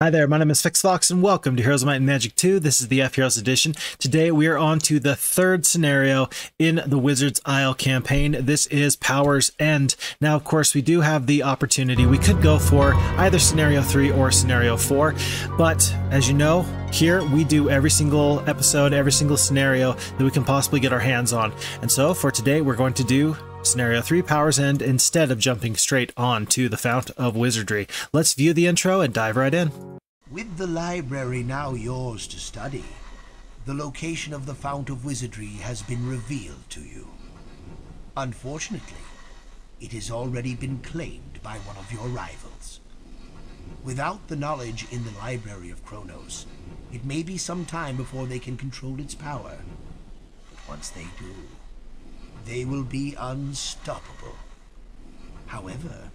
Hi there, my name is Phixfox and welcome to Heroes of Might and Magic 2. This is the F Heroes edition. Today we are on to the third scenario in the Wizard's Isle campaign. This is Power's End. Now, of course, we do have the opportunity. We could go for either scenario 3 or scenario 4, but as you know, here we do every single episode, every single scenario that we can possibly get our hands on. And so for today, we're going to do Scenario 3 Power's End instead of jumping straight on to the Fount of Wizardry. Let's view the intro and dive right in. With the library now yours to study, the location of the Fount of Wizardry has been revealed to you. Unfortunately, it has already been claimed by one of your rivals. Without the knowledge in the Library of Kronos, it may be some time before they can control its power. But once they do, they will be unstoppable. However,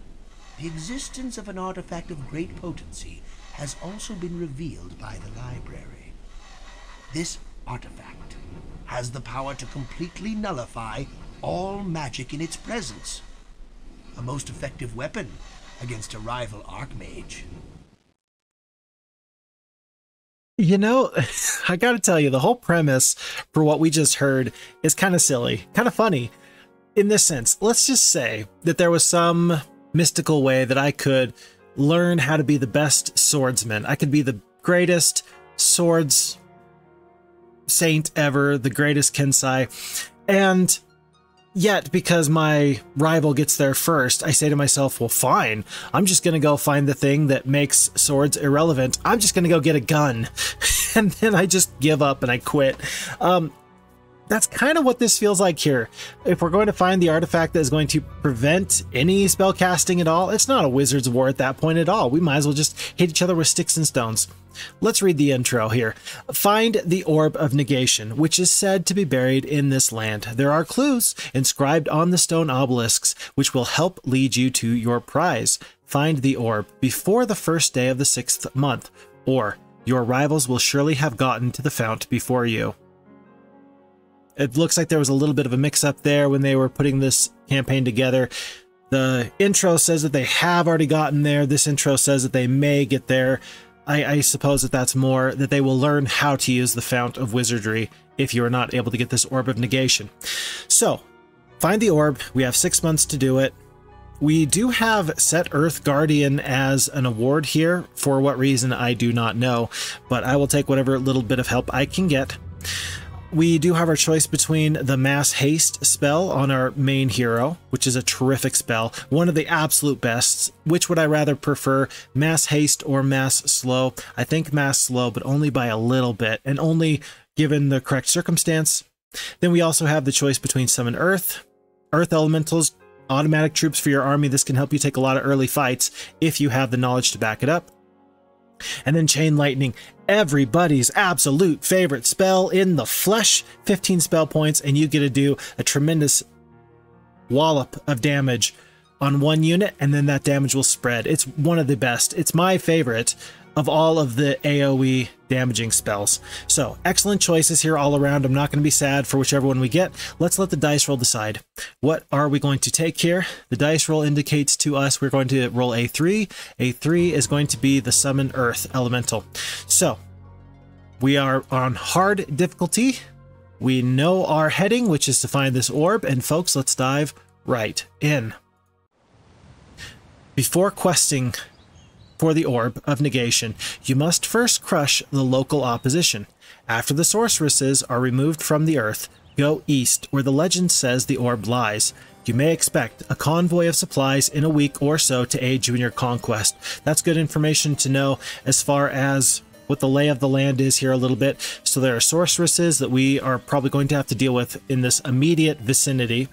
the existence of an artifact of great potency has also been revealed by the library. This artifact has the power to completely nullify all magic in its presence. A most effective weapon against a rival archmage. You know, I gotta tell you, the whole premise for what we just heard is kind of silly, kind of funny. In this sense, let's just say that there was some mystical way that I could learn how to be the best swordsman. I could be the greatest swords saint ever, the greatest Kensai. And Yet, because my rival gets there first, I say to myself, well, fine. I'm just going to go find the thing that makes swords irrelevant. I'm just going to go get a gun. and then I just give up and I quit. Um, that's kind of what this feels like here. If we're going to find the artifact that is going to prevent any spell casting at all, it's not a wizard's war at that point at all. We might as well just hit each other with sticks and stones. Let's read the intro here. Find the Orb of Negation, which is said to be buried in this land. There are clues inscribed on the stone obelisks, which will help lead you to your prize. Find the orb before the first day of the sixth month, or your rivals will surely have gotten to the fount before you. It looks like there was a little bit of a mix-up there when they were putting this campaign together. The intro says that they have already gotten there. This intro says that they may get there. I, I, suppose that that's more that they will learn how to use the Fount of Wizardry if you are not able to get this Orb of Negation. So, find the orb. We have six months to do it. We do have Set Earth Guardian as an award here. For what reason, I do not know, but I will take whatever little bit of help I can get. We do have our choice between the Mass Haste spell on our main hero, which is a terrific spell, one of the absolute best. Which would I rather prefer, Mass Haste or Mass Slow? I think Mass Slow, but only by a little bit, and only given the correct circumstance. Then we also have the choice between Summon Earth, Earth Elementals, automatic troops for your army. This can help you take a lot of early fights if you have the knowledge to back it up. And then Chain Lightning, everybody's absolute favorite spell in the flesh. 15 spell points, and you get to do a tremendous wallop of damage on one unit, and then that damage will spread. It's one of the best. It's my favorite of all of the AoE damaging spells. So, excellent choices here all around. I'm not going to be sad for whichever one we get. Let's let the dice roll decide. What are we going to take here? The dice roll indicates to us we're going to roll A3. A3 is going to be the Summon Earth Elemental. So, we are on hard difficulty. We know our heading, which is to find this orb, and folks, let's dive right in. Before questing for the Orb of Negation, you must first crush the local opposition. After the sorceresses are removed from the earth, go east where the legend says the orb lies. You may expect a convoy of supplies in a week or so to aid you in your conquest. That's good information to know as far as what the lay of the land is here a little bit. So there are sorceresses that we are probably going to have to deal with in this immediate vicinity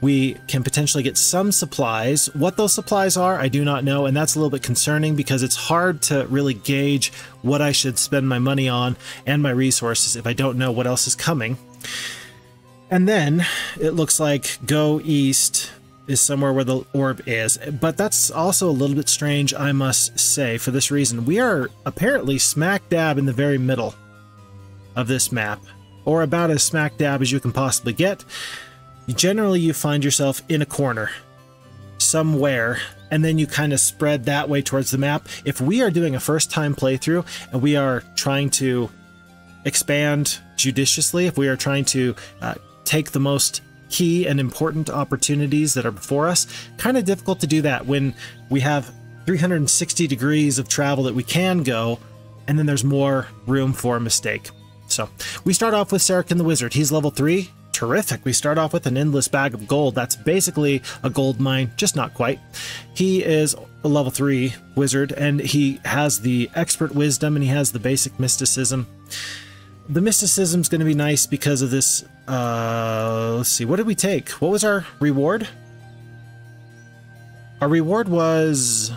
we can potentially get some supplies. What those supplies are, I do not know, and that's a little bit concerning because it's hard to really gauge what I should spend my money on and my resources if I don't know what else is coming. And then it looks like go east is somewhere where the orb is, but that's also a little bit strange, I must say, for this reason. We are apparently smack dab in the very middle of this map, or about as smack dab as you can possibly get generally you find yourself in a corner. somewhere and then you kind of spread that way towards the map. If we are doing a first time playthrough and we are trying to expand judiciously, if we are trying to uh, take the most key and important opportunities that are before us, kind of difficult to do that when we have 360 degrees of travel that we can go, and then there's more room for mistake. So we start off with Sarakin the Wizard. He's level 3. Terrific. We start off with an endless bag of gold. That's basically a gold mine, just not quite. He is a level 3 wizard, and he has the expert wisdom and he has the basic mysticism. The mysticism is going to be nice because of this. Uh, let's see. What did we take? What was our reward? Our reward was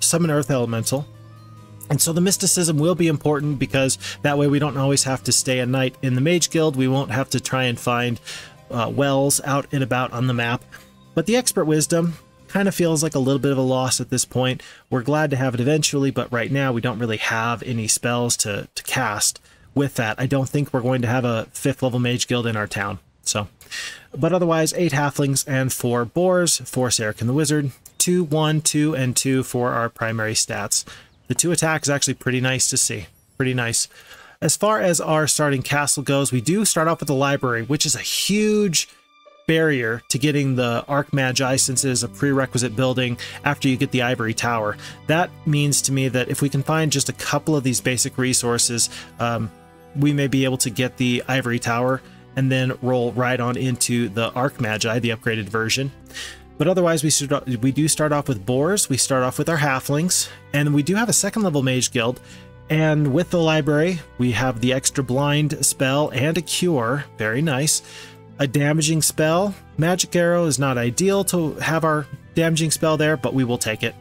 summon Earth Elemental. And so the mysticism will be important because that way we don't always have to stay a night in the Mage Guild. We won't have to try and find uh, wells out and about on the map. But the expert wisdom kind of feels like a little bit of a loss at this point. We're glad to have it eventually, but right now we don't really have any spells to, to cast with that. I don't think we're going to have a fifth level Mage Guild in our town. So, but otherwise, eight halflings and four boars four for Sarakin the Wizard, two, one, two, and two for our primary stats. The two attack is actually pretty nice to see. Pretty nice. As far as our starting castle goes, we do start off with the library, which is a huge barrier to getting the Archmagi since it is a prerequisite building after you get the Ivory Tower. That means to me that if we can find just a couple of these basic resources, um, we may be able to get the Ivory Tower and then roll right on into the Archmagi, the upgraded version. But otherwise, we, we do start off with boars, we start off with our halflings, and we do have a second level mage guild. And with the library, we have the extra blind spell and a cure. Very nice. A damaging spell. Magic arrow is not ideal to have our damaging spell there, but we will take it.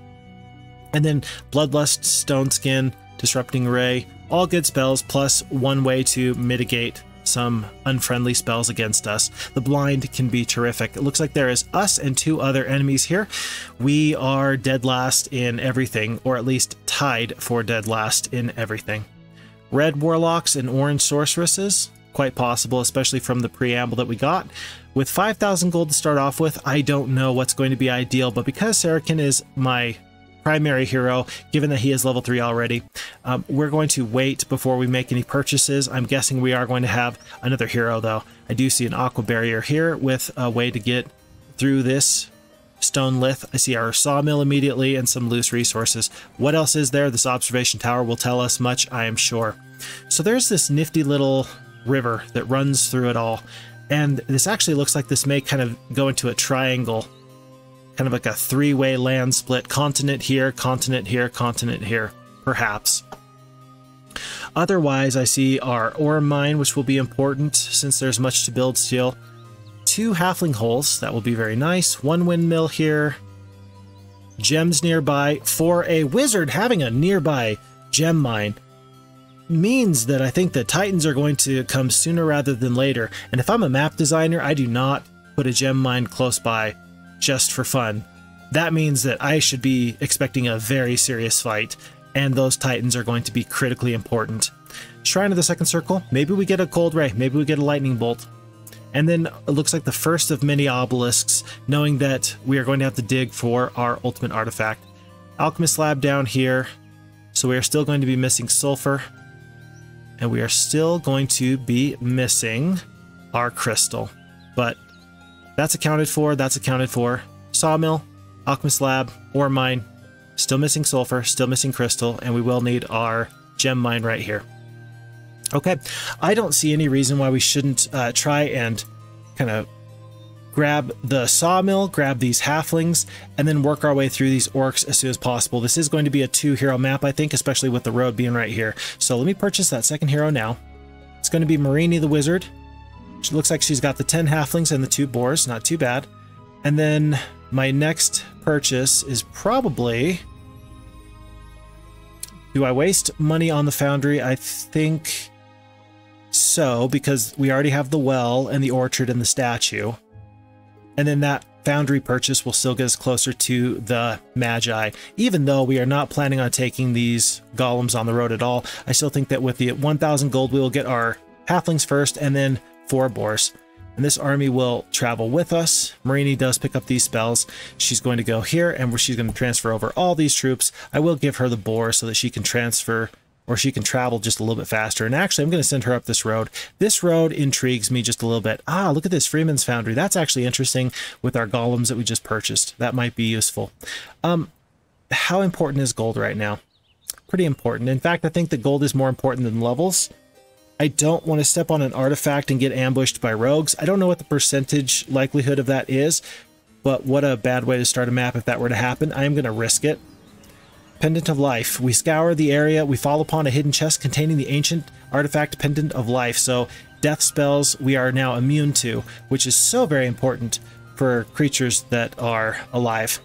And then Bloodlust, Stone Skin, Disrupting Ray, all good spells, plus one way to mitigate some unfriendly spells against us. The blind can be terrific. It looks like there is us and two other enemies here. We are dead last in everything, or at least tied for dead last in everything. Red warlocks and orange sorceresses, quite possible, especially from the preamble that we got. With 5,000 gold to start off with, I don't know what's going to be ideal, but because Sarakin is my primary hero, given that he is level 3 already. Um, we're going to wait before we make any purchases. I'm guessing we are going to have another hero, though. I do see an aqua barrier here with a way to get through this stone lith. I see our sawmill immediately and some loose resources. What else is there? This observation tower will tell us much, I am sure. So there's this nifty little river that runs through it all. And this actually looks like this may kind of go into a triangle kind of like a three-way land split, continent here, continent here, continent here, perhaps. Otherwise, I see our ore mine, which will be important since there's much to build still. Two halfling holes, that will be very nice. One windmill here. Gems nearby. For a wizard, having a nearby gem mine means that I think the titans are going to come sooner rather than later. And if I'm a map designer, I do not put a gem mine close by just for fun, that means that I should be expecting a very serious fight, and those titans are going to be critically important. Shrine of the Second Circle, maybe we get a Cold Ray, maybe we get a Lightning Bolt. And then it looks like the first of many obelisks, knowing that we are going to have to dig for our ultimate artifact. Alchemist Lab down here, so we are still going to be missing sulfur. And we are still going to be missing our crystal. But that's accounted for, that's accounted for. Sawmill, Alchemist Lab, Ore Mine, still missing Sulfur, still missing Crystal, and we will need our Gem Mine right here. Okay, I don't see any reason why we shouldn't uh, try and kind of grab the sawmill, grab these halflings, and then work our way through these orcs as soon as possible. This is going to be a two hero map, I think, especially with the road being right here. So let me purchase that second hero now. It's going to be Myrini the Wizard. She looks like she's got the 10 halflings and the two boars, not too bad. And then my next purchase is probably... Do I waste money on the foundry? I think so, because we already have the well and the orchard and the statue. And then that foundry purchase will still get us closer to the Magi. Even though we are not planning on taking these golems on the road at all, I still think that with the 1,000 gold, we will get our halflings first, and then four boars. and this army will travel with us. Myrini does pick up these spells. She's going to go here, and she's going to transfer over all these troops. I will give her the boar so that she can transfer or she can travel just a little bit faster. And actually, I'm going to send her up this road. This road intrigues me just a little bit. Ah, look at this Freeman's Foundry. That's actually interesting with our golems that we just purchased. That might be useful. Um, how important is gold right now? Pretty important. In fact, I think that gold is more important than levels. I don't want to step on an artifact and get ambushed by rogues. I don't know what the percentage likelihood of that is, but what a bad way to start a map if that were to happen. I am going to risk it. Pendant of Life. We scour the area. We fall upon a hidden chest containing the ancient artifact Pendant of Life. So death spells we are now immune to, which is so very important for creatures that are alive.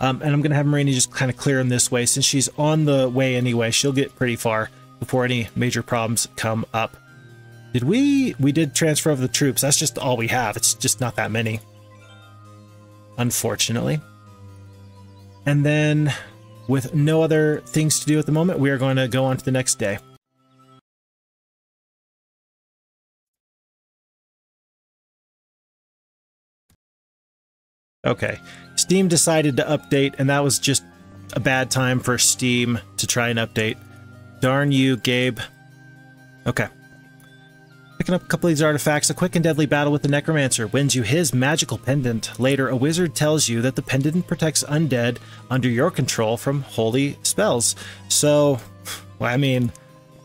Um, and I'm going to have Myrini just kind of clear him this way. Since she's on the way anyway, she'll get pretty far before any major problems come up. Did we... We did transfer of the troops. That's just all we have. It's just not that many. Unfortunately. And then, with no other things to do at the moment, we are going to go on to the next day. Okay, Steam decided to update, and that was just a bad time for Steam to try and update. Darn you, Gabe. Okay. Picking up a couple of these artifacts, a quick and deadly battle with the Necromancer wins you his magical pendant. Later, a wizard tells you that the pendant protects undead under your control from holy spells. So, well, I mean,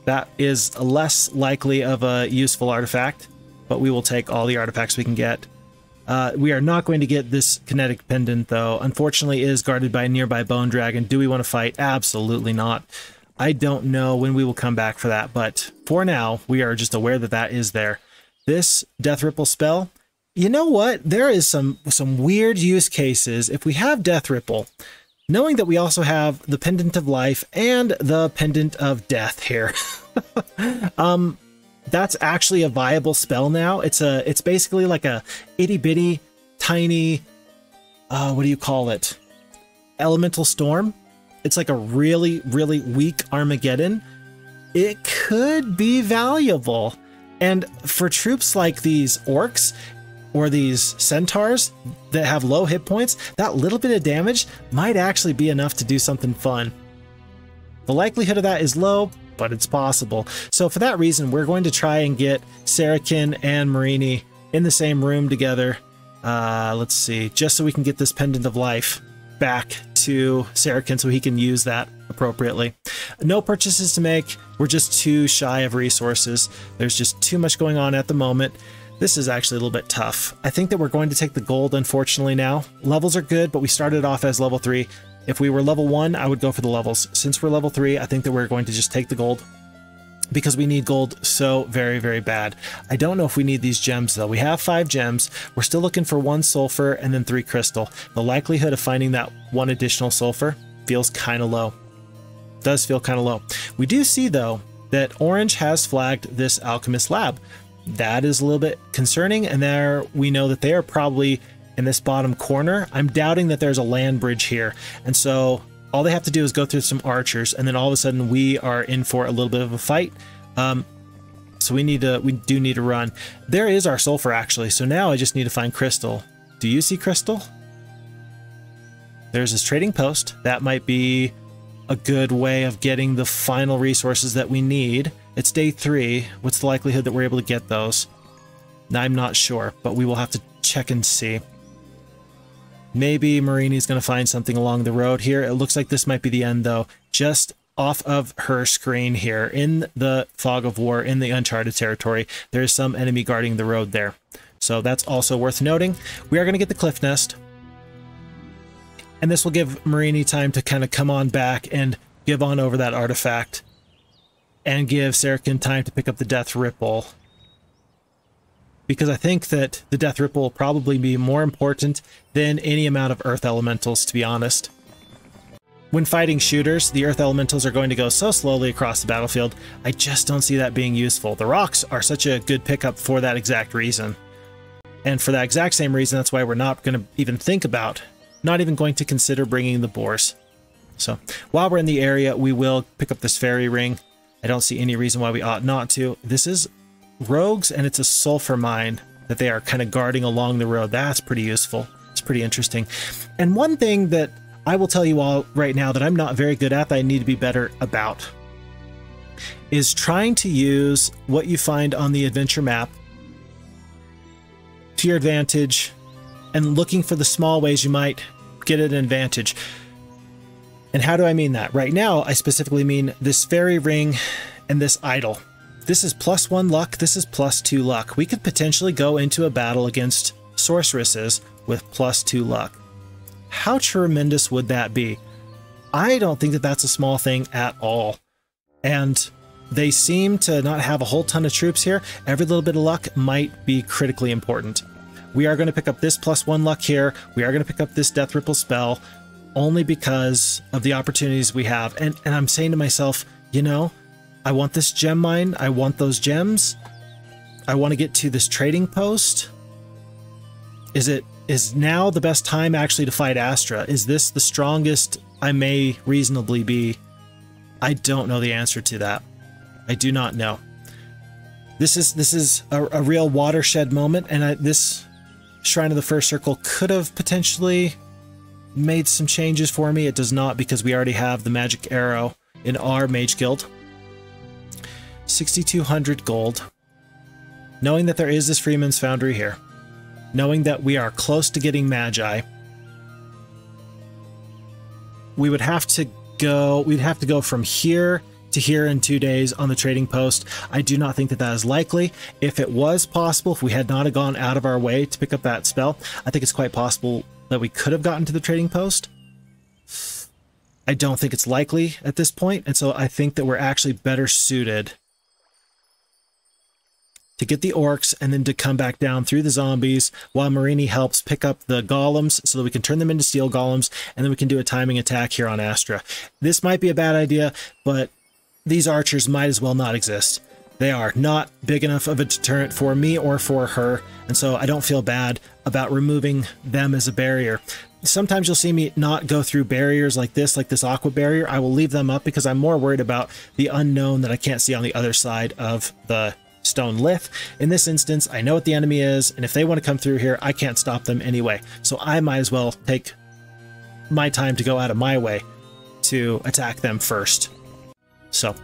that is less likely of a useful artifact, but we will take all the artifacts we can get. Uh, we are not going to get this kinetic pendant, though. Unfortunately, it is guarded by a nearby bone dragon. Do we want to fight? Absolutely not. I don't know when we will come back for that, but for now, we are just aware that that is there. This Death Ripple spell, you know what? There is some some weird use cases. If we have Death Ripple, knowing that we also have the Pendant of Life and the Pendant of Death here, um, that's actually a viable spell now. It's a it's basically like a itty bitty tiny uh, what do you call it? Elemental storm it's like a really, really weak Armageddon, it could be valuable. And for troops like these orcs or these centaurs that have low hit points, that little bit of damage might actually be enough to do something fun. The likelihood of that is low, but it's possible. So for that reason, we're going to try and get Sarakin and Myrini in the same room together. Uh, let's see, just so we can get this Pendant of Life back to Sarakin so he can use that appropriately. No purchases to make. We're just too shy of resources. There's just too much going on at the moment. This is actually a little bit tough. I think that we're going to take the gold, unfortunately, now. Levels are good, but we started off as level 3. If we were level 1, I would go for the levels. Since we're level 3, I think that we're going to just take the gold because we need gold so very, very bad. I don't know if we need these gems though. We have five gems. We're still looking for one sulfur and then three crystal. The likelihood of finding that one additional sulfur feels kind of low. Does feel kind of low. We do see though that Orange has flagged this alchemist lab. That is a little bit concerning and there we know that they are probably in this bottom corner. I'm doubting that there's a land bridge here. And so all they have to do is go through some archers, and then all of a sudden we are in for a little bit of a fight. Um, so we need to, we do need to run. There is our sulfur actually. So now I just need to find crystal. Do you see crystal? There's this trading post. That might be a good way of getting the final resources that we need. It's day three. What's the likelihood that we're able to get those? I'm not sure, but we will have to check and see. Maybe Myrini's going to find something along the road here. It looks like this might be the end, though. Just off of her screen here in the fog of war in the uncharted territory there is some enemy guarding the road there so that's also worth noting we are going to get the cliff nest and this will give Myrini time to kind of come on back and give on over that artifact and give Sarakin time to pick up the death ripple because I think that the Death Ripple will probably be more important than any amount of Earth Elementals, to be honest. When fighting shooters, the Earth Elementals are going to go so slowly across the battlefield, I just don't see that being useful. The rocks are such a good pickup for that exact reason. And for that exact same reason, that's why we're not going to even think about, not even going to consider bringing the boars. So while we're in the area, we will pick up this fairy ring. I don't see any reason why we ought not to. This is rogues and it's a sulfur mine that they are kind of guarding along the road. That's pretty useful. It's pretty interesting. And one thing that I will tell you all right now that I'm not very good at that I need to be better about is trying to use what you find on the adventure map to your advantage and looking for the small ways you might get an advantage. And how do I mean that? Right now, I specifically mean this fairy ring and this idol. This is plus one luck, this is plus two luck. We could potentially go into a battle against sorceresses with plus two luck. How tremendous would that be? I don't think that that's a small thing at all. And they seem to not have a whole ton of troops here. Every little bit of luck might be critically important. We are going to pick up this plus one luck here. We are going to pick up this Death Ripple spell only because of the opportunities we have. And, and I'm saying to myself, you know, I want this gem mine. I want those gems. I want to get to this trading post. Is it is now the best time actually to fight Astra? Is this the strongest I may reasonably be? I don't know the answer to that. I do not know. This is this is a, a real watershed moment, and I, this Shrine of the First Circle could have potentially made some changes for me. It does not because we already have the magic arrow in our mage guild. 6,200 gold. Knowing that there is this Freeman's Foundry here, knowing that we are close to getting Magi, we would have to go, we'd have to go from here to here in two days on the trading post. I do not think that that is likely. If it was possible, if we had not gone out of our way to pick up that spell, I think it's quite possible that we could have gotten to the trading post. I don't think it's likely at this point, and so I think that we're actually better suited to get the orcs and then to come back down through the zombies while Myrini helps pick up the golems so that we can turn them into steel golems and then we can do a timing attack here on Astra. This might be a bad idea, but these archers might as well not exist. They are not big enough of a deterrent for me or for her, and so I don't feel bad about removing them as a barrier. Sometimes you'll see me not go through barriers like this, like this aqua barrier. I will leave them up because I'm more worried about the unknown that I can't see on the other side of the stone lith. In this instance, I know what the enemy is, and if they want to come through here, I can't stop them anyway. So I might as well take my time to go out of my way to attack them first. So,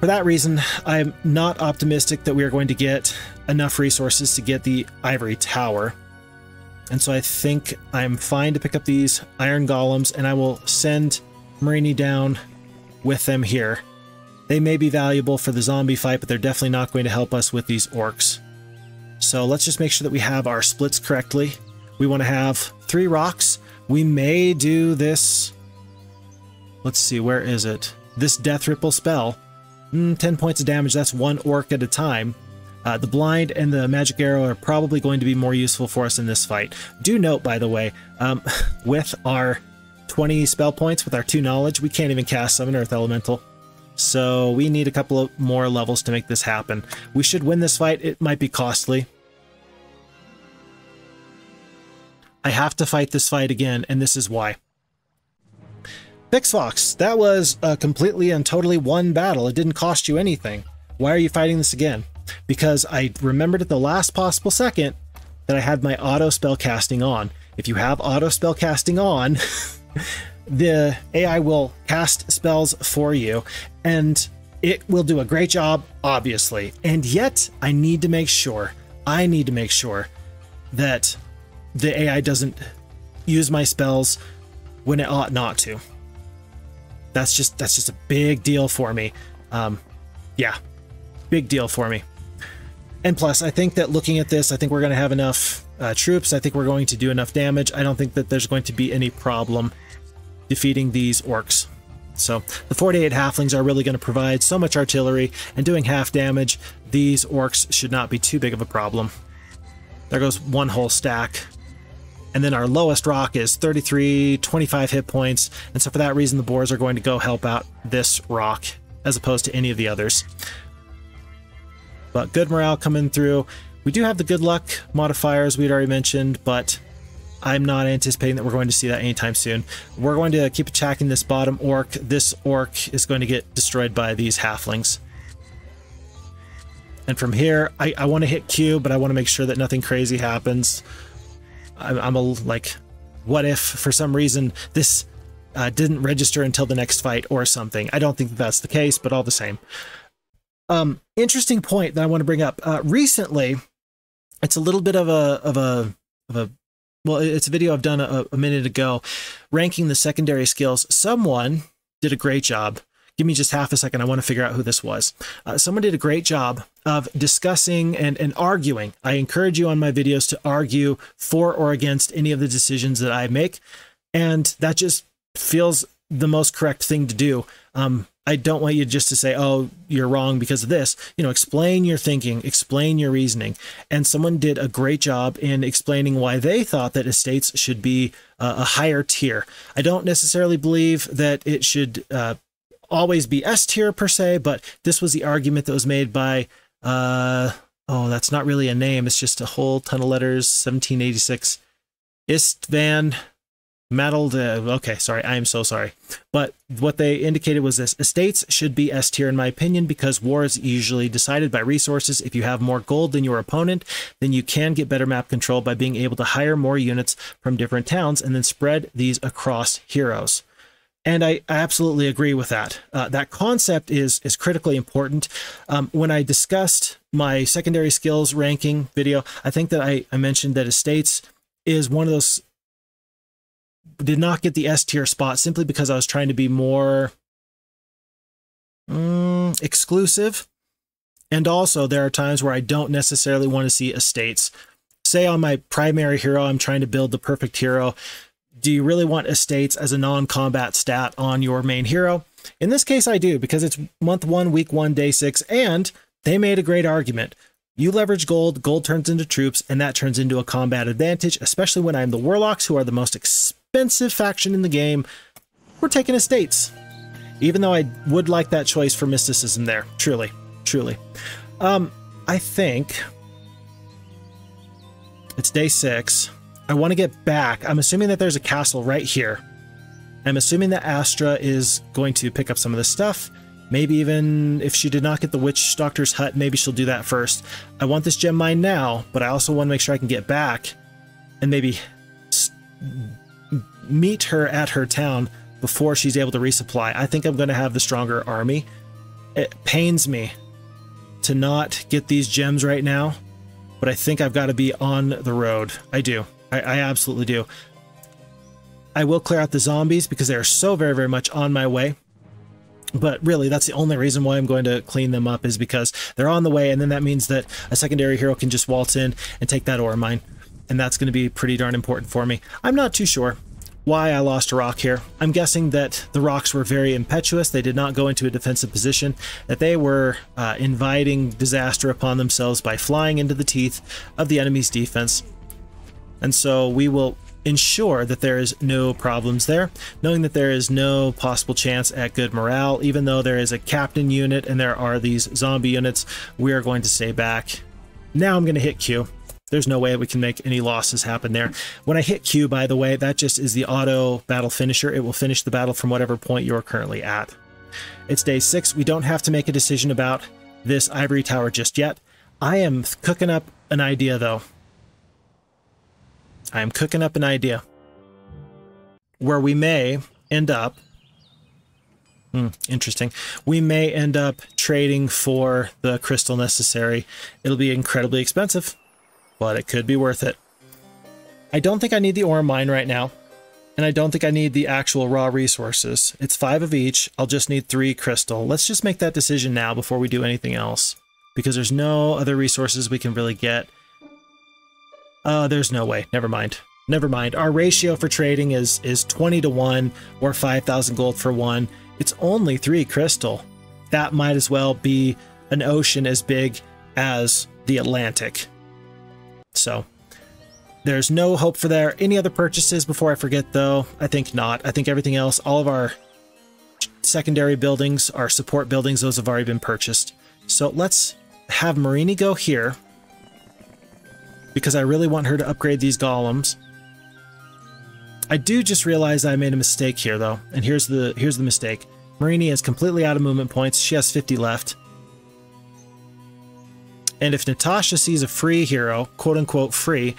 for that reason, I'm not optimistic that we are going to get enough resources to get the Ivory Tower. And so I think I'm fine to pick up these Iron Golems, and I will send Myrini down with them here. They may be valuable for the zombie fight, but they're definitely not going to help us with these orcs. So let's just make sure that we have our splits correctly. We want to have three rocks. We may do this... Let's see, where is it? this Death Ripple spell. Mm, 10 points of damage, that's one orc at a time. Uh, the Blind and the Magic Arrow are probably going to be more useful for us in this fight. Do note, by the way, um, with our 20 spell points, with our 2 Knowledge, we can't even cast Summon Earth Elemental. So we need a couple of more levels to make this happen. We should win this fight. It might be costly. I have to fight this fight again, and this is why. Phixfox, that was a completely and totally one battle. It didn't cost you anything. Why are you fighting this again? Because I remembered at the last possible second that I had my auto spell casting on. If you have auto spell casting on, the AI will cast spells for you and it will do a great job, obviously. And yet, I need to make sure, I need to make sure that the AI doesn't use my spells when it ought not to that's just that's just a big deal for me. Um, yeah, big deal for me. And plus, I think that looking at this, I think we're going to have enough uh, troops. I think we're going to do enough damage. I don't think that there's going to be any problem defeating these orcs. So the 48 halflings are really going to provide so much artillery, and doing half damage, these orcs should not be too big of a problem. There goes one whole stack. And then our lowest rock is 33, 25 hit points. And so for that reason, the boars are going to go help out this rock as opposed to any of the others. But good morale coming through. We do have the good luck modifiers we'd already mentioned, but I'm not anticipating that we're going to see that anytime soon. We're going to keep attacking this bottom orc. This orc is going to get destroyed by these halflings. And from here, I, I want to hit Q, but I want to make sure that nothing crazy happens. I'm, I'm a, like, what if for some reason this uh, didn't register until the next fight or something? I don't think that that's the case, but all the same. Um, interesting point that I want to bring up. Uh, recently, it's a little bit of a of a of a well, it's a video I've done a, a minute ago, ranking the secondary skills. Someone did a great job. Give me just half a second. I want to figure out who this was. Uh, someone did a great job of discussing and, and arguing. I encourage you on my videos to argue for or against any of the decisions that I make. And that just feels the most correct thing to do. Um, I don't want you just to say, oh, you're wrong because of this. You know, explain your thinking, explain your reasoning. And someone did a great job in explaining why they thought that estates should be uh, a higher tier. I don't necessarily believe that it should uh, always be S tier per se, but this was the argument that was made by, uh, oh, that's not really a name. It's just a whole ton of letters, 1786. Istvan Uh, okay, sorry. I am so sorry. But what they indicated was this estates should be S tier, in my opinion, because war is usually decided by resources. If you have more gold than your opponent, then you can get better map control by being able to hire more units from different towns and then spread these across heroes. And I, absolutely agree with that. Uh, that concept is is critically important. Um, when I discussed my secondary skills ranking video, I think that I, I mentioned that estates is one of those did not get the S tier spot simply because I was trying to be more mm, exclusive. And also, there are times where I don't necessarily want to see estates. Say on my primary hero, I'm trying to build the perfect hero. Do you really want estates as a non combat stat on your main hero? In this case, I do because it's month one, week one, day six, and they made a great argument. You leverage gold, gold turns into troops, and that turns into a combat advantage, especially when I'm the Warlocks, who are the most expensive faction in the game. We're taking estates. Even though I would like that choice for mysticism there. Truly. Truly. Um, I think it's day six. I want to get back. I'm assuming that there's a castle right here. I'm assuming that Astra is going to pick up some of this stuff. Maybe even if she did not get the witch doctor's hut, maybe she'll do that first. I want this gem mine now, but I also want to make sure I can get back and maybe meet her at her town before she's able to resupply. I think I'm going to have the stronger army. It pains me to not get these gems right now, but I think I've got to be on the road. I do. I, I absolutely do. I will clear out the zombies because they are so very, very much on my way. But really, that's the only reason why I'm going to clean them up is because they're on the way, and then that means that a secondary hero can just waltz in and take that ore mine. And that's going to be pretty darn important for me. I'm not too sure why I lost a rock here. I'm guessing that the rocks were very impetuous. They did not go into a defensive position, that they were uh, inviting disaster upon themselves by flying into the teeth of the enemy's defense. And so we will ensure that there is no problems there, knowing that there is no possible chance at good morale, even though there is a captain unit and there are these zombie units, we are going to stay back. Now I'm going to hit Q. There's no way we can make any losses happen there. When I hit Q, by the way, that just is the auto battle finisher. It will finish the battle from whatever point you're currently at. It's day six. We don't have to make a decision about this ivory tower just yet. I am cooking up an idea, though. I am cooking up an idea where we may end up. Hmm, interesting. We may end up trading for the crystal necessary. It'll be incredibly expensive, but it could be worth it. I don't think I need the ore mine right now, and I don't think I need the actual raw resources. It's five of each. I'll just need three crystal. Let's just make that decision now before we do anything else, because there's no other resources we can really get uh, there's no way. Never mind. Never mind. Our ratio for trading is is 20 to 1 or 5,000 gold for one. It's only 3 crystal. That might as well be an ocean as big as the Atlantic. So, there's no hope for there. Any other purchases before I forget though? I think not. I think everything else, all of our secondary buildings, our support buildings, those have already been purchased. So let's have Myrini go here because I really want her to upgrade these golems. I do just realize I made a mistake here though, and here's the here's the mistake. Myrini is completely out of movement points. She has 50 left. And if Natasha sees a free hero, quote unquote free,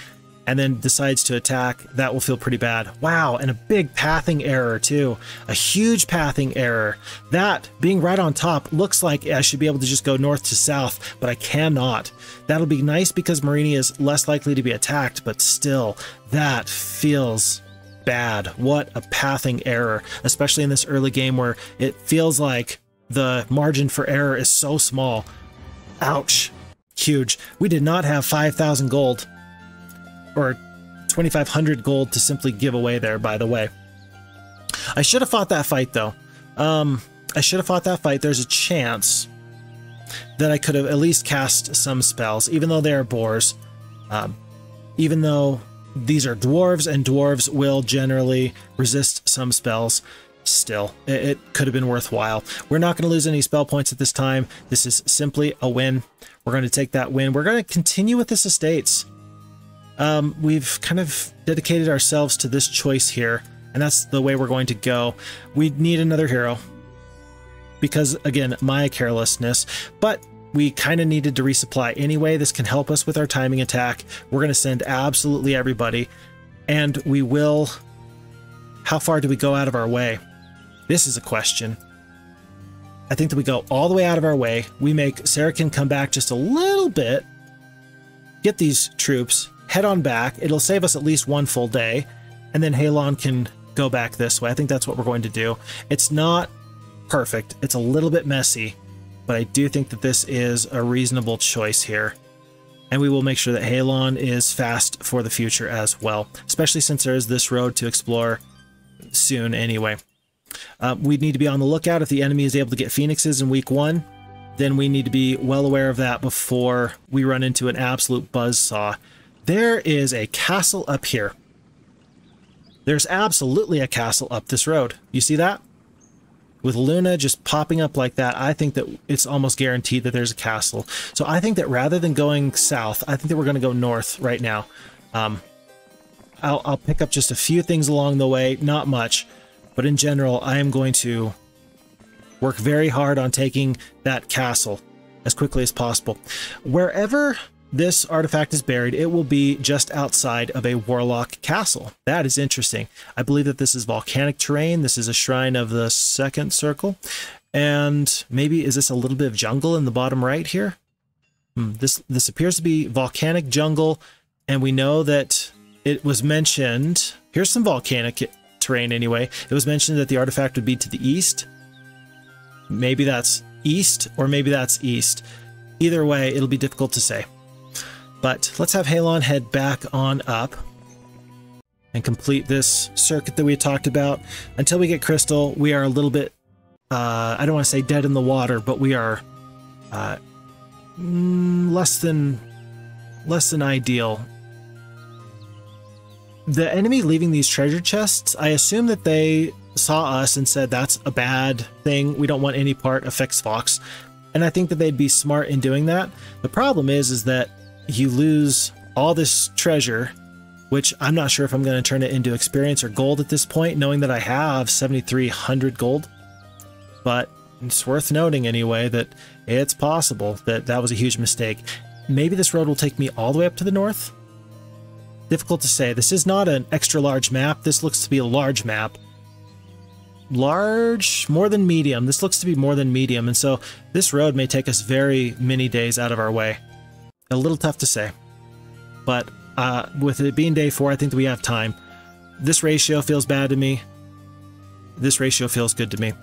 and then decides to attack, that will feel pretty bad. Wow, and a big pathing error too. A huge pathing error. That, being right on top, looks like I should be able to just go north to south, but I cannot. That'll be nice because Myrini is less likely to be attacked, but still, that feels bad. What a pathing error, especially in this early game where it feels like the margin for error is so small. Ouch. Huge. We did not have 5,000 gold or 2,500 gold to simply give away there, by the way. I should have fought that fight, though. Um, I should have fought that fight. There's a chance that I could have at least cast some spells, even though they are boars. Um, even though these are dwarves, and dwarves will generally resist some spells, still, it, it could have been worthwhile. We're not going to lose any spell points at this time. This is simply a win. We're going to take that win. We're going to continue with this estates um, we've kind of dedicated ourselves to this choice here, and that's the way we're going to go. We need another hero because, again, my carelessness, but we kind of needed to resupply anyway. This can help us with our timing attack. We're going to send absolutely everybody, and we will. How far do we go out of our way? This is a question. I think that we go all the way out of our way. We make Sarakin come back just a little bit, get these troops, head on back. It'll save us at least one full day, and then Halon can go back this way. I think that's what we're going to do. It's not perfect. It's a little bit messy, but I do think that this is a reasonable choice here. And we will make sure that Halon is fast for the future as well, especially since there is this road to explore soon anyway. Uh, we need to be on the lookout if the enemy is able to get phoenixes in week one. Then we need to be well aware of that before we run into an absolute buzz saw. There is a castle up here. There's absolutely a castle up this road. You see that? With Luna just popping up like that, I think that it's almost guaranteed that there's a castle. So I think that rather than going south, I think that we're going to go north right now. Um, I'll, I'll pick up just a few things along the way, not much, but in general, I am going to work very hard on taking that castle as quickly as possible. Wherever this artifact is buried, it will be just outside of a warlock castle. That is interesting. I believe that this is volcanic terrain. This is a shrine of the second circle. And maybe is this a little bit of jungle in the bottom right here? Hmm, this this appears to be volcanic jungle, and we know that it was mentioned. Here's some volcanic terrain anyway. It was mentioned that the artifact would be to the east. Maybe that's east, or maybe that's east. Either way, it'll be difficult to say. But let's have Halon head back on up and complete this circuit that we talked about. Until we get Crystal, we are a little bit, uh, I don't want to say dead in the water, but we are uh, mm, less than less than ideal. The enemy leaving these treasure chests, I assume that they saw us and said that's a bad thing. We don't want any part of Phixfox. And I think that they'd be smart in doing that. The problem is, is that you lose all this treasure, which I'm not sure if I'm going to turn it into experience or gold at this point, knowing that I have 7,300 gold. But it's worth noting anyway that it's possible that that was a huge mistake. Maybe this road will take me all the way up to the north? Difficult to say. This is not an extra large map. This looks to be a large map. Large, more than medium. This looks to be more than medium, and so this road may take us very many days out of our way. A little tough to say. But uh, with it being day four, I think that we have time. This ratio feels bad to me. This ratio feels good to me.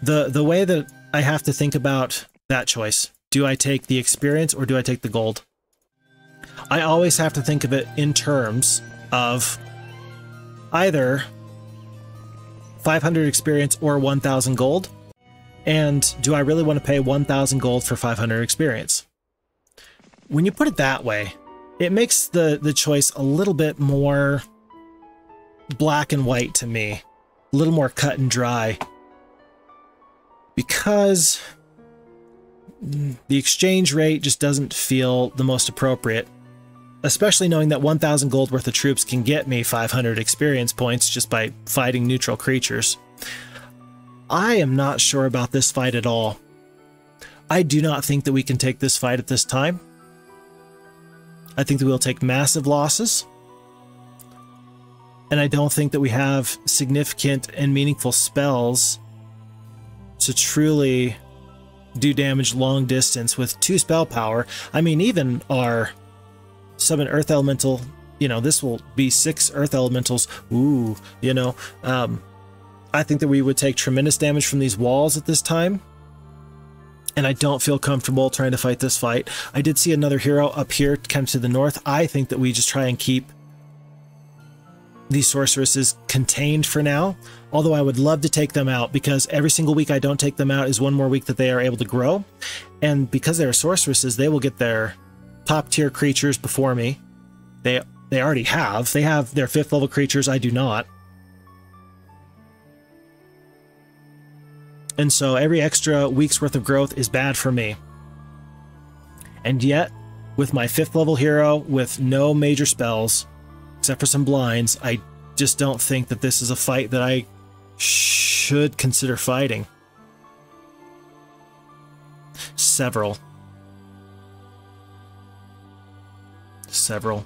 The the way that I have to think about that choice, do I take the experience or do I take the gold? I always have to think of it in terms of either 500 experience or 1000 gold. And do I really want to pay 1000 gold for 500 experience? when you put it that way, it makes the, the choice a little bit more black and white to me, a little more cut and dry. Because the exchange rate just doesn't feel the most appropriate, especially knowing that 1,000 gold worth of troops can get me 500 experience points just by fighting neutral creatures. I am not sure about this fight at all. I do not think that we can take this fight at this time. I think that we'll take massive losses. And I don't think that we have significant and meaningful spells to truly do damage long distance with two spell power. I mean, even our summon Earth Elemental, you know, this will be six Earth Elementals. Ooh, you know, um, I think that we would take tremendous damage from these walls at this time. And I don't feel comfortable trying to fight this fight. I did see another hero up here, come to the north. I think that we just try and keep these sorceresses contained for now. Although I would love to take them out because every single week I don't take them out is one more week that they are able to grow. And because they are sorceresses, they will get their top tier creatures before me. They they already have. They have their fifth level creatures. I do not. And so every extra week's worth of growth is bad for me. And yet, with my fifth level hero with no major spells, except for some blinds, I just don't think that this is a fight that I should consider fighting. Several. Several.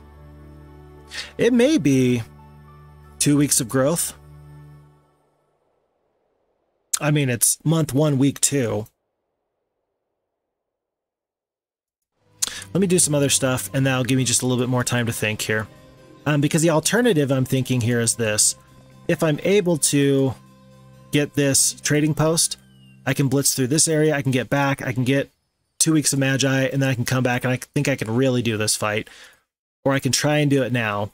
It may be two weeks of growth. I mean, it's month one, week two. Let me do some other stuff, and that'll give me just a little bit more time to think here. Um, because the alternative I'm thinking here is this. If I'm able to get this trading post, I can blitz through this area, I can get back, I can get two weeks of Magi, and then I can come back and I think I can really do this fight. Or I can try and do it now.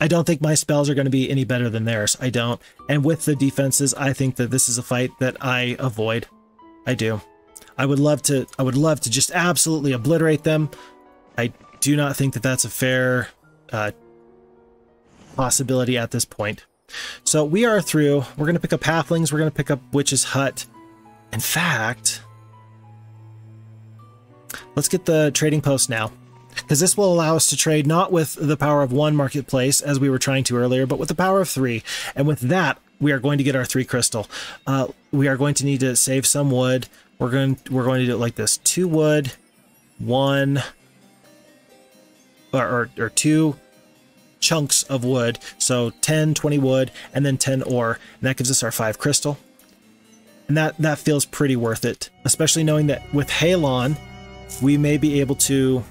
I don't think my spells are going to be any better than theirs. I don't. And with the defenses, I think that this is a fight that I avoid. I do. I would love to I would love to just absolutely obliterate them. I do not think that that's a fair uh, possibility at this point. So we are through. We're going to pick up Halflings. We're going to pick up Witch's Hut. In fact, let's get the trading post now because this will allow us to trade not with the power of one marketplace as we were trying to earlier, but with the power of three. And with that, we are going to get our three crystal. Uh, we are going to need to save some wood. We're going we're going to do it like this: two wood, one, or, or, or two chunks of wood. So 10, 20 wood, and then 10 ore, and that gives us our five crystal. And that that feels pretty worth it, especially knowing that with Halon, we may be able to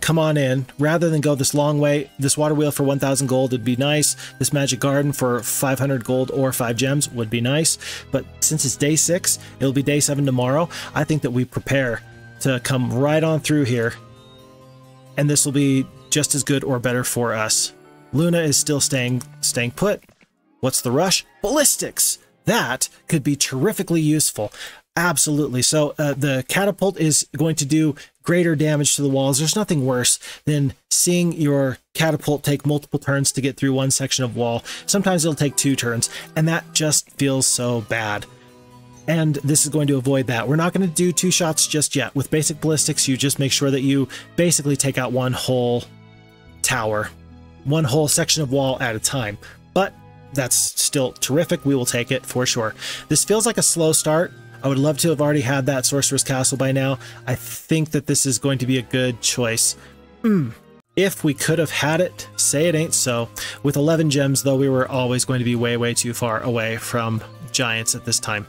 come on in rather than go this long way. This water wheel for 1,000 gold would be nice. This magic garden for 500 gold or 5 gems would be nice. But since it's day 6, it'll be day 7 tomorrow. I think that we prepare to come right on through here. And this will be just as good or better for us. Luna is still staying staying put. What's the rush? Ballistics! That could be terrifically useful. Absolutely. So uh, the catapult is going to do greater damage to the walls. There's nothing worse than seeing your catapult take multiple turns to get through one section of wall. Sometimes it'll take two turns, and that just feels so bad. And this is going to avoid that. We're not going to do two shots just yet. With basic ballistics, you just make sure that you basically take out one whole tower, one whole section of wall at a time. But that's still terrific. We will take it for sure. This feels like a slow start, I would love to have already had that Sorcerer's Castle by now. I think that this is going to be a good choice. Mm. If we could have had it, say it ain't so. With 11 gems, though, we were always going to be way, way too far away from giants at this time.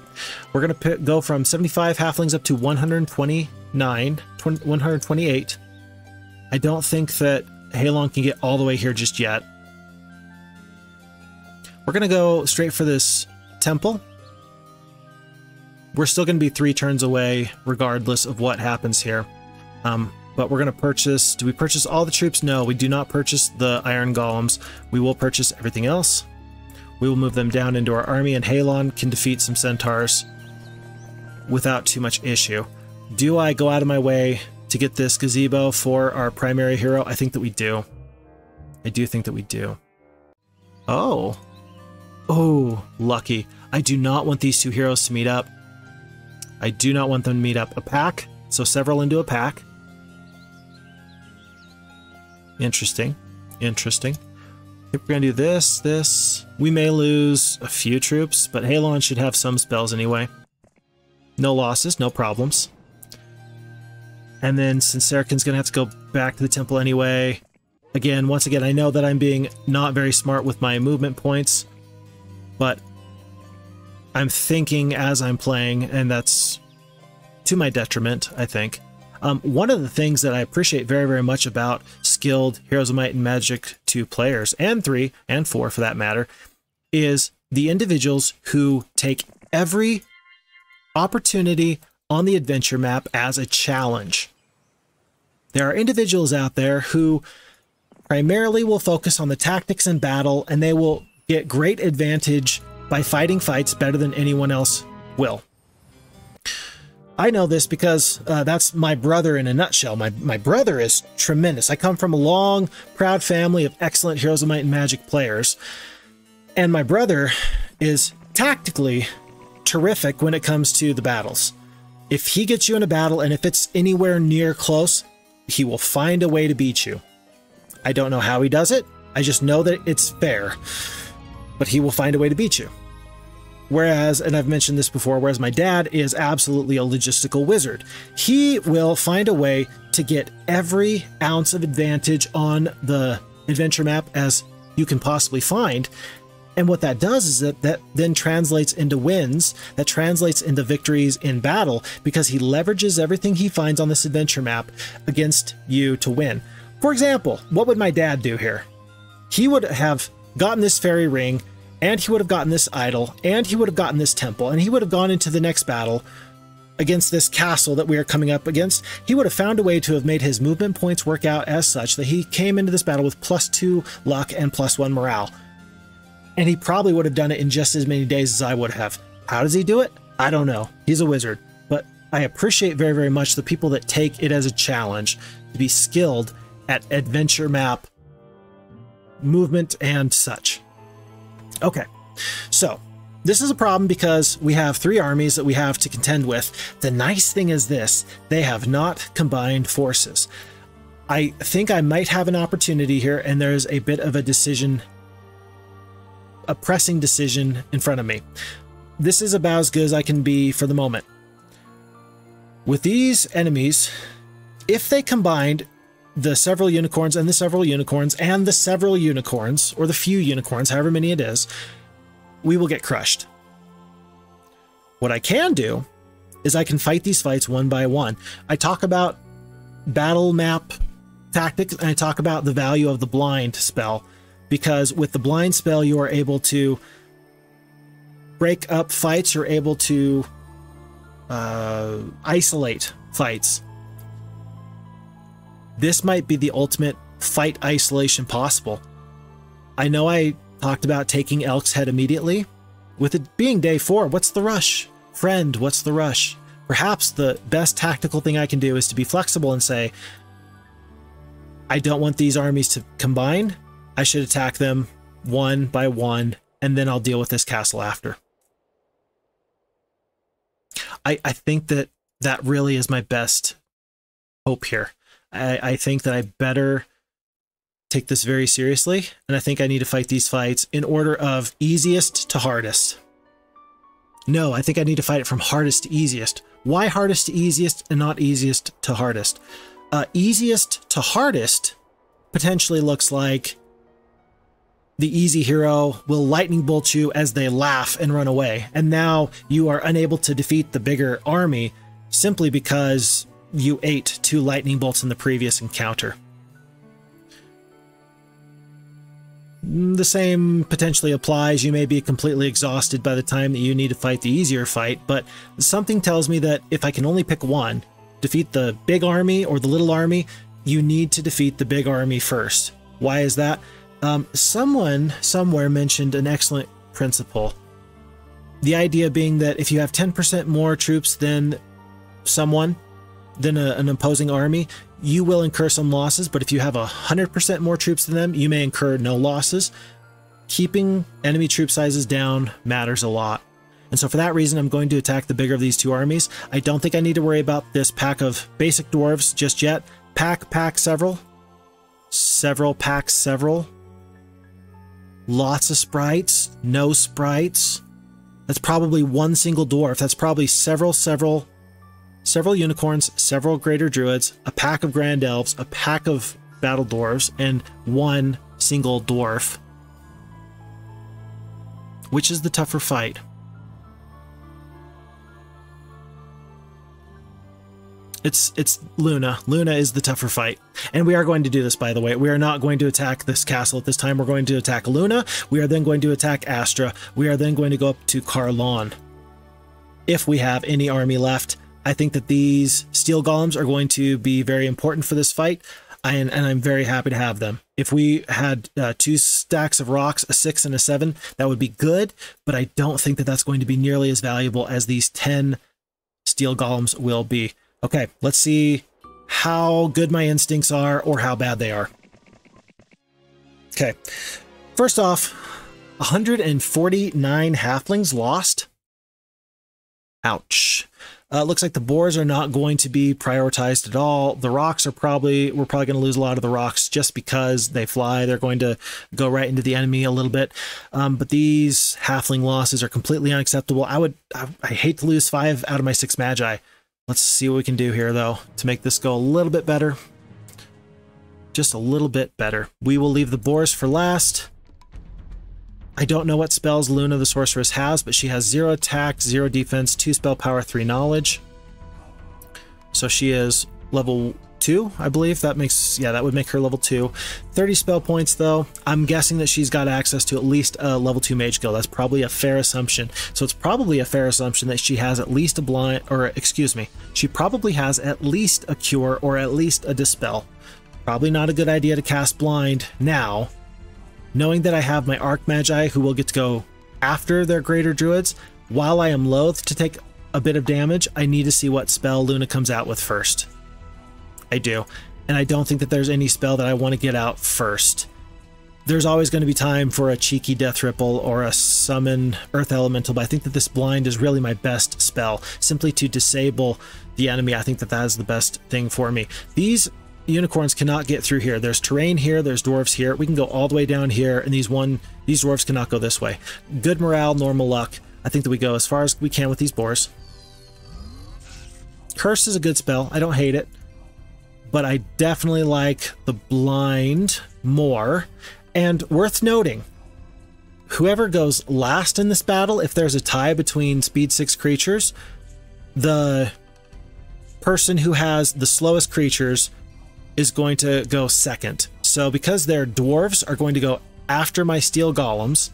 We're going to go from 75 halflings up to 129, 20, 128. I don't think that Halon can get all the way here just yet. We're going to go straight for this temple we're still going to be three turns away regardless of what happens here. Um, but we're going to purchase... Do we purchase all the troops? No, we do not purchase the iron golems. We will purchase everything else. We will move them down into our army, and Halon can defeat some centaurs without too much issue. Do I go out of my way to get this gazebo for our primary hero? I think that we do. I do think that we do. Oh. Oh, lucky. I do not want these two heroes to meet up. I do not want them to meet up. A pack, so several into a pack. Interesting. Interesting. we're gonna do this, this. We may lose a few troops, but Halon should have some spells anyway. No losses, no problems. And then since Sarakin's gonna have to go back to the temple anyway, again, once again, I know that I'm being not very smart with my movement points, but I'm thinking as I'm playing, and that's to my detriment, I think. Um, one of the things that I appreciate very, very much about skilled Heroes of Might and Magic 2 players, and 3 and 4 for that matter, is the individuals who take every opportunity on the adventure map as a challenge. There are individuals out there who primarily will focus on the tactics in battle and they will get great advantage by fighting fights better than anyone else will. I know this because uh, that's my brother in a nutshell. My, my brother is tremendous. I come from a long, proud family of excellent Heroes of Might and Magic players. And my brother is tactically terrific when it comes to the battles. If he gets you in a battle and if it's anywhere near close, he will find a way to beat you. I don't know how he does it. I just know that it's fair. But he will find a way to beat you. Whereas, and I've mentioned this before, whereas my dad is absolutely a logistical wizard. He will find a way to get every ounce of advantage on the adventure map as you can possibly find. And what that does is that that then translates into wins, that translates into victories in battle because he leverages everything he finds on this adventure map against you to win. For example, what would my dad do here? He would have gotten this fairy ring, and he would have gotten this idol, and he would have gotten this temple, and he would have gone into the next battle against this castle that we are coming up against. He would have found a way to have made his movement points work out as such that he came into this battle with plus two luck and plus one morale. And he probably would have done it in just as many days as I would have. How does he do it? I don't know. He's a wizard. But I appreciate very, very much the people that take it as a challenge to be skilled at adventure map movement and such. Okay, so this is a problem because we have three armies that we have to contend with. The nice thing is this they have not combined forces. I think I might have an opportunity here, and there's a bit of a decision, a pressing decision in front of me. This is about as good as I can be for the moment. With these enemies, if they combined the several unicorns and the several unicorns and the several unicorns, or the few unicorns, however many it is, we will get crushed. What I can do is I can fight these fights one by one. I talk about battle map tactics and I talk about the value of the blind spell because with the blind spell you are able to break up fights, you're able to uh, isolate fights this might be the ultimate fight isolation possible. I know I talked about taking Elk's head immediately. With it being day four, what's the rush? Friend, what's the rush? Perhaps the best tactical thing I can do is to be flexible and say, I don't want these armies to combine. I should attack them one by one, and then I'll deal with this castle after. I, I think that that really is my best hope here. I, I think that I better take this very seriously, and I think I need to fight these fights in order of easiest to hardest. No, I think I need to fight it from hardest to easiest. Why hardest to easiest and not easiest to hardest? Uh, easiest to hardest potentially looks like the easy hero will lightning bolt you as they laugh and run away. And now you are unable to defeat the bigger army simply because you ate two lightning bolts in the previous encounter. The same potentially applies. You may be completely exhausted by the time that you need to fight the easier fight, but something tells me that if I can only pick one, defeat the big army or the little army, you need to defeat the big army first. Why is that? Um, someone somewhere mentioned an excellent principle. The idea being that if you have 10% more troops than someone, than a, an opposing army, you will incur some losses, but if you have 100% more troops than them, you may incur no losses. Keeping enemy troop sizes down matters a lot. And so for that reason, I'm going to attack the bigger of these two armies. I don't think I need to worry about this pack of basic dwarves just yet. Pack, pack, several. Several, pack, several. lots of sprites, no sprites. That's probably one single dwarf. That's probably several, several, several unicorns, several greater druids, a pack of grand elves, a pack of battle dwarves, and one single dwarf. Which is the tougher fight? It's it's Luna. Luna is the tougher fight. And we are going to do this, by the way. We are not going to attack this castle at this time. We're going to attack Luna. We are then going to attack Astra. We are then going to go up to Carlawn. If we have any army left, I think that these steel golems are going to be very important for this fight. And, and I'm very happy to have them. If we had uh, two stacks of rocks, a six and a seven, that would be good. But I don't think that that's going to be nearly as valuable as these 10 steel golems will be. Okay, let's see how good my instincts are or how bad they are. Okay, first off, 149 halflings lost. Ouch. Uh, looks like the boars are not going to be prioritized at all. The rocks are probably, we're probably going to lose a lot of the rocks just because they fly. They're going to go right into the enemy a little bit. Um, but these halfling losses are completely unacceptable. I would, I, I hate to lose five out of my six magi. Let's see what we can do here, though, to make this go a little bit better. Just a little bit better. We will leave the boars for last. I don't know what spells Luna the Sorceress has, but she has 0 attack, 0 defense, 2 spell power, 3 knowledge. So she is level two, I believe. That makes, yeah, that would make her level two. 30 spell points, though. I'm guessing that she's got access to at least a level two mage guild. That's probably a fair assumption. So it's probably a fair assumption that she has at least a blind, or excuse me, she probably has at least a cure or at least a dispel. Probably not a good idea to cast blind now. Knowing that I have my Arc Magi who will get to go after their greater druids, while I am loath to take a bit of damage, I need to see what spell Luna comes out with first. I do. And I don't think that there's any spell that I want to get out first. There's always going to be time for a cheeky Death Ripple or a Summon Earth Elemental, but I think that this Blind is really my best spell, simply to disable the enemy. I think that that is the best thing for me. These unicorns cannot get through here. There's terrain here, there's dwarves here. We can go all the way down here, and these one these dwarves cannot go this way. Good morale, normal luck. I think that we go as far as we can with these boars. Curse is a good spell. I don't hate it but I definitely like the blind more. And worth noting, whoever goes last in this battle, if there's a tie between speed 6 creatures, the person who has the slowest creatures is going to go second. So because their dwarves are going to go after my steel golems,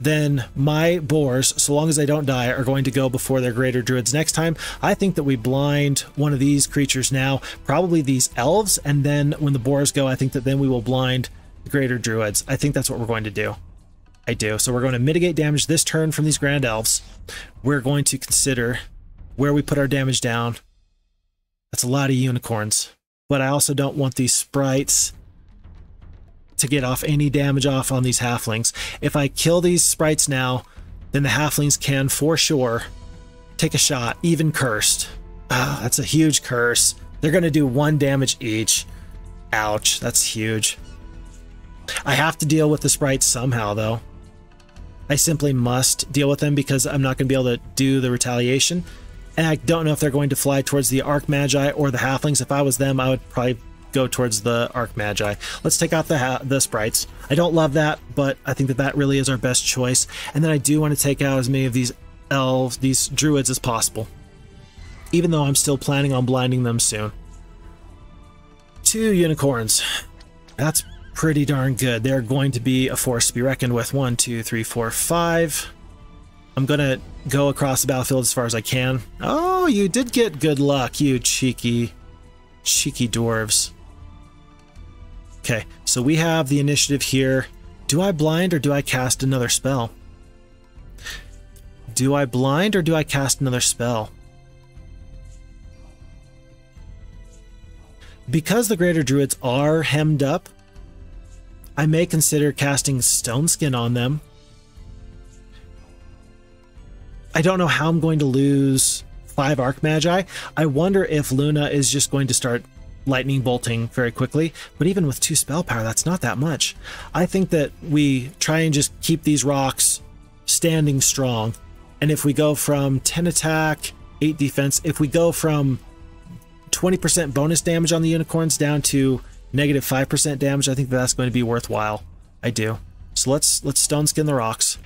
then my boars, so long as they don't die, are going to go before their greater druids next time. I think that we blind one of these creatures now, probably these elves, and then when the boars go, I think that then we will blind the greater druids. I think that's what we're going to do. I do. So we're going to mitigate damage this turn from these grand elves. We're going to consider where we put our damage down. That's a lot of unicorns. But I also don't want these sprites to get off any damage off on these halflings. If I kill these sprites now, then the halflings can for sure take a shot, even cursed. Ah, that's a huge curse. They're going to do one damage each. Ouch, that's huge. I have to deal with the sprites somehow, though. I simply must deal with them because I'm not going to be able to do the retaliation. And I don't know if they're going to fly towards the Arc Magi or the Halflings. If I was them, I would probably go towards the Arc Magi. Let's take out the the sprites. I don't love that, but I think that that really is our best choice. And then I do want to take out as many of these elves, these druids as possible. Even though I'm still planning on blinding them soon. Two unicorns. That's pretty darn good. They're going to be a force to be reckoned with. One, two, three, four, five. I'm gonna go across the battlefield as far as I can. Oh, you did get good luck, you cheeky, cheeky dwarves. Okay, so we have the initiative here. Do I blind or do I cast another spell? Do I blind or do I cast another spell? Because the Greater Druids are hemmed up, I may consider casting Stone Skin on them. I don't know how I'm going to lose five Arc Magi. I wonder if Luna is just going to start lightning bolting very quickly. But even with two spell power, that's not that much. I think that we try and just keep these rocks standing strong. And if we go from 10 attack, 8 defense, if we go from 20% bonus damage on the unicorns down to negative 5% damage, I think that that's going to be worthwhile. I do. So let's let's stone skin the rocks.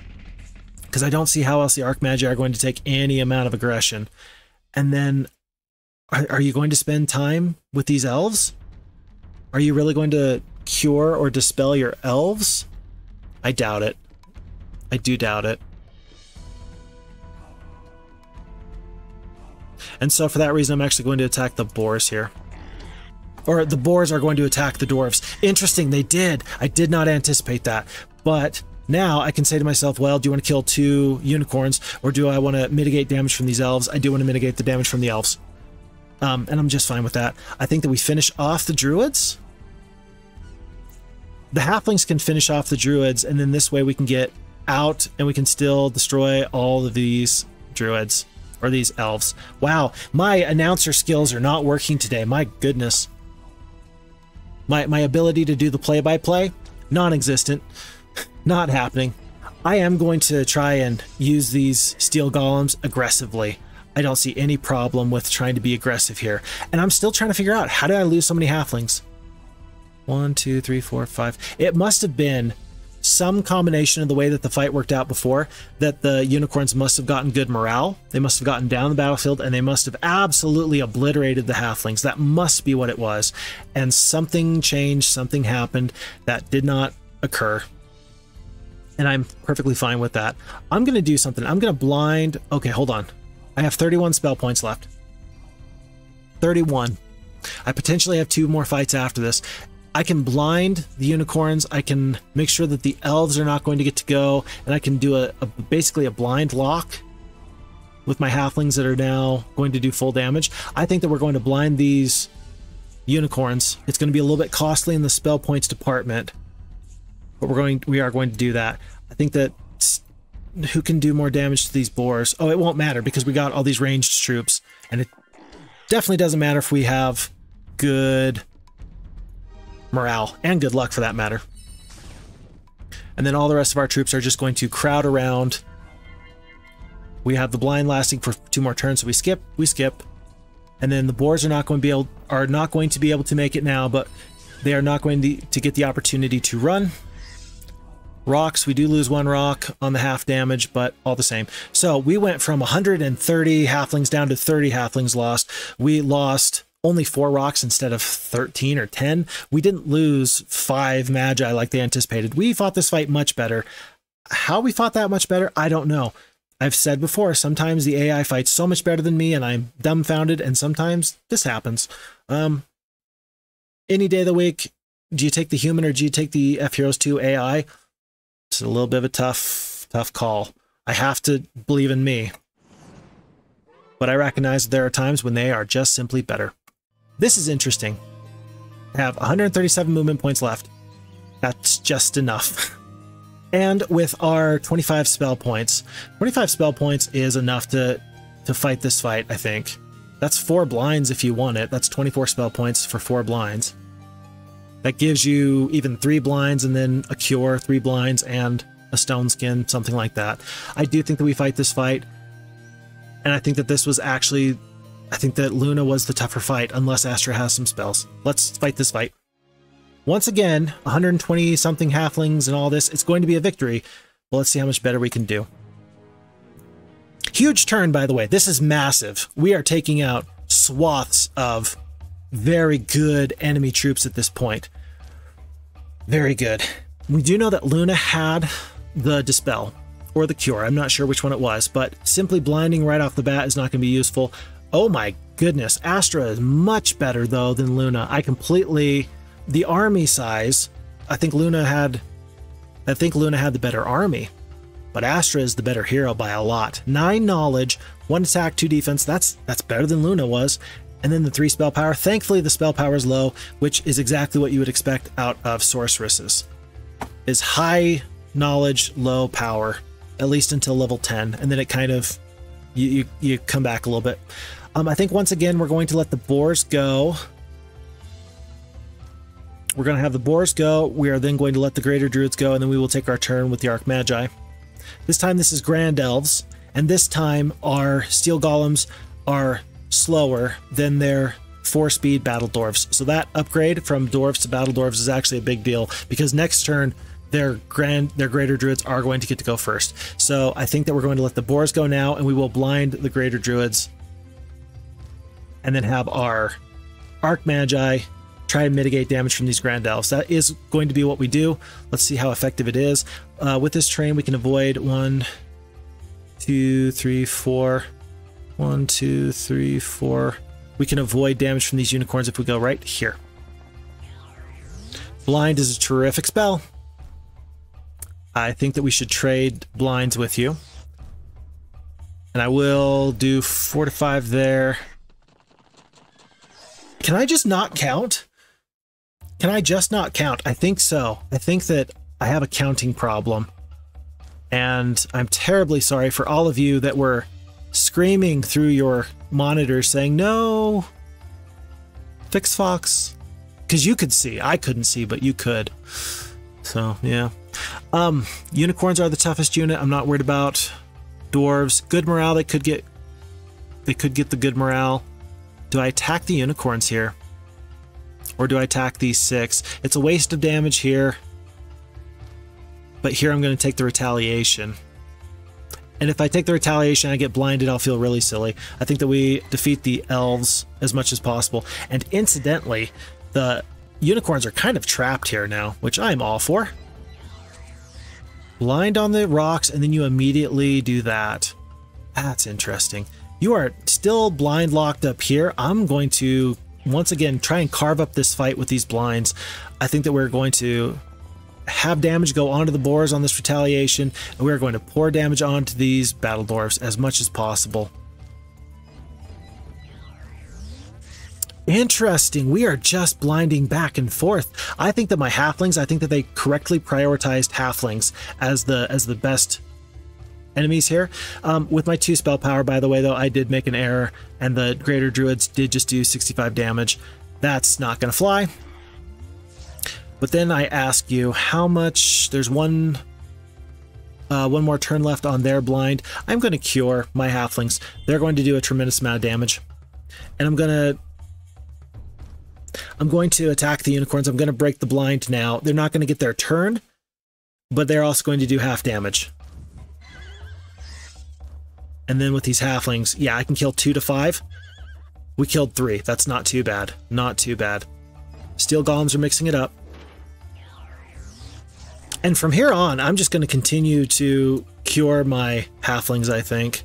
Because I don't see how else the Arc Magi are going to take any amount of aggression. And then are, are you going to spend time with these elves? Are you really going to cure or dispel your elves? I doubt it. I do doubt it. And so for that reason, I'm actually going to attack the boars here. Or the boars are going to attack the dwarves. Interesting, they did. I did not anticipate that. But now I can say to myself, well, do you want to kill two unicorns or do I want to mitigate damage from these elves? I do want to mitigate the damage from the elves. Um, and I'm just fine with that. I think that we finish off the druids. The halflings can finish off the druids, and then this way we can get out and we can still destroy all of these druids or these elves. Wow, my announcer skills are not working today. My goodness. My, my ability to do the play-by-play, non-existent, not happening. I am going to try and use these steel golems aggressively. I don't see any problem with trying to be aggressive here. And I'm still trying to figure out, how did I lose so many halflings? One, two, three, four, five. It must have been some combination of the way that the fight worked out before, that the unicorns must have gotten good morale, they must have gotten down the battlefield, and they must have absolutely obliterated the halflings. That must be what it was. And something changed, something happened that did not occur. And I'm perfectly fine with that. I'm going to do something. I'm going to blind. Okay, hold on. I have 31 spell points left. 31. I potentially have two more fights after this. I can blind the unicorns. I can make sure that the elves are not going to get to go, and I can do a, a, basically a blind lock with my halflings that are now going to do full damage. I think that we're going to blind these unicorns. It's going to be a little bit costly in the spell points department, but we're going we are going to do that. I think that who can do more damage to these boars? Oh, it won't matter because we got all these ranged troops, and it definitely doesn't matter if we have good morale, and good luck for that matter. And then all the rest of our troops are just going to crowd around. We have the blind lasting for two more turns, so we skip, we skip. And then the boars are not going to be able are not going to be able to make it now, but they are not going to, to get the opportunity to run. Rocks, we do lose one rock on the half damage, but all the same. So we went from 130 halflings down to 30 halflings lost. We lost only four rocks instead of 13 or 10. We didn't lose five magi like they anticipated. We fought this fight much better. How we fought that much better, I don't know. I've said before, sometimes the AI fights so much better than me and I'm dumbfounded, and sometimes this happens. Um, any day of the week, do you take the human or do you take the F Heroes 2 AI? It's a little bit of a tough, tough call. I have to believe in me. But I recognize there are times when they are just simply better. This is interesting. I have 137 movement points left. That's just enough. and with our 25 spell points, 25 spell points is enough to, to fight this fight, I think. That's four blinds if you want it. That's 24 spell points for four blinds. That gives you even three blinds and then a cure, three blinds, and a stone skin, something like that. I do think that we fight this fight, and I think that this was actually I think that Luna was the tougher fight, unless Astra has some spells. Let's fight this fight. Once again, 120 something halflings and all this, it's going to be a victory. Well, let's see how much better we can do. Huge turn, by the way. This is massive. We are taking out swaths of very good enemy troops at this point. Very good. We do know that Luna had the Dispel, or the Cure. I'm not sure which one it was, but simply blinding right off the bat is not going to be useful. Oh my goodness, Astra is much better though than Luna. I completely the army size. I think Luna had I think Luna had the better army. But Astra is the better hero by a lot. 9 knowledge, 1 attack, 2 defense. That's that's better than Luna was. And then the 3 spell power. Thankfully the spell power is low, which is exactly what you would expect out of sorceresses. Is high knowledge, low power, at least until level 10, and then it kind of you, you, you come back a little bit. Um, I think once again, we're going to let the boars go. We're going to have the Boars go. We are then going to let the Greater Druids go, and then we will take our turn with the arc magi. This time this is Grand Elves, and this time our Steel Golems are slower than their four speed battle dwarves. So that upgrade from dwarves to battle dwarves is actually a big deal because next turn their grand their greater druids are going to get to go first. So I think that we're going to let the boars go now and we will blind the greater druids and then have our arc magi try and mitigate damage from these grand elves. That is going to be what we do. Let's see how effective it is. Uh, with this train, we can avoid one, two, three, four, one, two, three, four. We can avoid damage from these unicorns if we go right here. Blind is a terrific spell. I think that we should trade blinds with you. And I will do four to five there. Can I just not count? Can I just not count? I think so. I think that I have a counting problem. And I'm terribly sorry for all of you that were screaming through your monitor saying, no, Phixfox. Because you could see. I couldn't see, but you could. So, yeah. Um, unicorns are the toughest unit. I'm not worried about dwarves. Good morale. They could get. They could get the good morale. Do I attack the unicorns here? Or do I attack these six? It's a waste of damage here. But here I'm going to take the retaliation. And if I take the retaliation, I get blinded, I'll feel really silly. I think that we defeat the elves as much as possible. And incidentally, the unicorns are kind of trapped here now, which I'm all for. Blind on the rocks, and then you immediately do that. That's interesting. You are still blind locked up here. I'm going to, once again, try and carve up this fight with these blinds. I think that we're going to have damage go onto the boars on this retaliation, and we're going to pour damage onto these battle dwarves as much as possible. Interesting. We are just blinding back and forth. I think that my halflings, I think that they correctly prioritized halflings as the as the best enemies here. Um, with my two spell power, by the way, though, I did make an error, and the greater druids did just do 65 damage. That's not going to fly. But then I ask you how much. There's one. Uh, one more turn left on their blind. I'm going to cure my halflings. They're going to do a tremendous amount of damage, and I'm going to I'm going to attack the unicorns. I'm going to break the blind now. They're not going to get their turn, but they're also going to do half damage. And then with these halflings, yeah, I can kill two to five. We killed three. That's not too bad. Not too bad. Steel golems are mixing it up. And from here on, I'm just going to continue to cure my halflings, I think.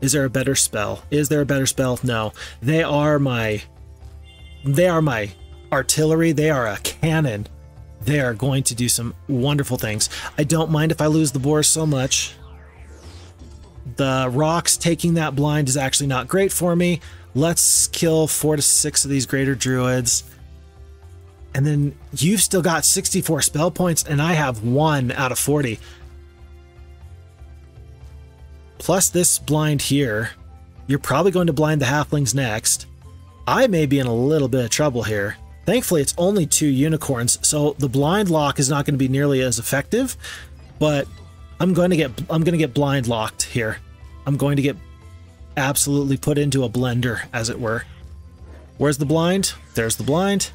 Is there a better spell? Is there a better spell? No. They are my they are my artillery. They are a cannon. They are going to do some wonderful things. I don't mind if I lose the boar so much. The rocks taking that blind is actually not great for me. Let's kill four to six of these greater druids. And then you've still got 64 spell points, and I have one out of 40. Plus this blind here. You're probably going to blind the halflings next. I may be in a little bit of trouble here. Thankfully, it's only two unicorns, so the blind lock is not going to be nearly as effective, but I'm going to get I'm going to get blind locked here. I'm going to get absolutely put into a blender, as it were. Where's the blind? There's the blind.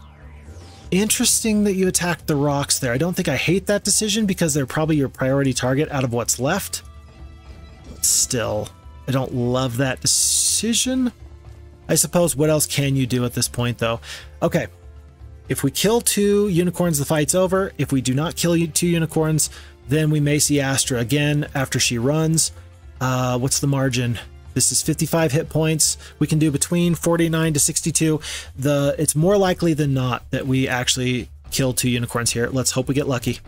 Interesting that you attacked the rocks there. I don't think I hate that decision because they're probably your priority target out of what's left. But still, I don't love that decision. I suppose what else can you do at this point, though? Okay, if we kill two unicorns, the fight's over. If we do not kill two unicorns, then we may see Astra again after she runs. Uh, what's the margin? This is 55 hit points. We can do between 49 to 62. The It's more likely than not that we actually kill two unicorns here. Let's hope we get lucky.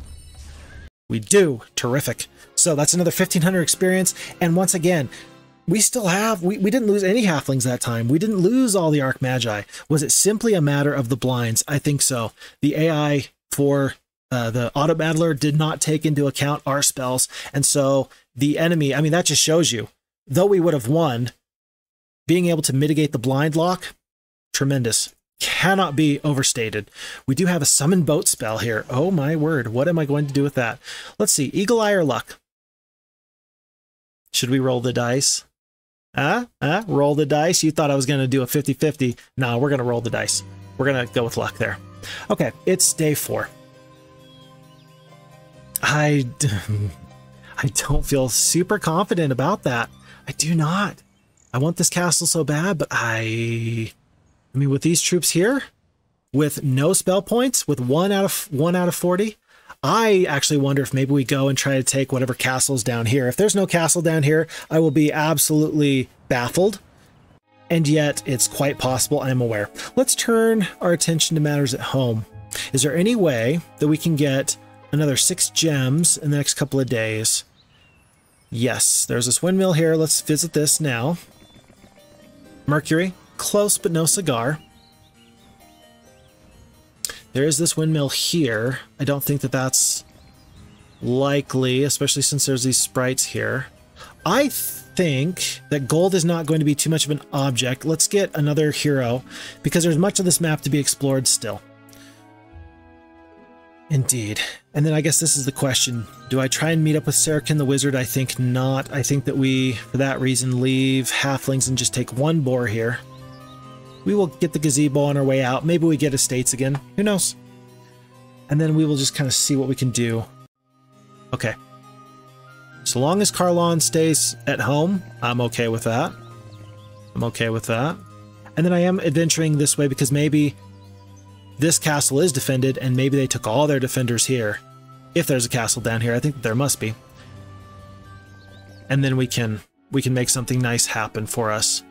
We do. Terrific. So that's another 1500 experience. And once again, we still have we, we didn't lose any halflings that time we didn't lose all the arc magi was it simply a matter of the blinds i think so the ai for uh, the auto battler did not take into account our spells and so the enemy i mean that just shows you though we would have won being able to mitigate the blind lock tremendous cannot be overstated. We do have a summon boat spell here. Oh my word, what am I going to do with that? Let's see, Eagle Eye or Luck? Should we roll the dice? Huh? Huh? Roll the dice? You thought I was going to do a 50-50. No, we're going to roll the dice. We're going to go with Luck there. Okay, it's day four. I, I don't feel super confident about that. I do not. I want this castle so bad, but I I mean, with these troops here, with no spell points, with one out of one out of 40, I actually wonder if maybe we go and try to take whatever castle's down here. If there's no castle down here, I will be absolutely baffled. And yet, it's quite possible, I'm aware. Let's turn our attention to matters at home. Is there any way that we can get another six gems in the next couple of days? Yes, there's this windmill here. Let's visit this now. Mercury, Close, but no cigar. There is this windmill here. I don't think that that's likely, especially since there's these sprites here. I think that gold is not going to be too much of an object. Let's get another hero, because there's much of this map to be explored still. Indeed. And then I guess this is the question. Do I try and meet up with Sarakin the Wizard? I think not. I think that we, for that reason, leave halflings and just take one boar here. We will get the gazebo on our way out. Maybe we get estates again. Who knows? And then we will just kind of see what we can do. Okay. So long as Carlawn stays at home, I'm okay with that. I'm okay with that. And then I am adventuring this way because maybe this castle is defended and maybe they took all their defenders here. If there's a castle down here, I think there must be. And then we can we can make something nice happen for us.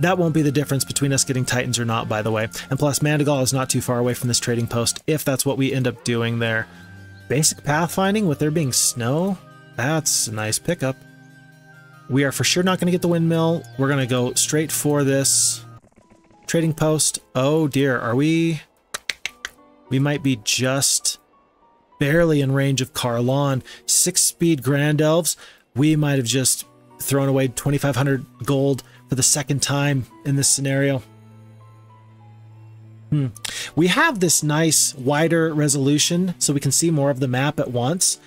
That won't be the difference between us getting Titans or not, by the way. And plus, Mandigal is not too far away from this trading post, if that's what we end up doing there. Basic pathfinding with there being snow? That's a nice pickup. We are for sure not going to get the windmill. We're going to go straight for this trading post. Oh dear, are we... We might be just barely in range of Carlawn. Six speed Grand Elves. We might have just thrown away 2,500 gold for the second time in this scenario. Hmm. We have this nice wider resolution so we can see more of the map at once.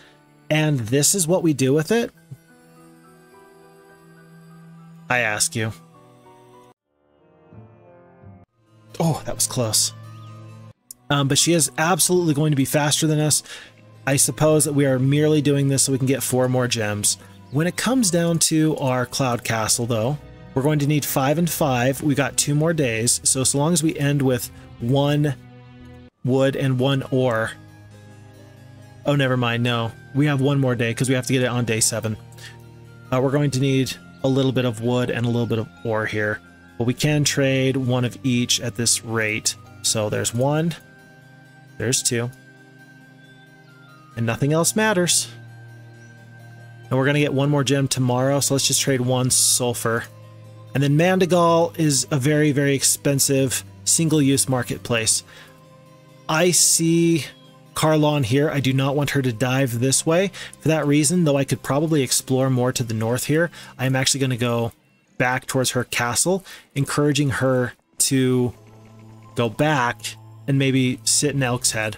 And this is what we do with it? I ask you. Oh, that was close. Um, but she is absolutely going to be faster than us. I suppose that we are merely doing this so we can get four more gems. When it comes down to our cloud castle, though, we're going to need five and five. We got two more days. So, so long as we end with one wood and one ore. Oh, never mind. No, we have one more day because we have to get it on day seven. Uh, we're going to need a little bit of wood and a little bit of ore here. But we can trade one of each at this rate. So there's one, there's two, and nothing else matters. And we're going to get one more gem tomorrow, so let's just trade one sulfur. And then Mandigal is a very, very expensive single-use marketplace. I see Carlawn here. I do not want her to dive this way. For that reason, though I could probably explore more to the north here, I am actually going to go back towards her castle, encouraging her to go back and maybe sit in Elk's Head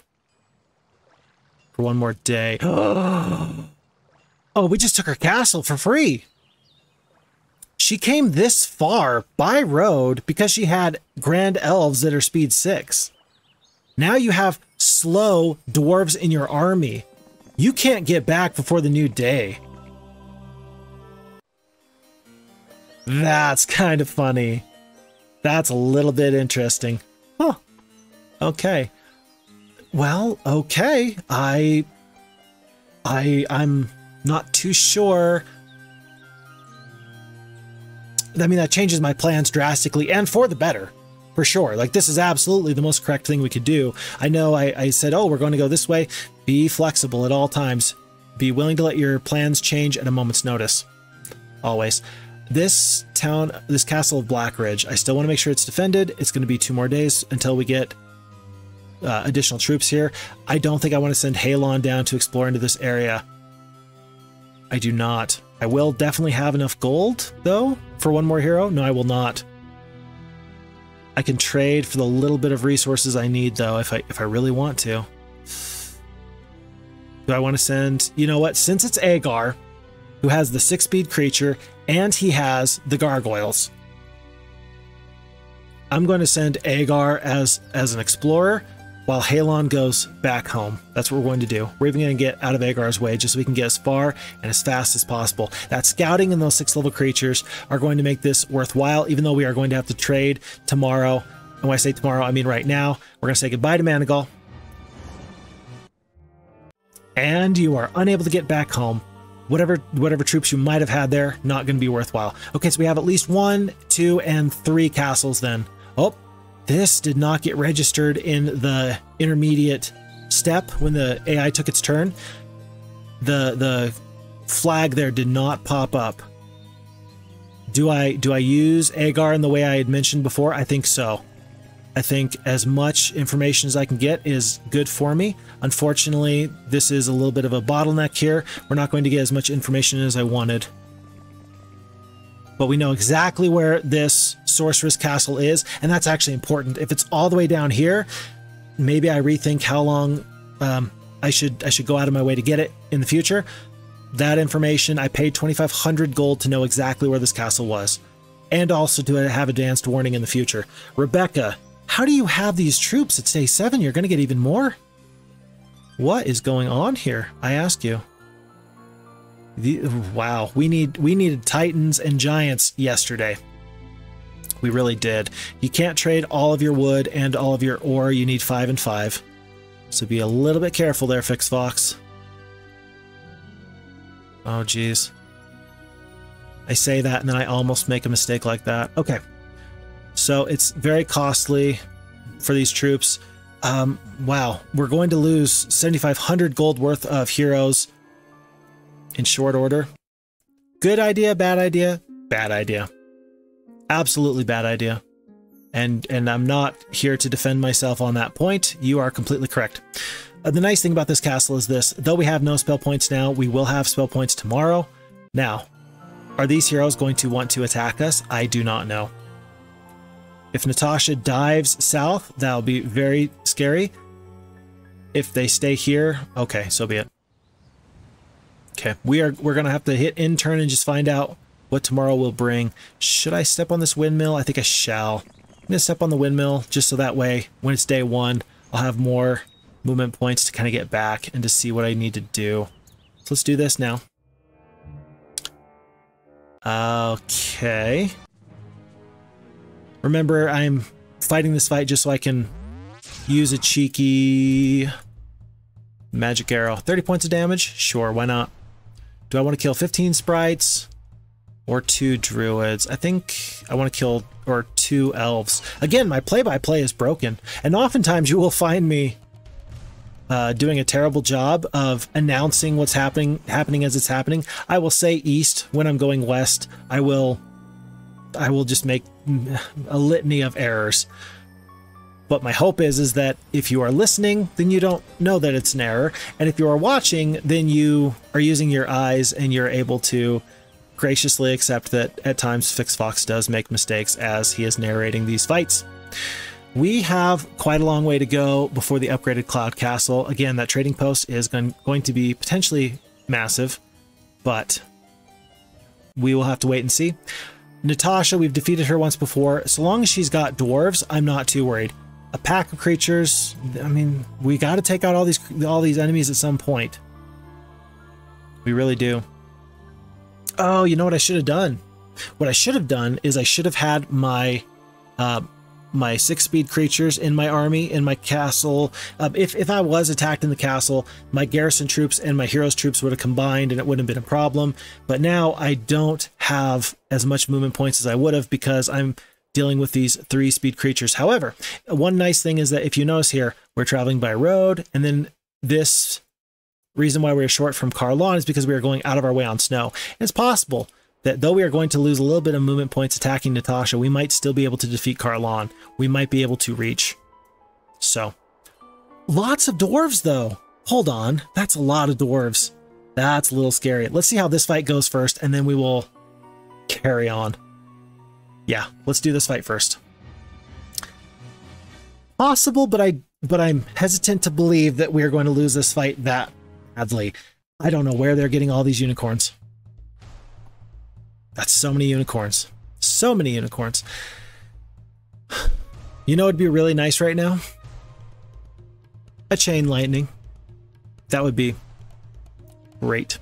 for one more day. oh, we just took her castle for free. She came this far by road because she had grand elves that are speed 6. Now you have slow dwarves in your army. You can't get back before the new day. That's kind of funny. That's a little bit interesting. Huh. Okay. Well, okay. I I I'm not too sure I mean, that changes my plans drastically and for the better, for sure. Like, this is absolutely the most correct thing we could do. I know I, I said, oh, we're going to go this way. Be flexible at all times. Be willing to let your plans change at a moment's notice. Always. This town, this castle of Blackridge, I still want to make sure it's defended. It's going to be two more days until we get uh, additional troops here. I don't think I want to send Halon down to explore into this area. I do not. I will definitely have enough gold, though, for one more hero. No, I will not. I can trade for the little bit of resources I need, though, if I if I really want to. Do I want to send? You know what? Since it's Agar, who has the six-speed creature, and he has the gargoyles, I'm going to send Agar as as an explorer, while Halon goes back home. That's what we're going to do. We're even going to get out of Agar's way just so we can get as far and as fast as possible. That scouting and those six level creatures are going to make this worthwhile, even though we are going to have to trade tomorrow. And when I say tomorrow, I mean right now. We're going to say goodbye to Mandigal. And you are unable to get back home. Whatever whatever troops you might have had there, not going to be worthwhile. Okay, so we have at least one, two, and three castles then. Oh, this did not get registered in the intermediate step when the AI took its turn. The the flag there did not pop up. Do I do I use Agar in the way I had mentioned before? I think so. I think as much information as I can get is good for me. Unfortunately, this is a little bit of a bottleneck here. We're not going to get as much information as I wanted but we know exactly where this sorceress castle is, and that's actually important. If it's all the way down here, maybe I rethink how long um, I should I should go out of my way to get it in the future. That information, I paid 2,500 gold to know exactly where this castle was, and also to have advanced warning in the future. Rebecca, how do you have these troops at day seven? You're going to get even more. What is going on here? I ask you. The, wow, we need we needed titans and giants yesterday. We really did. You can't trade all of your wood and all of your ore. You need five and five. So be a little bit careful there, Phixfox. Oh, geez. I say that and then I almost make a mistake like that. Okay. So it's very costly for these troops. Um, wow, we're going to lose 7,500 gold worth of heroes in short order. Good idea, bad idea, bad idea. Absolutely bad idea. And and I'm not here to defend myself on that point. You are completely correct. Uh, the nice thing about this castle is this, though we have no spell points now, we will have spell points tomorrow. Now, are these heroes going to want to attack us? I do not know. If Natasha dives south, that'll be very scary. If they stay here, okay, so be it. Okay, we are we're gonna have to hit in turn and just find out what tomorrow will bring. Should I step on this windmill? I think I shall. I'm gonna step on the windmill just so that way when it's day one, I'll have more movement points to kind of get back and to see what I need to do. So let's do this now. Okay. Remember, I'm fighting this fight just so I can use a cheeky magic arrow. 30 points of damage? Sure, why not? Do I want to kill 15 sprites or two druids? I think I want to kill or two elves. Again, my play-by-play -play is broken, and oftentimes you will find me uh, doing a terrible job of announcing what's happening happening as it's happening. I will say east when I'm going west. I will I will just make a litany of errors. But my hope is is that if you are listening, then you don't know that it's an error, and if you are watching, then you are using your eyes and you're able to graciously accept that at times Phixfox does make mistakes as he is narrating these fights. We have quite a long way to go before the upgraded Cloud Castle. Again, that trading post is going, to be potentially massive, but we will have to wait and see. Natasha, we've defeated her once before. So long as she's got dwarves, I'm not too worried a pack of creatures. I mean, we got to take out all these all these enemies at some point. We really do. Oh, you know what I should have done? What I should have done is I should have had my uh, my six speed creatures in my army in my castle. Uh, if if I was attacked in the castle, my garrison troops and my heroes troops would have combined, and it wouldn't have been a problem. But now I don't have as much movement points as I would have because I'm dealing with these three speed creatures. However, one nice thing is that if you notice here, we're traveling by road, and then this reason why we're short from Carlawn is because we are going out of our way on snow. And it's possible that though we are going to lose a little bit of movement points attacking Natasha, we might still be able to defeat Carlawn. We might be able to reach. So, lots of dwarves though. Hold on, that's a lot of dwarves. That's a little scary. Let's see how this fight goes first, and then we will carry on. Yeah, let's do this fight first. possible, but I but I'm hesitant to believe that we are going to lose this fight that badly. I don't know where they're getting all these unicorns. That's so many unicorns. So many unicorns. You know it'd be really nice right now? A chain lightning. That would be great.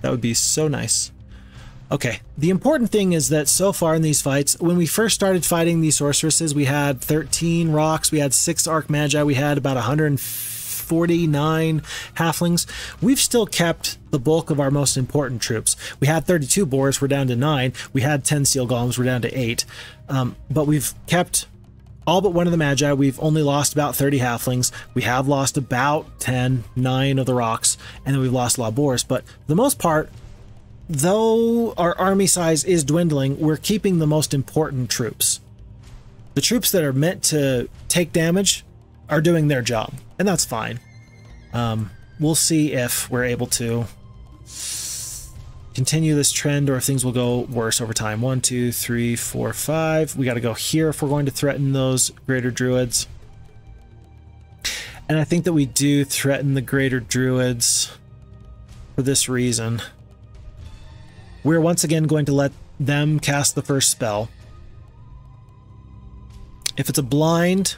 That would be so nice. Okay, the important thing is that so far in these fights, when we first started fighting these sorceresses, we had 13 rocks, we had 6 Arc Magi, we had about 149 halflings. We've still kept the bulk of our most important troops. We had 32 boars, we're down to 9. We had 10 steel golems, we're down to 8. Um, but we've kept all but one of the magi. We've only lost about 30 halflings. We have lost about 10, 9 of the rocks, and then we've lost a lot of boars. But for the most part, though our army size is dwindling, we're keeping the most important troops. The troops that are meant to take damage are doing their job, and that's fine. Um, we'll see if we're able to continue this trend or if things will go worse over time. One, two, three, four, five. We got to go here if we're going to threaten those greater druids. And I think that we do threaten the greater druids for this reason. We're once again going to let them cast the first spell. If it's a blind,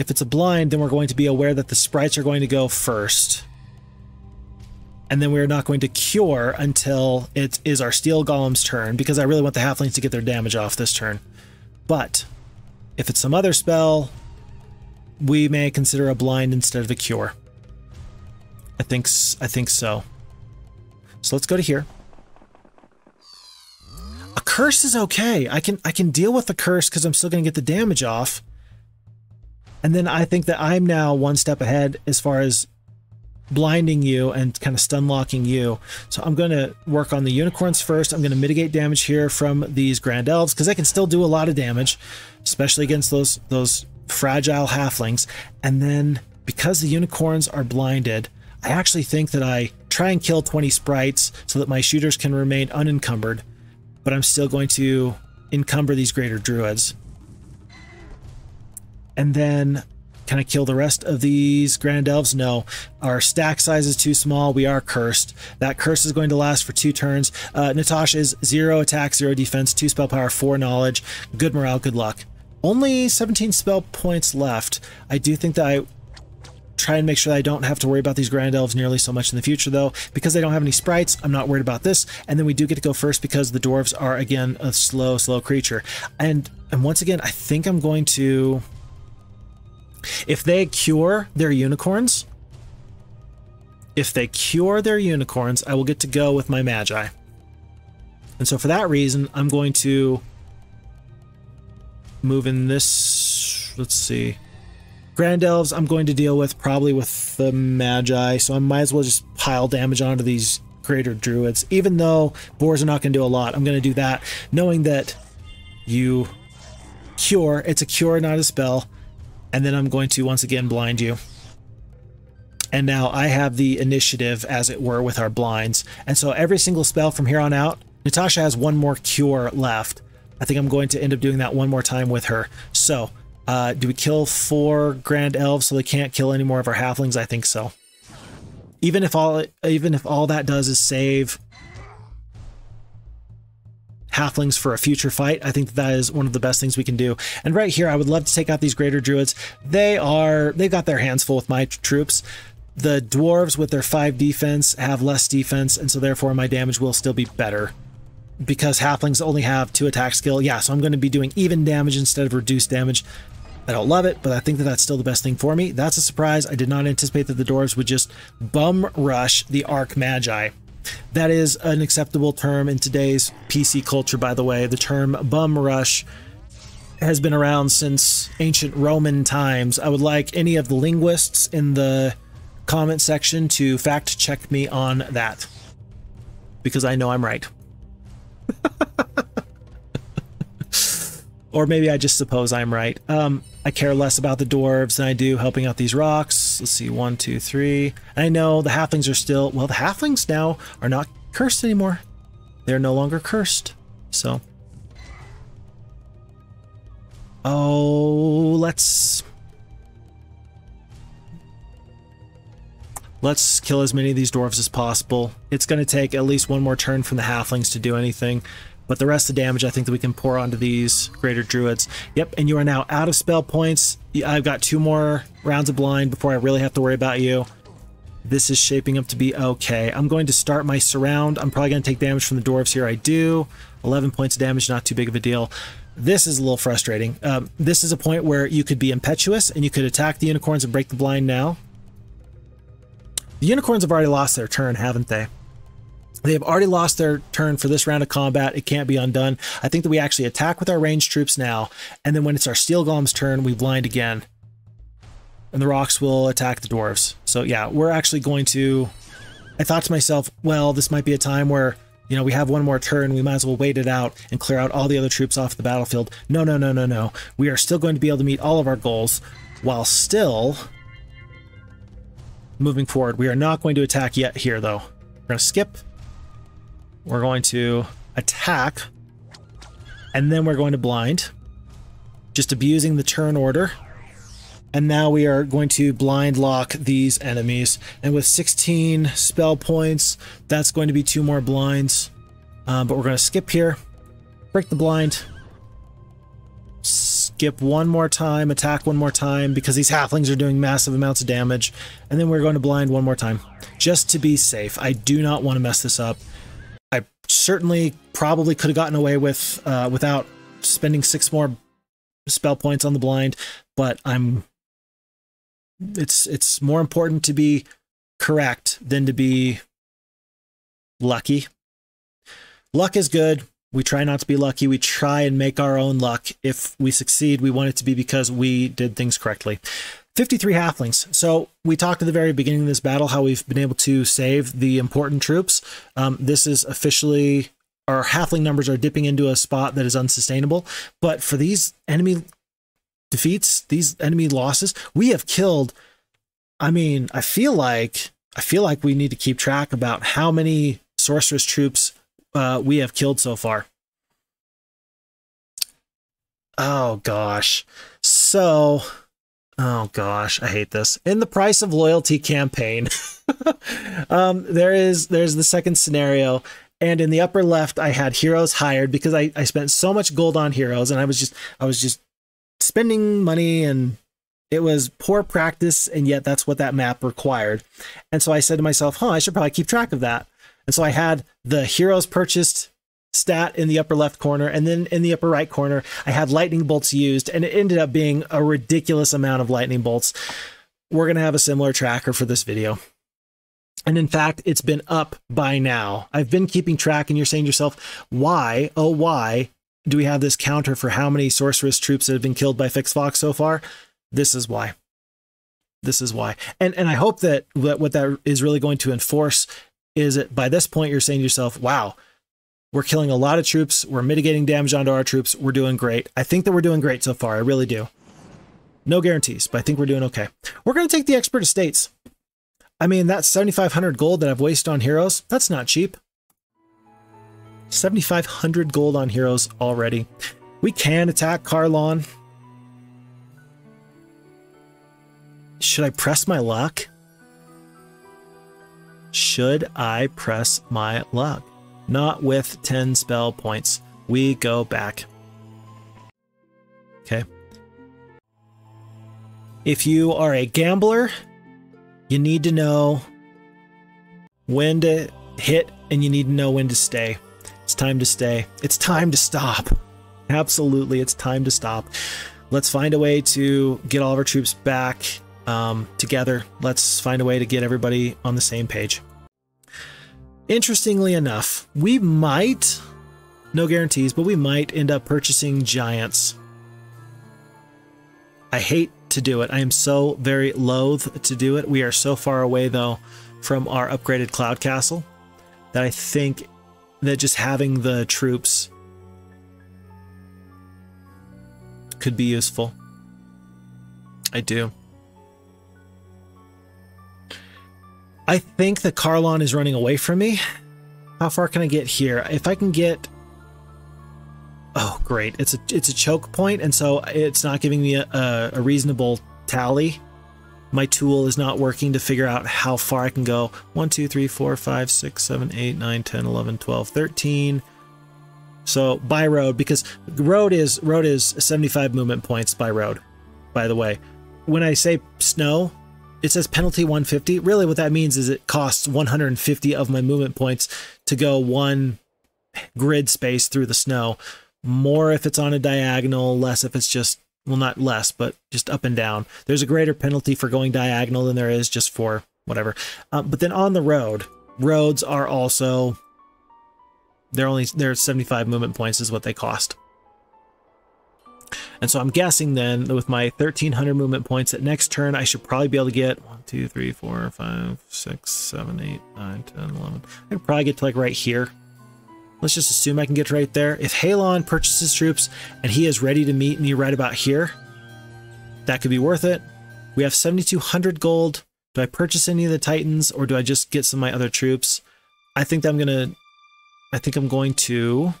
if it's a blind, then we're going to be aware that the sprites are going to go first. And then we're not going to cure until it is our steel golem's turn, because I really want the halflings to get their damage off this turn. But if it's some other spell, we may consider a blind instead of a cure. I think I think so. So let's go to here A curse is okay. I can I can deal with the curse because I'm still going to get the damage off. And then I think that I'm now one step ahead as far as blinding you and kind of stun locking you. So I'm going to work on the unicorns first. I'm going to mitigate damage here from these grand elves because I can still do a lot of damage, especially against those those fragile halflings. And then because the unicorns are blinded, I actually think that I try and kill 20 sprites so that my shooters can remain unencumbered but I'm still going to encumber these greater druids. And then can I kill the rest of these grand elves? No. Our stack size is too small. We are cursed. That curse is going to last for two turns. Uh, Natasha is zero attack, zero defense, two spell power, four knowledge. Good morale, good luck. Only 17 spell points left. I do think that I try and make sure that I don't have to worry about these Grand Elves nearly so much in the future, though. Because they don't have any sprites, I'm not worried about this. And then we do get to go first because the Dwarves are, again, a slow, slow creature. And, and once again, I think I'm going to... If they cure their unicorns, if they cure their unicorns, I will get to go with my Magi. And so for that reason, I'm going to move in this, let's see, Grand Elves I'm going to deal with probably with the Magi, so I might as well just pile damage onto these greater druids. Even though boars are not going to do a lot, I'm going to do that, knowing that you cure, it's a cure, not a spell, and then I'm going to once again blind you. And now I have the initiative, as it were, with our blinds. And so every single spell from here on out, Natasha has one more cure left. I think I'm going to end up doing that one more time with her. So uh, do we kill four Grand Elves so they can't kill any more of our Halflings? I think so. Even if all even if all that does is save halflings for a future fight. I think that, that is one of the best things we can do. And right here, I would love to take out these greater druids. They are they've got their hands full with my troops. The dwarves with their five defense have less defense, and so therefore my damage will still be better. Because halflings only have two attack skill. Yeah, so I'm going to be doing even damage instead of reduced damage. I don't love it, but I think that that's still the best thing for me. That's a surprise. I did not anticipate that the dwarves would just bum rush the Arc Magi. That is an acceptable term in today's PC culture, by the way. The term bum rush has been around since ancient Roman times. I would like any of the linguists in the comment section to fact check me on that because I know I'm right. or maybe I just suppose I'm right. Um, I care less about the dwarves than I do helping out these rocks. Let's see, one, two, three. And I know the halflings are still, well, the halflings now are not cursed anymore. They're no longer cursed. So. Oh, let's Let's kill as many of these dwarves as possible. It's going to take at least one more turn from the halflings to do anything, but the rest of the damage I think that we can pour onto these greater druids. Yep, and you are now out of spell points. I've got two more rounds of blind before I really have to worry about you. This is shaping up to be okay. I'm going to start my surround. I'm probably going to take damage from the dwarves here. I do. 11 points of damage, not too big of a deal. This is a little frustrating. Um, this is a point where you could be impetuous and you could attack the unicorns and break the blind now. The unicorns have already lost their turn, haven't they? They have already lost their turn for this round of combat. It can't be undone. I think that we actually attack with our ranged troops now, and then when it's our steel golem's turn, we blind again. And the rocks will attack the dwarves. So yeah, we're actually going to... I thought to myself, well, this might be a time where, you know, we have one more turn, we might as well wait it out and clear out all the other troops off the battlefield. No, no, no, no, no. We are still going to be able to meet all of our goals while still moving forward. We are not going to attack yet here, though. We're going to skip. We're going to attack. And then we're going to blind. Just abusing the turn order. And now we are going to blind lock these enemies. And with 16 spell points, that's going to be two more blinds. Um, but we're going to skip here. Break the blind skip one more time, attack one more time, because these halflings are doing massive amounts of damage, and then we're going to blind one more time, just to be safe. I do not want to mess this up. Certainly probably could have gotten away with uh, without spending six more spell points on the blind, but I'm. It's it's more important to be correct than to be lucky. Luck is good. We try not to be lucky. We try and make our own luck. If we succeed, we want it to be because we did things correctly. 53 halflings. So we talked at the very beginning of this battle how we've been able to save the important troops. Um, this is officially our halfling numbers are dipping into a spot that is unsustainable. But for these enemy defeats, these enemy losses, we have killed. I mean, I feel like I feel like we need to keep track about how many sorceress troops uh, we have killed so far. Oh gosh. So, oh gosh, I hate this. In the price of loyalty campaign, um, there is there's the second scenario, and in the upper left, I had heroes hired because I I spent so much gold on heroes, and I was just I was just spending money and it was poor practice and yet that's what that map required. And so i said to myself huh i should probably keep track of that. And so I had the heroes purchased stat in the upper left corner, and then in the upper right corner, I had lightning bolts used, and it ended up being a ridiculous amount of lightning bolts. We're going to have a similar tracker for this video. And in fact, it's been up by now. I've been keeping track, and you're saying to yourself, why, oh, why do we have this counter for how many sorceress troops that have been killed by Phixfox so far? This is why. This is why. And and I hope that, that what that is really going to enforce is that by this point you're saying to yourself, wow, we're killing a lot of troops, we're mitigating damage onto our troops, we're doing great. I think that we're doing great so far, I really do. No guarantees, but I think we're doing okay. We're going to take the expert estates. I mean, that 7,500 gold that I've wasted on heroes, that's not cheap. 7,500 gold on heroes already. We can attack Carlawn. Should I press my luck? Should I press my luck? Not with 10 spell points. We go back. Okay. If you are a gambler, you need to know when to hit and you need to know when to stay. It's time to stay. It's time to stop. Absolutely, it's time to stop. Let's find a way to get all of our troops back um, together. Let's find a way to get everybody on the same page. Interestingly enough, we might, no guarantees, but we might end up purchasing giants. I hate to do it. I am so very loath to do it. We are so far away, though, from our upgraded cloud castle that I think that just having the troops could be useful. I do. I think the Carlawn is running away from me. How far can I get here? If I can get... Oh, great. It's a it's a choke point, and so it's not giving me a, a reasonable tally. My tool is not working to figure out how far I can go. 1, 2, 3, 4, 5, 6, 7, 8, 9, 10, 11, 12, 13. So by road, because road is road is 75 movement points by road, by the way. When I say snow, it says penalty 150. Really what that means is it costs 150 of my movement points to go one grid space through the snow. More if it's on a diagonal, less if it's just well not less, but just up and down. There's a greater penalty for going diagonal than there is just for whatever. Um, but then on the road, roads are also they're only they're 75 movement points is what they cost. And so I'm guessing then with my 1300 movement points at next turn, I should probably be able to get 1, 2, 3, 4, 5, 6, 7, 8, 9, 10, 11. I could probably get to like right here. Let's just assume I can get right there. If Halon purchases troops and he is ready to meet me right about here, that could be worth it. We have 7,200 gold. Do I purchase any of the Titans or do I just get some of my other troops? I think I'm going to, I think I'm going to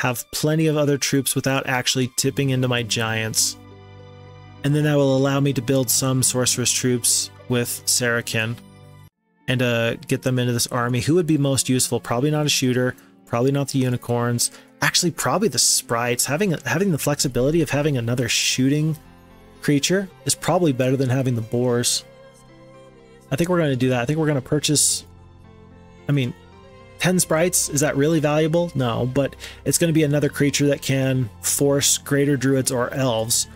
have plenty of other troops without actually tipping into my giants. And then that will allow me to build some sorceress troops with Sarakin and uh, get them into this army. Who would be most useful? Probably not a shooter. Probably not the unicorns. Actually, probably the sprites. Having having the flexibility of having another shooting creature is probably better than having the boars. I think we're going to do that. I think we're going to purchase. I mean, 10 sprites, is that really valuable? No, but it's going to be another creature that can force greater druids or elves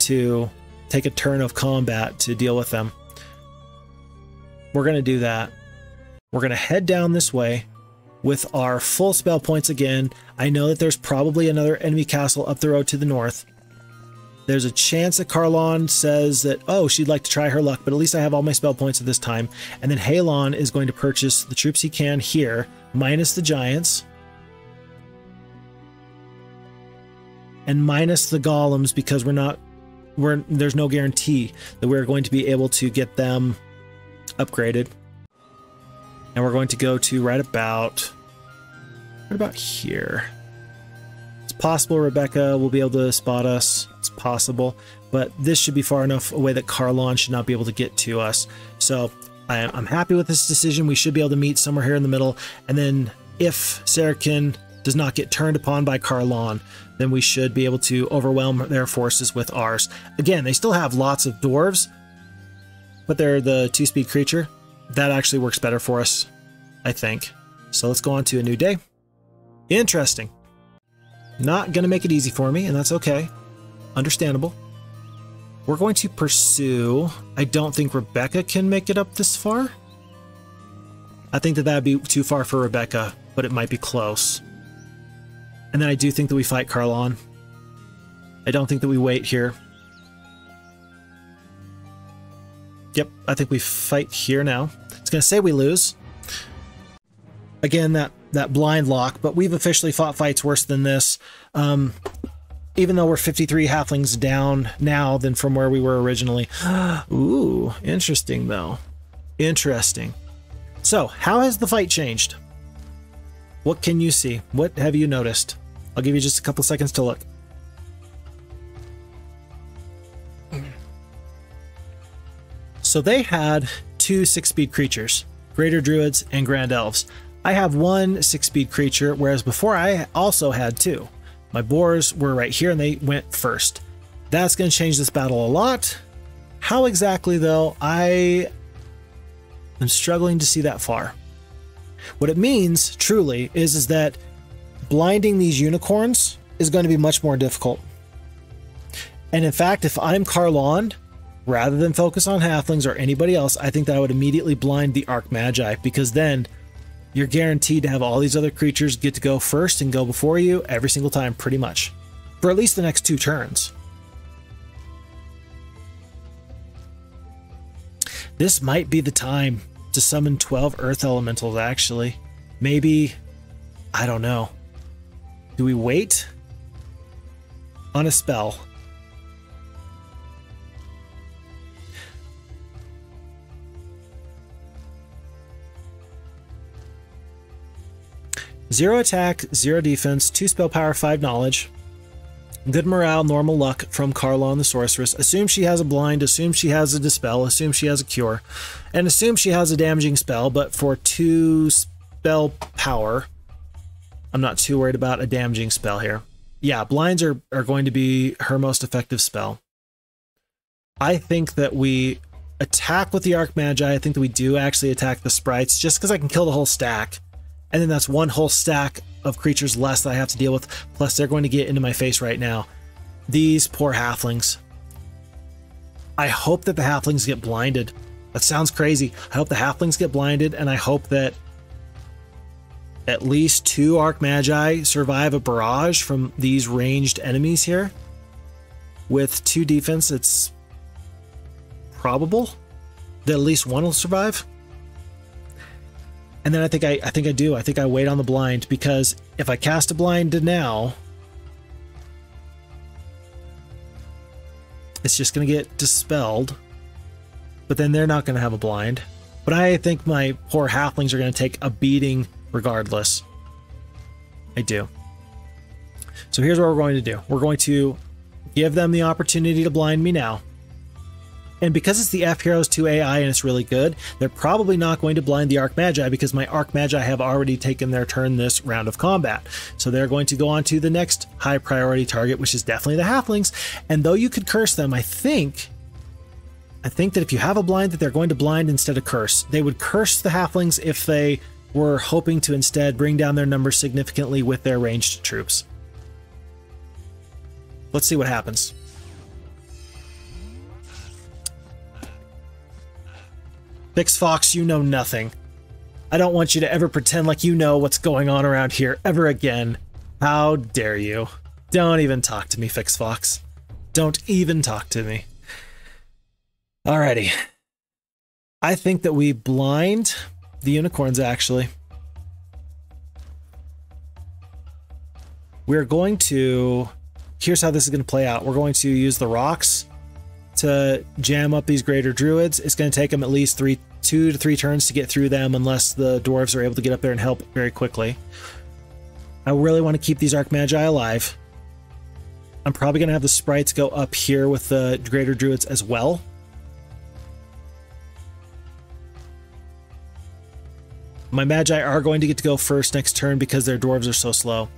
to take a turn of combat to deal with them. We're going to do that. We're going to head down this way with our full spell points again. I know that there's probably another enemy castle up the road to the north. There's a chance that Carlawn says that, oh, she'd like to try her luck, but at least I have all my spell points at this time. And then Halon is going to purchase the troops he can here, minus the giants. And minus the golems because we're not we're there's no guarantee that we're going to be able to get them upgraded. And we're going to go to right about right about here. It's possible Rebecca will be able to spot us. It's possible, but this should be far enough away that Carlawn should not be able to get to us. So I'm happy with this decision. We should be able to meet somewhere here in the middle. And then if Sarakin does not get turned upon by Carlawn, then we should be able to overwhelm their forces with ours. Again, they still have lots of dwarves, but they're the two-speed creature that actually works better for us, I think. So let's go on to a new day. Interesting. Not going to make it easy for me, and that's okay. Understandable. We're going to pursue... I don't think Rebecca can make it up this far. I think that that'd be too far for Rebecca, but it might be close. And then I do think that we fight Carlawn. I don't think that we wait here. Yep, I think we fight here now. It's going to say we lose. Again, that, that blind lock, but we've officially fought fights worse than this. Um, even though we're 53 halflings down now than from where we were originally. Ooh, interesting though. Interesting. So, how has the fight changed? What can you see? What have you noticed? I'll give you just a couple seconds to look. So they had two six-speed creatures, Greater Druids and Grand Elves. I have one six-speed creature, whereas before I also had two. My boars were right here and they went first. That's going to change this battle a lot. How exactly, though, I am struggling to see that far. What it means, truly, is, is that blinding these unicorns is going to be much more difficult. And in fact, if I'm Carlawn, rather than focus on halflings or anybody else, I think that I would immediately blind the Arc Magi because then you're guaranteed to have all these other creatures get to go first and go before you every single time, pretty much. For at least the next two turns. This might be the time to summon 12 Earth Elementals, actually. Maybe, I don't know. Do we wait on a spell? Zero attack, zero defense, two spell power, five knowledge. Good morale, normal luck from Carlawn the Sorceress. Assume she has a blind, assume she has a dispel, assume she has a cure, and assume she has a damaging spell, but for two spell power, I'm not too worried about a damaging spell here. Yeah, blinds are, are going to be her most effective spell. I think that we attack with the Arc Magi. I think that we do actually attack the sprites just because I can kill the whole stack. And then that's one whole stack of creatures less that I have to deal with. Plus, they're going to get into my face right now. These poor halflings. I hope that the halflings get blinded. That sounds crazy. I hope the halflings get blinded, and I hope that at least two Arc Magi survive a barrage from these ranged enemies here. With two defense, it's probable that at least one will survive. And then I think I, I think I do. I think I wait on the blind because if I cast a blind now, it's just going to get dispelled. But then they're not going to have a blind. But I think my poor halflings are going to take a beating regardless. I do. So here's what we're going to do. We're going to give them the opportunity to blind me now. And because it's the F Heroes 2 AI and it's really good, they're probably not going to blind the Arc Magi because my Arc Magi have already taken their turn this round of combat. So they're going to go on to the next high priority target, which is definitely the Halflings. And though you could curse them, I think I think that if you have a blind that they're going to blind instead of curse. They would curse the Halflings if they were hoping to instead bring down their numbers significantly with their ranged troops. Let's see what happens. Phixfox, you know nothing. I don't want you to ever pretend like you know what's going on around here ever again. How dare you? Don't even talk to me, Phixfox. Don't even talk to me. Alrighty. I think that we blind the unicorns, actually. We're going to... Here's how this is going to play out. We're going to use the rocks to jam up these greater druids. It's going to take them at least three two to three turns to get through them unless the dwarves are able to get up there and help very quickly. I really want to keep these Arc Magi alive. I'm probably going to have the sprites go up here with the Greater Druids as well. My Magi are going to get to go first next turn because their dwarves are so slow.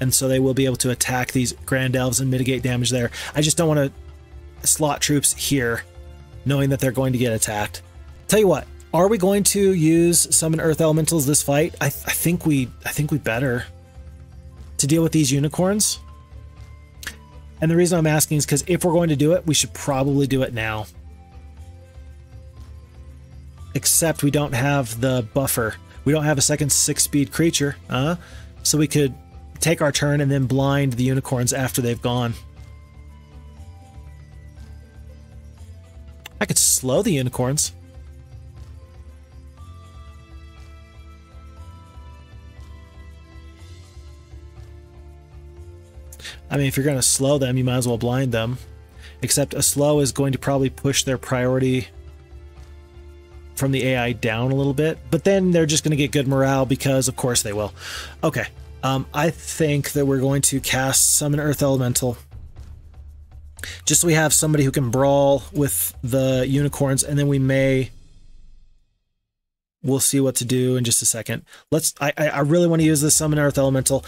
And so they will be able to attack these Grand Elves and mitigate damage there. I just don't want to slot troops here knowing that they're going to get attacked. Tell you what, are we going to use summon earth elementals this fight? I, th I think we I think we better to deal with these unicorns. And the reason I'm asking is because if we're going to do it, we should probably do it now. Except we don't have the buffer. We don't have a second six-speed creature, uh, so we could take our turn and then blind the unicorns after they've gone. I could slow the unicorns. I mean, if you're going to slow them, you might as well blind them. Except a slow is going to probably push their priority from the AI down a little bit. But then they're just going to get good morale because, of course, they will. Okay. Um, I think that we're going to cast Summon Earth Elemental just so we have somebody who can brawl with the unicorns, and then we may we'll see what to do in just a second. Let's. I I really want to use this summon Earth Elemental.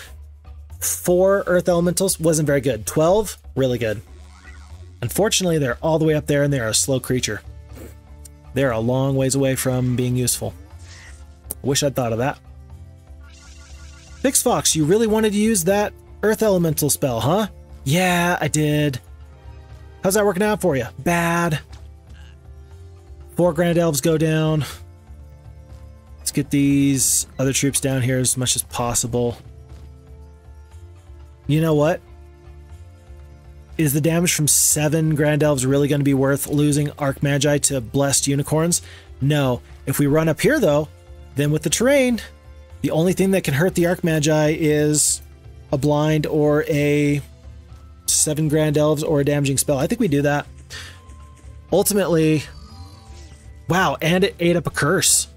Four Earth Elementals wasn't very good. Twelve, really good. Unfortunately, they're all the way up there, and they are a slow creature. They're a long ways away from being useful. Wish I'd thought of that. Phixfox, you really wanted to use that Earth Elemental spell, huh? Yeah, I did. How's that working out for you? Bad. Four Grand Elves go down. Let's get these other troops down here as much as possible. You know what? Is the damage from seven Grand Elves really going to be worth losing Arc Magi to Blessed Unicorns? No. If we run up here, though, then with the terrain, the only thing that can hurt the Arc Magi is a blind or a seven Grand Elves or a damaging spell. I think we do that. Ultimately, wow, and it ate up a curse.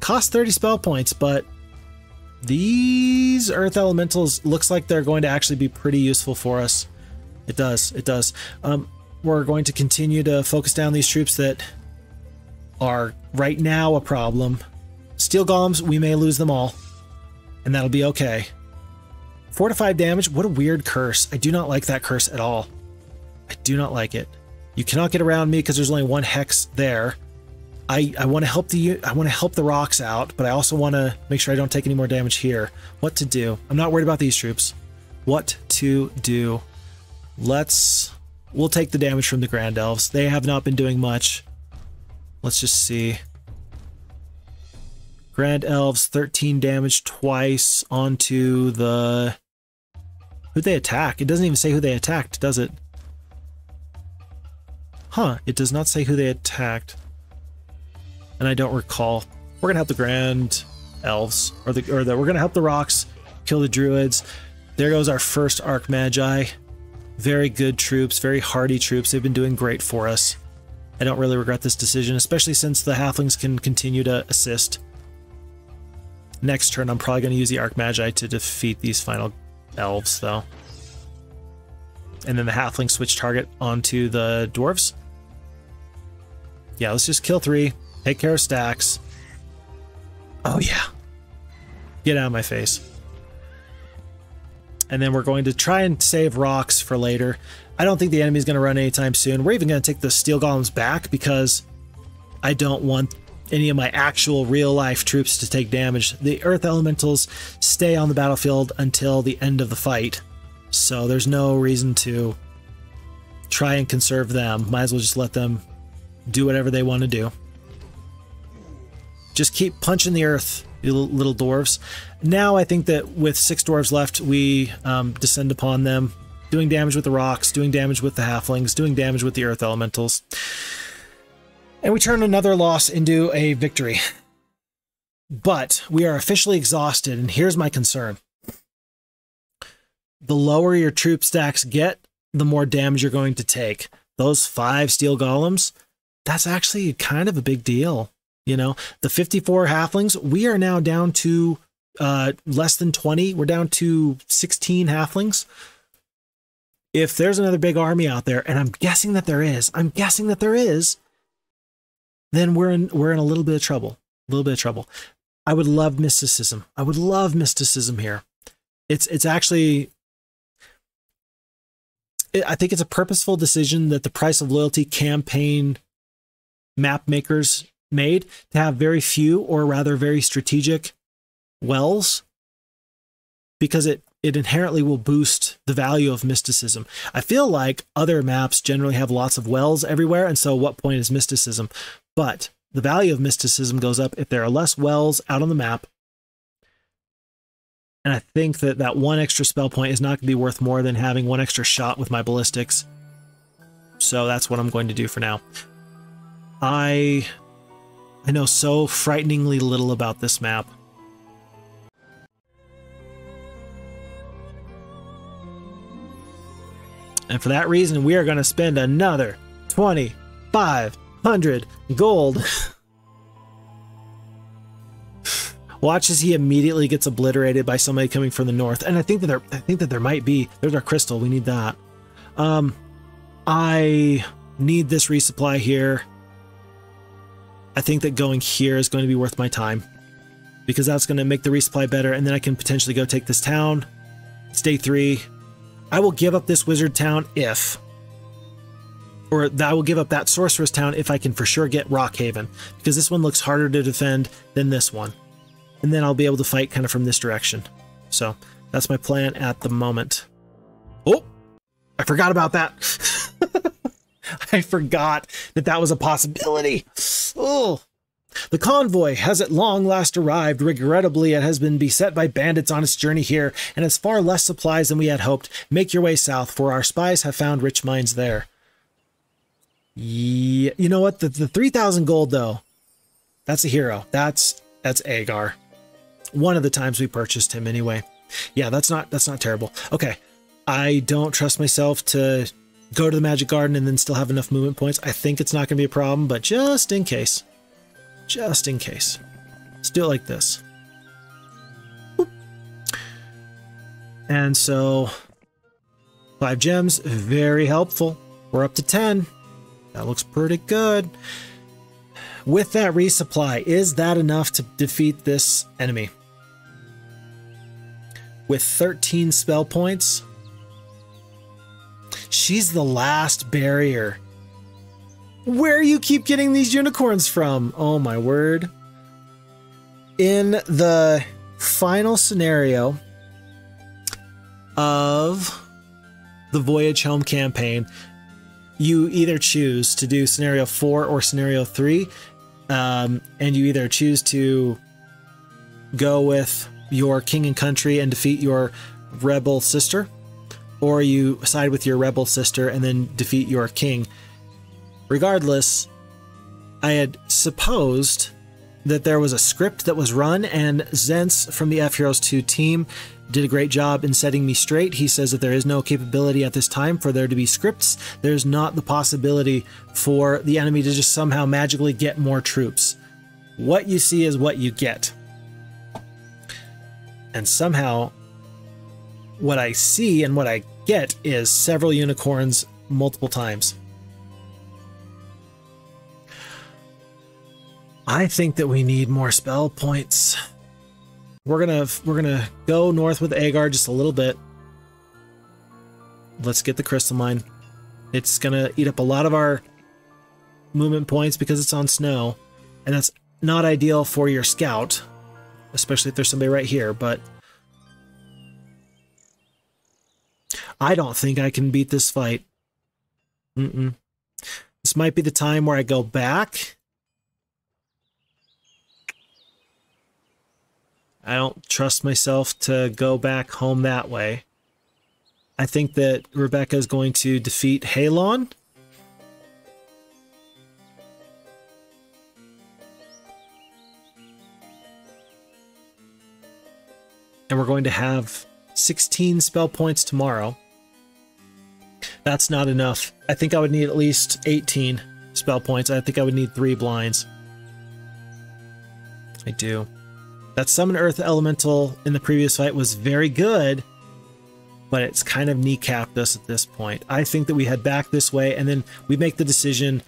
cost 30 spell points, but these Earth Elementals looks like they're going to actually be pretty useful for us. It does, it does. Um, we're going to continue to focus down these troops that are right now a problem. Steel Golems, we may lose them all, and that'll be okay. Fortified damage, what a weird curse. I do not like that curse at all. I do not like it. You cannot get around me because there's only one hex there. I, I want to help the I want to help the rocks out, but I also want to make sure I don't take any more damage here. What to do? I'm not worried about these troops. What to do? Let's we'll take the damage from the Grand Elves. They have not been doing much. Let's just see. Grand Elves 13 damage twice onto the who they attack. It doesn't even say who they attacked, does it? Huh, it does not say who they attacked and I don't recall. We're gonna help the Grand Elves, or the or the we're gonna help the Rocks kill the Druids. There goes our first Arc Magi. Very good troops, very hardy troops. They've been doing great for us. I don't really regret this decision, especially since the Halflings can continue to assist. Next turn, I'm probably going to use the Arc Magi to defeat these final elves, though. And then the Halflings switch target onto the Dwarves. Yeah, let's just kill three, Take care of stacks. Oh, yeah. Get out of my face. And then we're going to try and save rocks for later. I don't think the enemy's going to run anytime soon. We're even going to take the steel golems back because I don't want any of my actual real life troops to take damage. The earth elementals stay on the battlefield until the end of the fight. So there's no reason to try and conserve them. Might as well just let them do whatever they want to do. Just keep punching the earth, you little dwarves. Now I think that with six dwarves left, we um, descend upon them, doing damage with the rocks, doing damage with the halflings, doing damage with the earth elementals. And we turn another loss into a victory. But we are officially exhausted, and here's my concern. The lower your troop stacks get, the more damage you're going to take. Those five steel golems, that's actually kind of a big deal. You know, the 54 halflings, we are now down to uh, less than 20. We're down to 16 halflings. If there's another big army out there, and I'm guessing that there is, I'm guessing that there is, then we're in we're in a little bit of trouble. A little bit of trouble. I would love mysticism. I would love mysticism here. It's it's actually I think it's a purposeful decision that the price of loyalty campaign map makers made to have very few or rather very strategic wells because it it inherently will boost the value of mysticism. I feel like other maps generally have lots of wells everywhere and so what point is mysticism? But the value of mysticism goes up if there are less wells out on the map. And I think that that one extra spell point is not going to be worth more than having one extra shot with my ballistics. So that's what I'm going to do for now. I I know so frighteningly little about this map. And for that reason, we are going to spend another 2,500 gold. Watch as he immediately gets obliterated by somebody coming from the north. And I think that there, I think that there might be. There's our crystal. We need that. Um, I need this resupply here. I think that going here is going to be worth my time because that's going to make the resupply better and then I can potentially go take this town. It's day three. I will give up this wizard town if or I will give up that sorceress town if I can for sure get Rockhaven because this one looks harder to defend than this one. And then I'll be able to fight kind of from this direction. So that's my plan at the moment. Oh, I forgot about that. I forgot that that was a possibility. Oh. The convoy has at long last arrived. Regrettably, it has been beset by bandits on its journey here and has far less supplies than we had hoped. Make your way south, for our spies have found rich mines there. Yeah, you know what? The, the 3,000 gold, though, that's a hero. That's that's Agar. One of the times we purchased him, anyway. Yeah, that's not that's not terrible. Okay, I don't trust myself to go to the Magic Garden and then still have enough movement points. I think it's not going to be a problem, but just in case. Just in case. Let's do it like this. And so, five gems, very helpful. We're up to 10. That looks pretty good. With that resupply, is that enough to defeat this enemy? With 13 spell points, she's the last barrier. Where you keep getting these unicorns from? Oh my word. In the final scenario of the Voyage Home campaign, you either choose to do scenario four or scenario three, um, and you either choose to go with your king and country and defeat your rebel sister, or you side with your rebel sister and then defeat your king. Regardless, I had supposed that there was a script that was run, and Zence from the F Heroes 2 team did a great job in setting me straight. He says that there is no capability at this time for there to be scripts. There's not the possibility for the enemy to just somehow magically get more troops. What you see is what you get. And somehow, what I see and what I get is several unicorns multiple times. I think that we need more spell points. We're gonna we're gonna go north with Agar just a little bit. Let's get the crystal mine. It's gonna eat up a lot of our movement points because it's on snow, and that's not ideal for your scout, especially if there's somebody right here. But I don't think I can beat this fight. Mm-mm. This might be the time where I go back I don't trust myself to go back home that way. I think that Rebecca is going to defeat Halon. And we're going to have 16 spell points tomorrow. That's not enough. I think I would need at least 18 spell points. I think I would need three blinds. I do. That Summon Earth Elemental in the previous fight was very good, but it's kind of kneecapped us at this point. I think that we head back this way and then we make the decision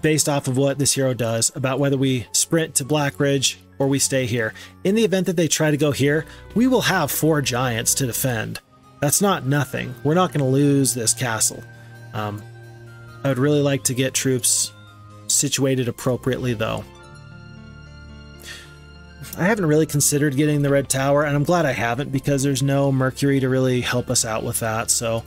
based off of what this hero does about whether we sprint to Blackridge or we stay here. In the event that they try to go here, we will have four giants to defend. That's not nothing. We're not going to lose this castle. Um, I would really like to get troops situated appropriately, though. I haven't really considered getting the Red Tower, and I'm glad I haven't because there's no Mercury to really help us out with that. So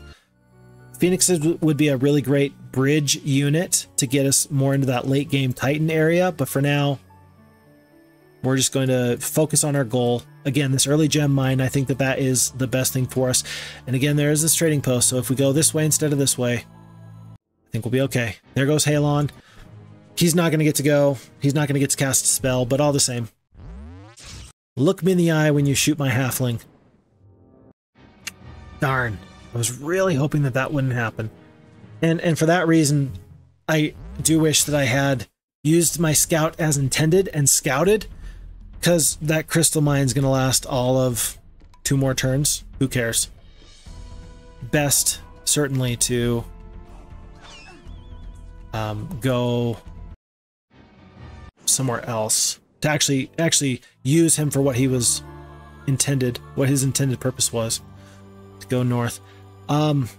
Phoenixes would be a really great bridge unit to get us more into that late game Titan area, but for now, we're just going to focus on our goal. Again, this early gem mine, I think that that is the best thing for us. And again, there is this trading post, so if we go this way instead of this way, I think we'll be okay. There goes Halon. He's not going to get to go. He's not going to get to cast a spell, but all the same, Look me in the eye when you shoot my halfling. Darn. I was really hoping that that wouldn't happen. And and for that reason, I do wish that I had used my scout as intended and scouted because that crystal mine is going to last all of two more turns. Who cares? Best, certainly, to um, go somewhere else to actually actually use him for what he was intended, what his intended purpose was, to go north. Um,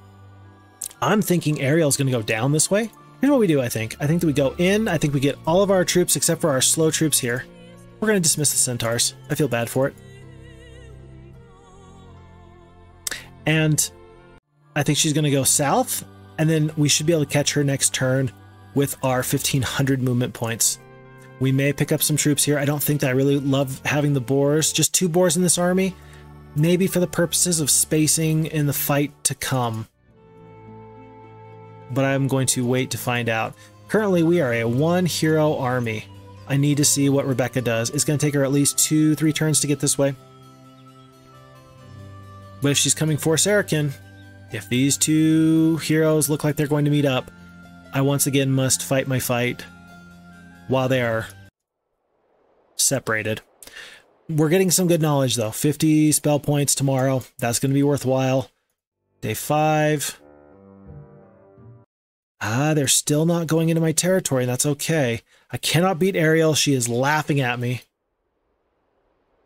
I'm thinking Ariel's going to go down this way. Here's what we do, I think. I think that we go in. I think we get all of our troops except for our slow troops here. We're going to dismiss the centaurs. I feel bad for it. And I think she's going to go south, and then we should be able to catch her next turn with our 1500 movement points. We may pick up some troops here. I don't think that I really love having the boars. Just two boars in this army. Maybe for the purposes of spacing in the fight to come. But I'm going to wait to find out. Currently, we are a one hero army. I need to see what Rebecca does. It's going to take her at least two, three turns to get this way. But if she's coming for Sarakin, if these two heroes look like they're going to meet up, I once again must fight my fight while they are separated. We're getting some good knowledge though. 50 spell points tomorrow. That's going to be worthwhile. Day five. Ah, they're still not going into my territory, and that's okay. I cannot beat Ariel. She is laughing at me.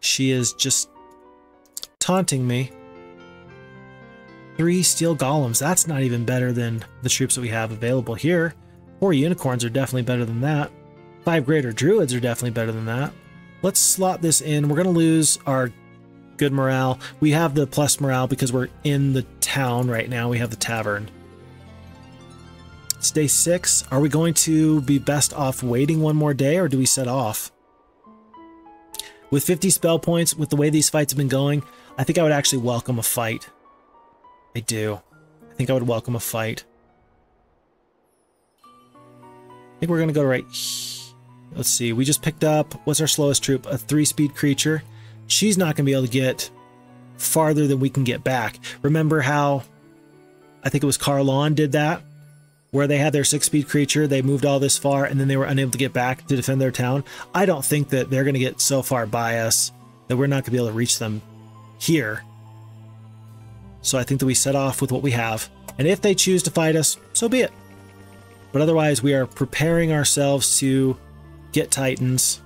She is just taunting me. Three steel golems. That's not even better than the troops that we have available here. Four unicorns are definitely better than that. Five greater druids are definitely better than that. Let's slot this in. We're going to lose our good morale. We have the plus morale because we're in the town right now. We have the tavern. It's day six. Are we going to be best off waiting one more day or do we set off? With 50 spell points, with the way these fights have been going, I think I would actually welcome a fight. I do. I think I would welcome a fight. I think we're going to go right... Let's see. We just picked up... What's our slowest troop? A three-speed creature. She's not going to be able to get farther than we can get back. Remember how... I think it was Carlawn did that? Where they had their six-speed creature, they moved all this far, and then they were unable to get back to defend their town. I don't think that they're going to get so far by us that we're not going to be able to reach them here. So I think that we set off with what we have. And if they choose to fight us, so be it. But otherwise, we are preparing ourselves to get Titans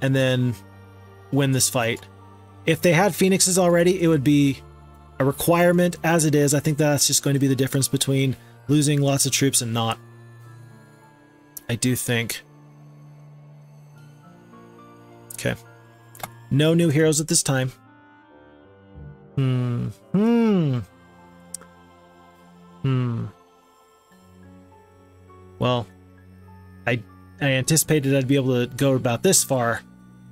and then win this fight. If they had Phoenixes already, it would be a requirement. As it is, I think that's just going to be the difference between losing lots of troops and not. I do think. Okay. No new heroes at this time. Hmm. Hmm. Hmm. Well, I I anticipated I'd be able to go about this far.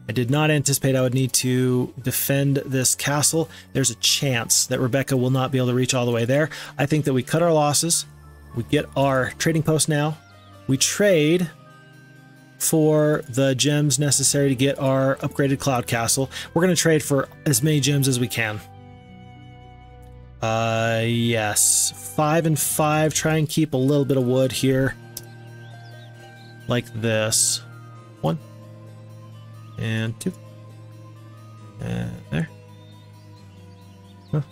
I did not anticipate I would need to defend this castle. There's a chance that Rebecca will not be able to reach all the way there. I think that we cut our losses. We get our trading post now. We trade for the gems necessary to get our upgraded cloud castle. We're going to trade for as many gems as we can. Uh, yes. Five and five. Try and keep a little bit of wood here. Like this. One. And two. And there. Huh.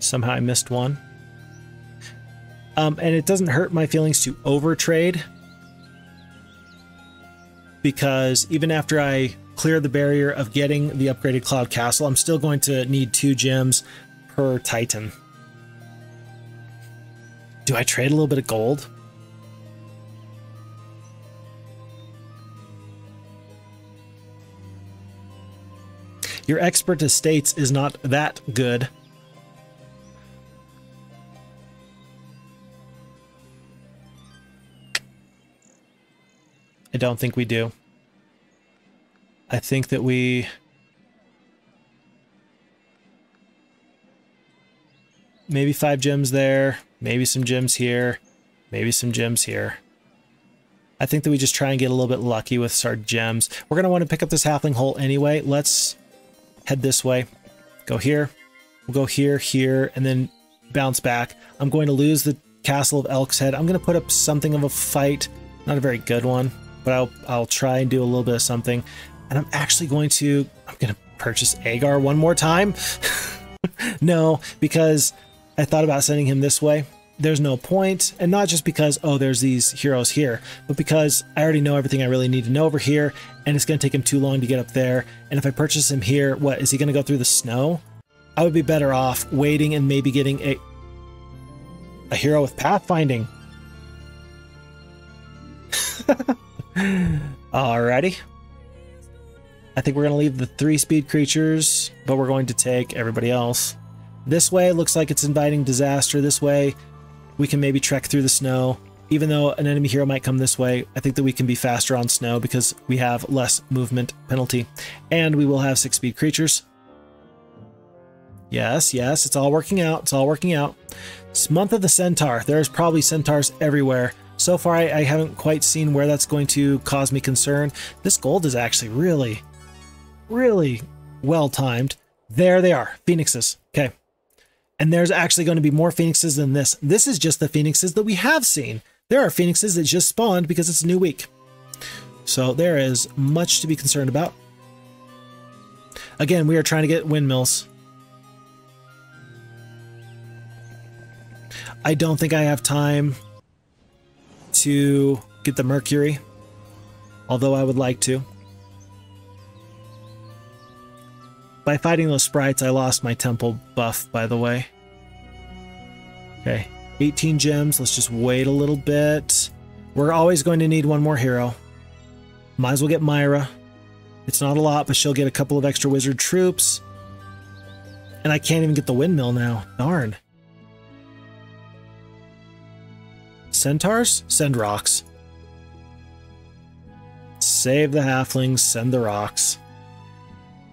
Somehow I missed one. Um, and it doesn't hurt my feelings to overtrade. Because even after I clear the barrier of getting the upgraded Cloud Castle, I'm still going to need two gems per Titan. Do I trade a little bit of gold? Your expert estates is not that good. I don't think we do. I think that we... Maybe five gems there, maybe some gems here, maybe some gems here. I think that we just try and get a little bit lucky with our gems. We're going to want to pick up this halfling hole anyway. Let's head this way. Go here. We'll go here, here, and then bounce back. I'm going to lose the Castle of Elk's Head. I'm going to put up something of a fight. Not a very good one, but I'll, I'll try and do a little bit of something. And I'm actually going to, I'm going to purchase Agar one more time. no, because I thought about sending him this way. There's no point, and not just because, oh, there's these heroes here, but because I already know everything I really need to know over here, and it's going to take him too long to get up there. And if I purchase him here, what, is he going to go through the snow? I would be better off waiting and maybe getting a, a hero with pathfinding. Alrighty. I think we're going to leave the three speed creatures, but we're going to take everybody else. This way looks like it's inviting disaster. This way we can maybe trek through the snow. Even though an enemy hero might come this way, I think that we can be faster on snow because we have less movement penalty. And we will have six speed creatures. Yes, yes, it's all working out. It's all working out. It's month of the centaur. There's probably centaurs everywhere. So far, I, I haven't quite seen where that's going to cause me concern. This gold is actually really, really well timed. There they are, phoenixes. And there's actually going to be more phoenixes than this. This is just the phoenixes that we have seen. there are phoenixes that just spawned because it's a new week. So there is much to be concerned about. Again, we are trying to get windmills. I don't think I have time to get the mercury, although I would like to. By fighting those sprites, I lost my temple buff, by the way. Okay, 18 gems. Let's just wait a little bit. We're always going to need one more hero. Might as well get Myra. It's not a lot, but she'll get a couple of extra wizard troops. And I can't even get the windmill now. Darn. Centaurs? Send rocks. Save the halflings, send the rocks.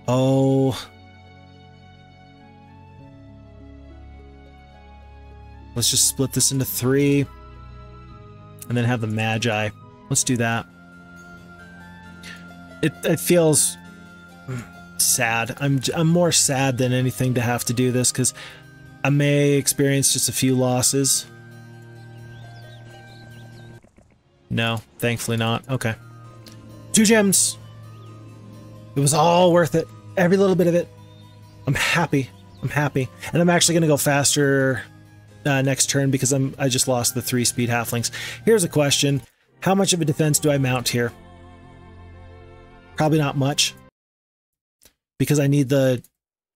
Oh. Let's just split this into three. And then have the Magi. Let's do that. It, it feels sad. I'm, I'm more sad than anything to have to do this because I may experience just a few losses. No, thankfully not. Okay. Two gems. It was all worth it. Every little bit of it. I'm happy. I'm happy. And I'm actually going to go faster uh, next turn because I'm I just lost the three speed halflings. Here's a question. How much of a defense do I mount here? Probably not much. Because I need the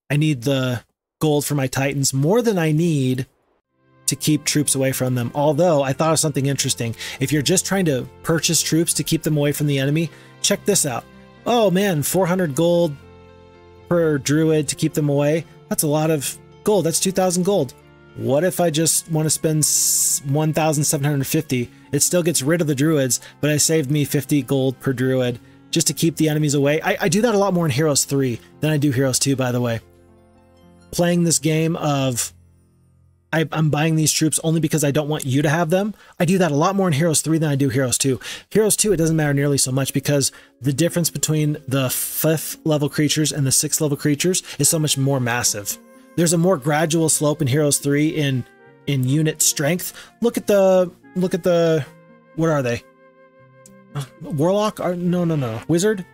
I need the gold for my titans more than I need to keep troops away from them. Although I thought of something interesting. If you're just trying to purchase troops to keep them away from the enemy, check this out. Oh man, 400 gold per druid to keep them away. That's a lot of gold. That's 2,000 gold. What if I just want to spend 1,750? It still gets rid of the druids, but I saved me 50 gold per druid just to keep the enemies away. I, I do that a lot more in Heroes 3 than I do Heroes 2, by the way. Playing this game of I, am buying these troops only because I don't want you to have them. I do that a lot more in Heroes 3 than I do Heroes 2. Heroes 2, it doesn't matter nearly so much because the difference between the fifth level creatures and the sixth level creatures is so much more massive. There's a more gradual slope in Heroes 3 in in unit strength. Look at the look at the what are they? Uh, warlock? Are, no, no, no. Wizard?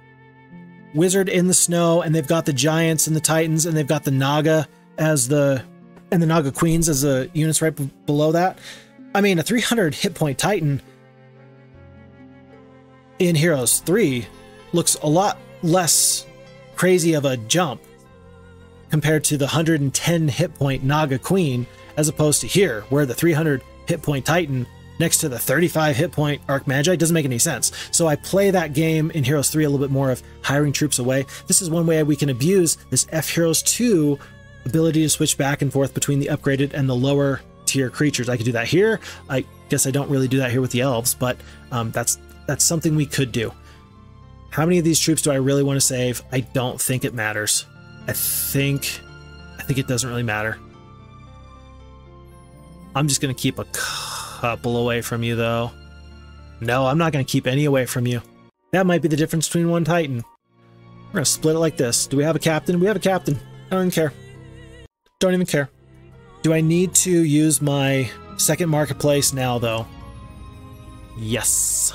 Wizard in the snow, and they've got the giants and the titans, and they've got the Naga as the and the Naga Queens as the units right below that. I mean, a 300 hit point Titan in Heroes 3 looks a lot less crazy of a jump compared to the 110 hit point Naga Queen, as opposed to here, where the 300 hit point Titan next to the 35 hit point Archmagi doesn't make any sense. So I play that game in Heroes 3 a little bit more of hiring troops away. This is one way we can abuse this F Heroes 2 ability to switch back and forth between the upgraded and the lower tier creatures. I could do that here. I guess I don't really do that here with the elves, but um, that's that's something we could do. How many of these troops do I really want to save? I don't think it matters. I think I think it doesn't really matter. I'm just going to keep a couple away from you, though. No, I'm not going to keep any away from you. That might be the difference between one Titan. We're going to split it like this. Do we have a captain? We have a captain. I don't care. Don't even care. Do I need to use my second marketplace now, though? Yes.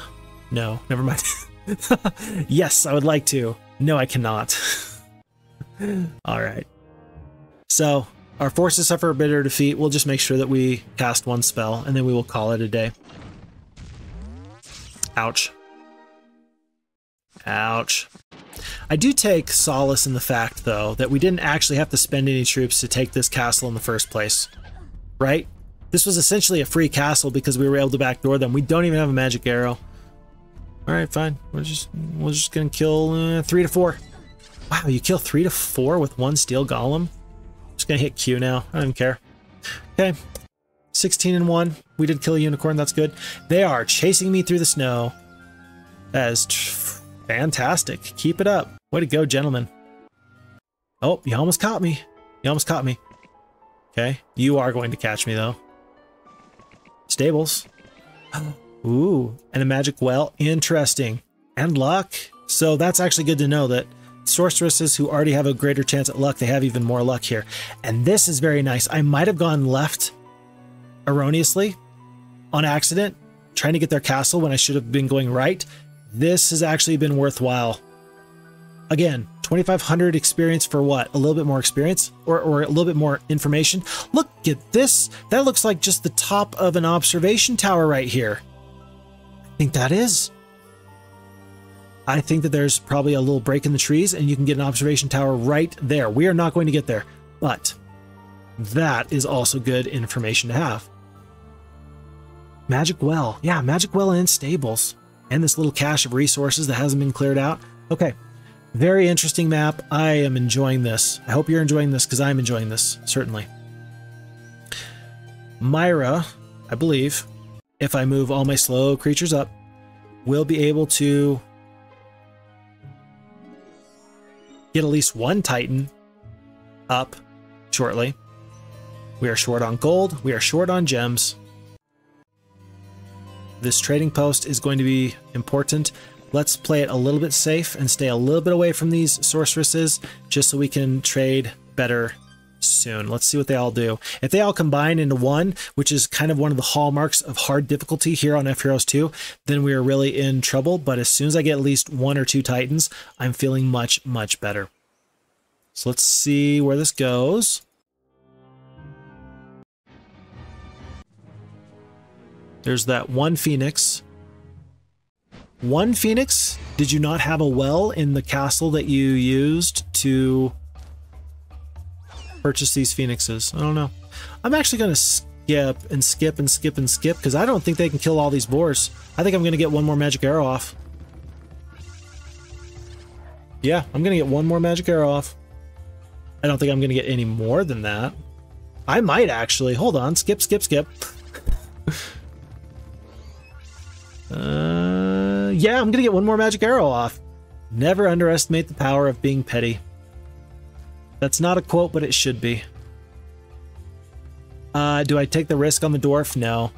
No, never mind. yes, I would like to. No, I cannot. All right. So, our forces suffer a bitter defeat. We'll just make sure that we cast one spell, and then we will call it a day. Ouch. Ouch. I do take solace in the fact, though, that we didn't actually have to spend any troops to take this castle in the first place. Right? This was essentially a free castle because we were able to backdoor them. We don't even have a magic arrow. Alright, fine. We're just we're just gonna kill uh, three to four. Wow, you kill three to four with one steel golem? Just gonna hit Q now. I don't care. Okay. 16 and 1. We did kill a unicorn, that's good. They are chasing me through the snow. Is fantastic. Keep it up. Way to go, gentlemen. Oh, you almost caught me. You almost caught me. Okay, you are going to catch me, though. Stables. Ooh, and a magic well. Interesting. And luck. So that's actually good to know that sorceresses who already have a greater chance at luck, they have even more luck here. And this is very nice. I might have gone left erroneously on accident trying to get their castle when I should have been going right. This has actually been worthwhile. Again, 2500 experience for what? A little bit more experience or, or a little bit more information. Look at this. That looks like just the top of an observation tower right here. I think that is. I think that there's probably a little break in the trees and you can get an observation tower right there. We are not going to get there, but that is also good information to have. Magic Well. Yeah, Magic Well and stables. And this little cache of resources that hasn't been cleared out. Okay, very interesting map. I am enjoying this. I hope you're enjoying this because I'm enjoying this, certainly. Myra, I believe, if I move all my slow creatures up, will be able to get at least one Titan up shortly. We are short on gold. We are short on gems. This trading post is going to be important. Let's play it a little bit safe and stay a little bit away from these sorceresses just so we can trade better soon. Let's see what they all do. If they all combine into one, which is kind of one of the hallmarks of hard difficulty here on F Heroes 2, then we are really in trouble. But as soon as I get at least one or two Titans, I'm feeling much, much better. So let's see where this goes. There's that one Phoenix. One Phoenix? Did you not have a well in the castle that you used to purchase these Phoenixes? I don't know. I'm actually going to skip and skip and skip and skip because I don't think they can kill all these boars. I think I'm going to get one more magic arrow off. Yeah, I'm going to get one more magic arrow off. I don't think I'm going to get any more than that. I might actually. Hold on. Skip, skip, skip. Uh, yeah, I'm gonna get one more magic arrow off. Never underestimate the power of being petty. That's not a quote, but it should be. Uh, do I take the risk on the dwarf? No.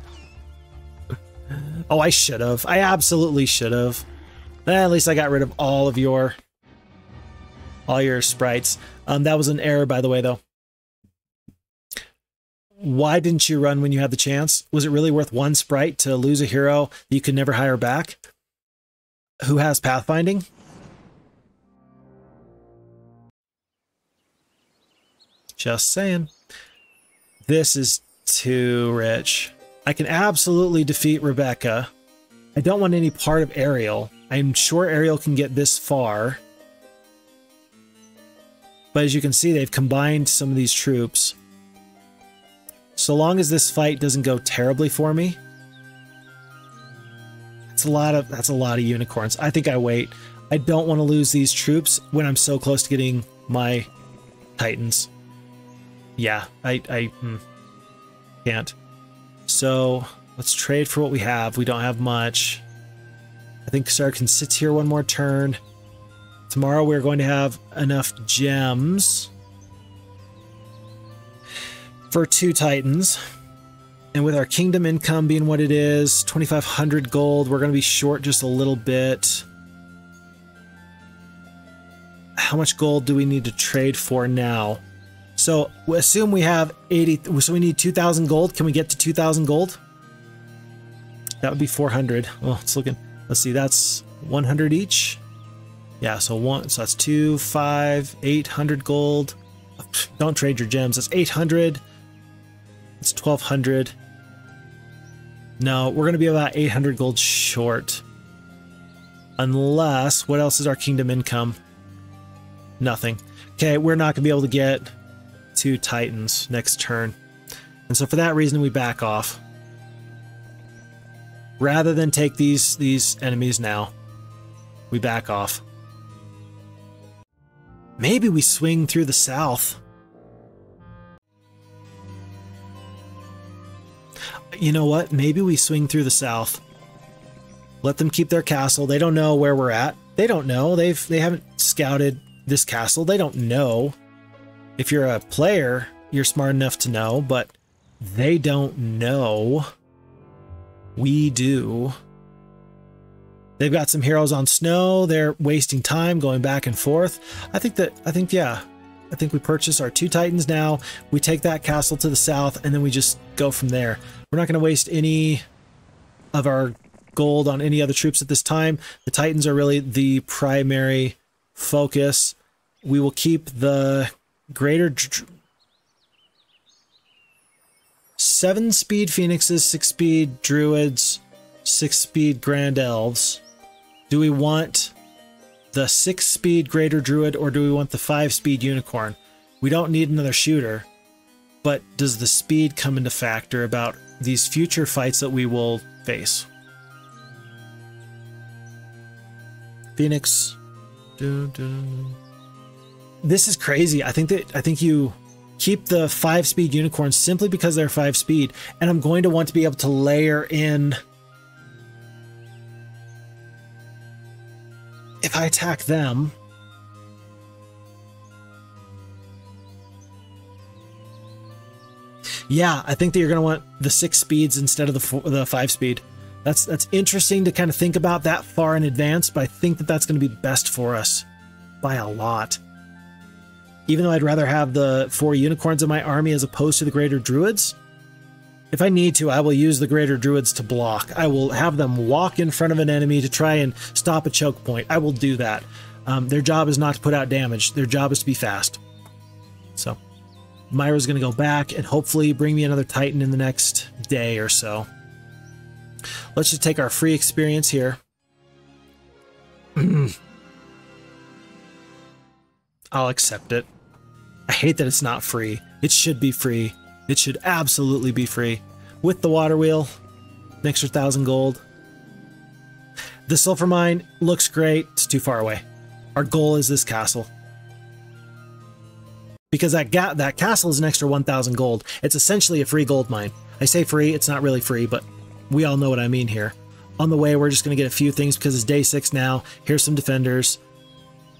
oh, I should have. I absolutely should have. Eh, at least I got rid of all of your... All your sprites. Um, that was an error, by the way, though why didn't you run when you had the chance? Was it really worth one sprite to lose a hero you could never hire back? Who has pathfinding? Just saying. This is too rich. I can absolutely defeat Rebecca. I don't want any part of Ariel. I'm sure Ariel can get this far. But as you can see, they've combined some of these troops. So long as this fight doesn't go terribly for me. That's a lot of that's a lot of unicorns. I think I wait. I don't want to lose these troops when I'm so close to getting my titans. Yeah, I I hmm, can't. So let's trade for what we have. We don't have much. I think Sarakin sits here one more turn. Tomorrow we're going to have enough gems for two Titans. And with our kingdom income being what it is, 2,500 gold, we're going to be short just a little bit. How much gold do we need to trade for now? So we assume we have 80, so we need 2,000 gold. Can we get to 2,000 gold? That would be 400. Oh, it's looking, let's see, that's 100 each. Yeah, so one, so that's two, five, 800 gold. Don't trade your gems. That's 800. It's 1200. No, we're going to be about 800 gold short. Unless, what else is our kingdom income? Nothing. Okay, we're not going to be able to get two titans next turn. And so for that reason, we back off. Rather than take these, these enemies now, we back off. Maybe we swing through the south. You know what? Maybe we swing through the south. Let them keep their castle. They don't know where we're at. They don't know. They've they haven't scouted this castle. They don't know. If you're a player, you're smart enough to know, but they don't know. We do. They've got some heroes on snow. They're wasting time going back and forth. I think that I think yeah, I think we purchase our two titans now. We take that castle to the south and then we just go from there. We're not going to waste any of our gold on any other troops at this time. The Titans are really the primary focus. We will keep the greater seven speed phoenixes, six speed druids, six speed grand elves. Do we want the six speed greater druid or do we want the five speed unicorn? We don't need another shooter, but does the speed come into factor about these future fights that we will face? Phoenix. This is crazy. I think that I think you keep the five speed unicorns simply because they're five speed, and I'm going to want to be able to layer in. Attack them, yeah, I think that you're going to want the six speeds instead of the four, the five speed. That's that's interesting to kind of think about that far in advance, but I think that that's going to be best for us by a lot. Even though I'd rather have the four unicorns in my army as opposed to the greater druids, if I need to, I will use the greater druids to block. I will have them walk in front of an enemy to try and stop a choke point. I will do that. Um, their job is not to put out damage. Their job is to be fast. So, Myra's going to go back and hopefully bring me another Titan in the next day or so. Let's just take our free experience here. I'll accept it. I hate that it's not free. It should be free. It should absolutely be free. With the water wheel, an extra thousand gold. The sulfur mine looks great. It's too far away. Our goal is this castle. Because that that castle is an extra 1,000 gold. It's essentially a free gold mine. I say free, it's not really free, but we all know what I mean here. On the way, we're just going to get a few things because it's day six now. Here's some defenders.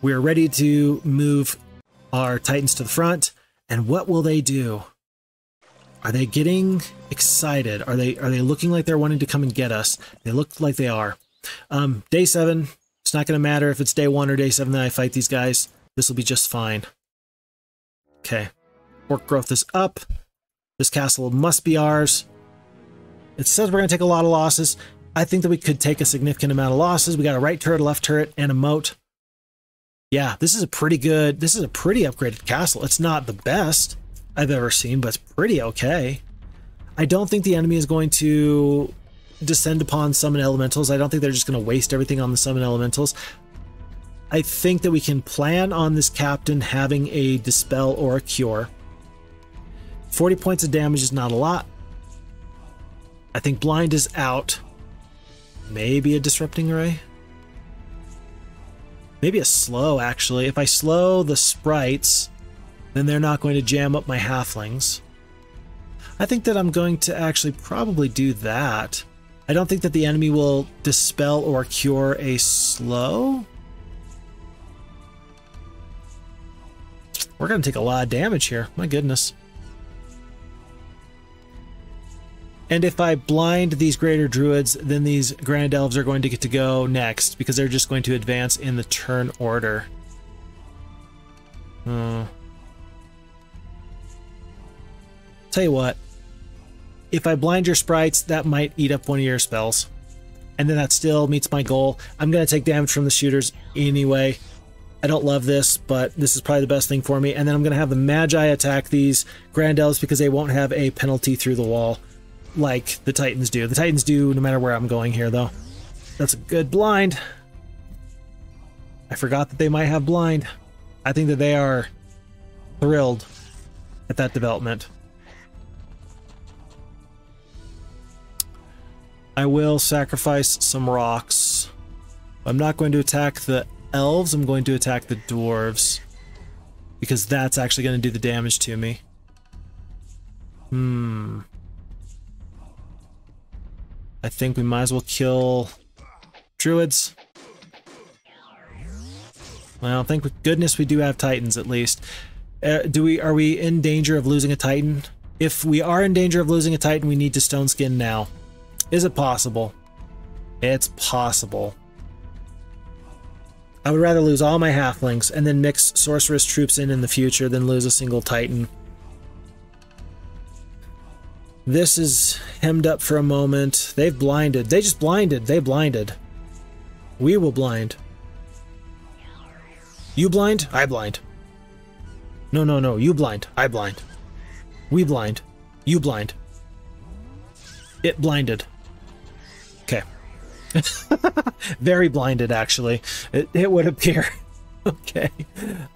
We are ready to move our Titans to the front. And what will they do? Are they getting excited? Are they are they looking like they're wanting to come and get us? They look like they are. Um, day seven. It's not going to matter if it's day one or day seven that I fight these guys. This will be just fine. Okay. Orc growth is up. This castle must be ours. It says we're going to take a lot of losses. I think that we could take a significant amount of losses. We got a right turret, a left turret, and a moat. Yeah, this is a pretty good, this is a pretty upgraded castle. It's not the best I've ever seen, but it's pretty okay. I don't think the enemy is going to descend upon summon elementals. I don't think they're just going to waste everything on the summon elementals. I think that we can plan on this captain having a dispel or a cure. 40 points of damage is not a lot. I think blind is out. Maybe a disrupting ray? Maybe a slow, actually. If I slow the sprites, then they're not going to jam up my halflings. I think that I'm going to actually probably do that. I don't think that the enemy will dispel or cure a slow. We're going to take a lot of damage here. My goodness. And if I blind these greater druids, then these grand elves are going to get to go next because they're just going to advance in the turn order. Uh, tell you what, if I blind your sprites, that might eat up one of your spells. And then that still meets my goal. I'm going to take damage from the shooters anyway. I don't love this, but this is probably the best thing for me. And then I'm going to have the Magi attack these Grand Elves because they won't have a penalty through the wall like the Titans do. The Titans do no matter where I'm going here, though. That's a good blind. I forgot that they might have blind. I think that they are thrilled at that development. I will sacrifice some rocks. I'm not going to attack the elves, I'm going to attack the dwarves. Because that's actually going to do the damage to me. Hmm. I think we might as well kill druids. Well, thank goodness we do have titans at least. Uh, do we are we in danger of losing a titan? If we are in danger of losing a titan, we need to stone skin now. Is it possible? It's possible. I would rather lose all my halflings and then mix sorceress troops in in the future than lose a single titan. This is hemmed up for a moment. They've blinded. They just blinded. They blinded. We will blind. You blind? I blind. No, no, no. You blind. I blind. We blind. You blind. It blinded. Very blinded, actually. It, it would appear. okay.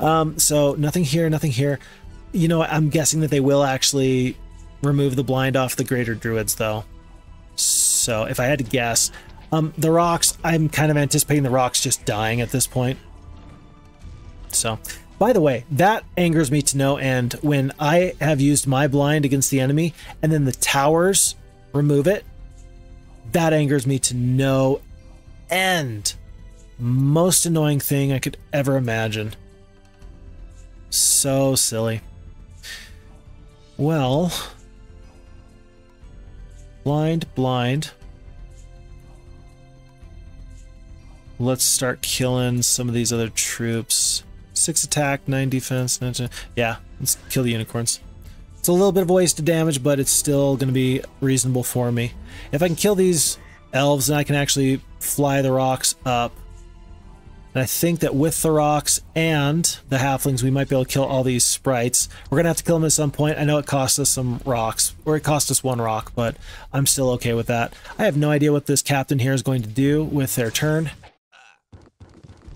Um, so nothing here, nothing here. You know, I'm guessing that they will actually remove the blind off the greater druids, though. So if I had to guess, um, the rocks, I'm kind of anticipating the rocks just dying at this point. So, by the way, that angers me to no end when I have used my blind against the enemy and then the towers remove it. That angers me to no end. Most annoying thing I could ever imagine. So silly. Well, blind, blind. Let's start killing some of these other troops. Six attack, nine defense. Nine, yeah, let's kill the unicorns. It's a little bit of a waste of damage, but it's still going to be reasonable for me. If I can kill these elves, then I can actually fly the rocks up. And I think that with the rocks and the halflings, we might be able to kill all these sprites. We're going to have to kill them at some point. I know it costs us some rocks, or it cost us one rock, but I'm still okay with that. I have no idea what this captain here is going to do with their turn.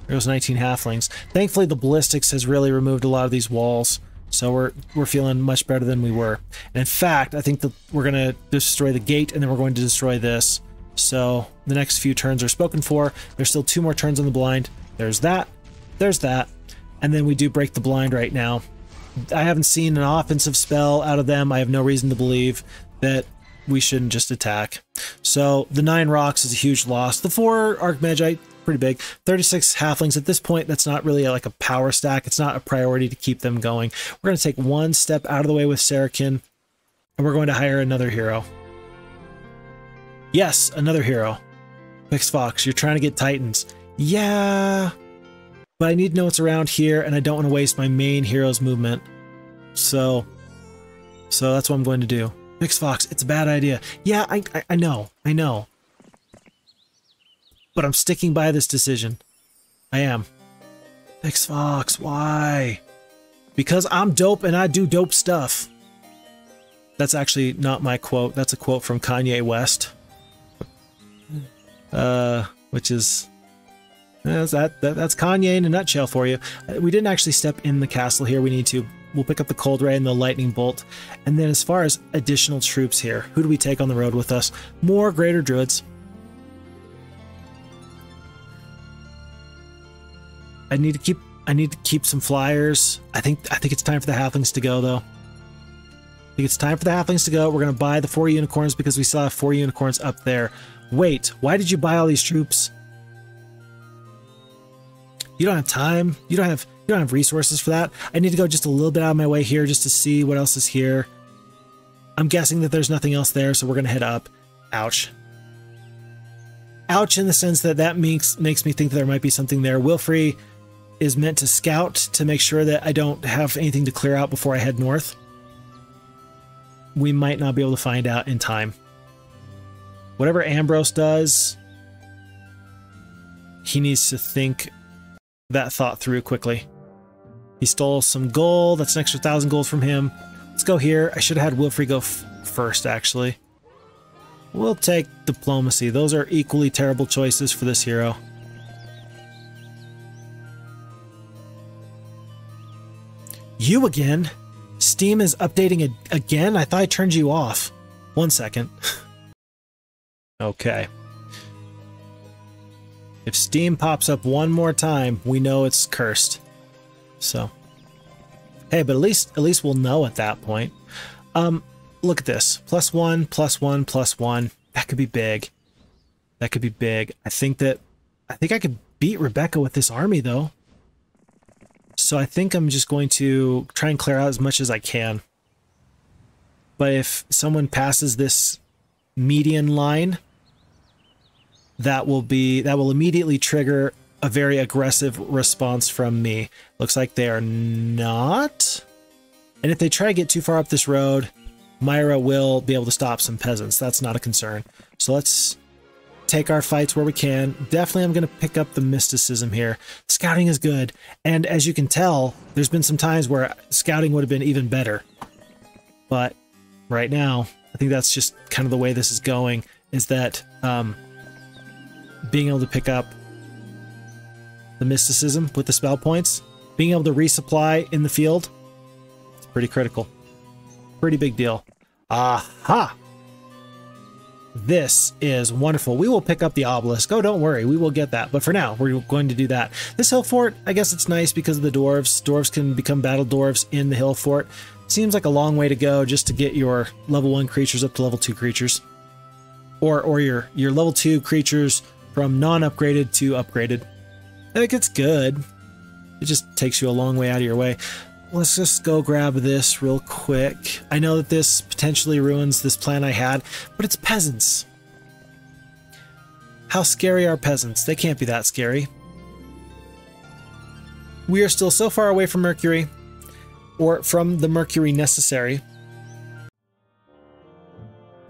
There was 19 halflings. Thankfully, the ballistics has really removed a lot of these walls, so we're we're feeling much better than we were. And in fact, I think that we're going to destroy the gate, and then we're going to destroy this. So the next few turns are spoken for. There's still two more turns on the blind. There's that. There's that. And then we do break the blind right now. I haven't seen an offensive spell out of them. I have no reason to believe that we shouldn't just attack. So the nine rocks is a huge loss. The four Archmagi pretty big. 36 halflings. At this point, that's not really like a power stack. It's not a priority to keep them going. We're going to take one step out of the way with Sarakin, and we're going to hire another hero. Yes, another hero. Phixfox, you're trying to get Titans. Yeah, but I need to know what's around here, and I don't want to waste my main hero's movement. So, so that's what I'm going to do. Phixfox, it's a bad idea. Yeah, I, I, I know, I know but I'm sticking by this decision. I am. Phixfox, why? Because I'm dope and I do dope stuff. That's actually not my quote. That's a quote from Kanye West. Uh, which is that's that, that that's Kanye in a nutshell for you. Uh, we didn't actually step in the castle here. We need to. We'll pick up the cold ray and the lightning bolt. And then as far as additional troops here, who do we take on the road with us? More greater druids. I need to keep I need to keep some flyers. I think I think it's time for the halflings to go though. I think it's time for the halflings to go. We're gonna buy the four unicorns because we still have four unicorns up there. Wait, why did you buy all these troops? You don't have time. You don't have you don't have resources for that. I need to go just a little bit out of my way here just to see what else is here. I'm guessing that there's nothing else there, so we're gonna head up. Ouch. Ouch in the sense that that makes makes me think that there might be something there. Wilfrey is meant to scout to make sure that I don't have anything to clear out before I head north. We might not be able to find out in time. Whatever Ambrose does, he needs to think that thought through quickly. He stole some gold. That's an extra thousand gold from him. Let's go here. I should have had Wilfrey go first, actually. We'll take diplomacy. Those are equally terrible choices for this hero. You again? Steam is updating again? I thought I turned you off. One second. okay. If Steam pops up one more time, we know it's cursed. So, hey, but at least at least we'll know at that point. Um, look at this: plus one, plus one, plus one. That could be big. That could be big. I think that I think I could beat Rebecca with this army, though. So I think I'm just going to try and clear out as much as I can. But if someone passes this median line, that will be that will immediately trigger a very aggressive response from me. Looks like they are not. And if they try to get too far up this road, Myra will be able to stop some peasants. That's not a concern. So let's take our fights where we can. Definitely I'm going to pick up the mysticism here. Scouting is good. And as you can tell, there's been some times where scouting would have been even better. But right now, I think that's just kind of the way this is going, is that um, being able to pick up the mysticism with the spell points, being able to resupply in the field, it's pretty critical. Pretty big deal. Aha! This is wonderful. We will pick up the obelisk. Oh, don't worry. We will get that. But for now, we're going to do that. This hill fort, I guess it's nice because of the dwarves. Dwarves can become battle dwarves in the hill fort. Seems like a long way to go just to get your level 1 creatures up to level 2 creatures. Or, or your, your level 2 creatures from non-upgraded to upgraded. I think it's good. It just takes you a long way out of your way. Let's just go grab this real quick. I know that this potentially ruins this plan I had, but it's peasants. How scary are peasants? They can't be that scary. We are still so far away from Mercury, or from the Mercury necessary,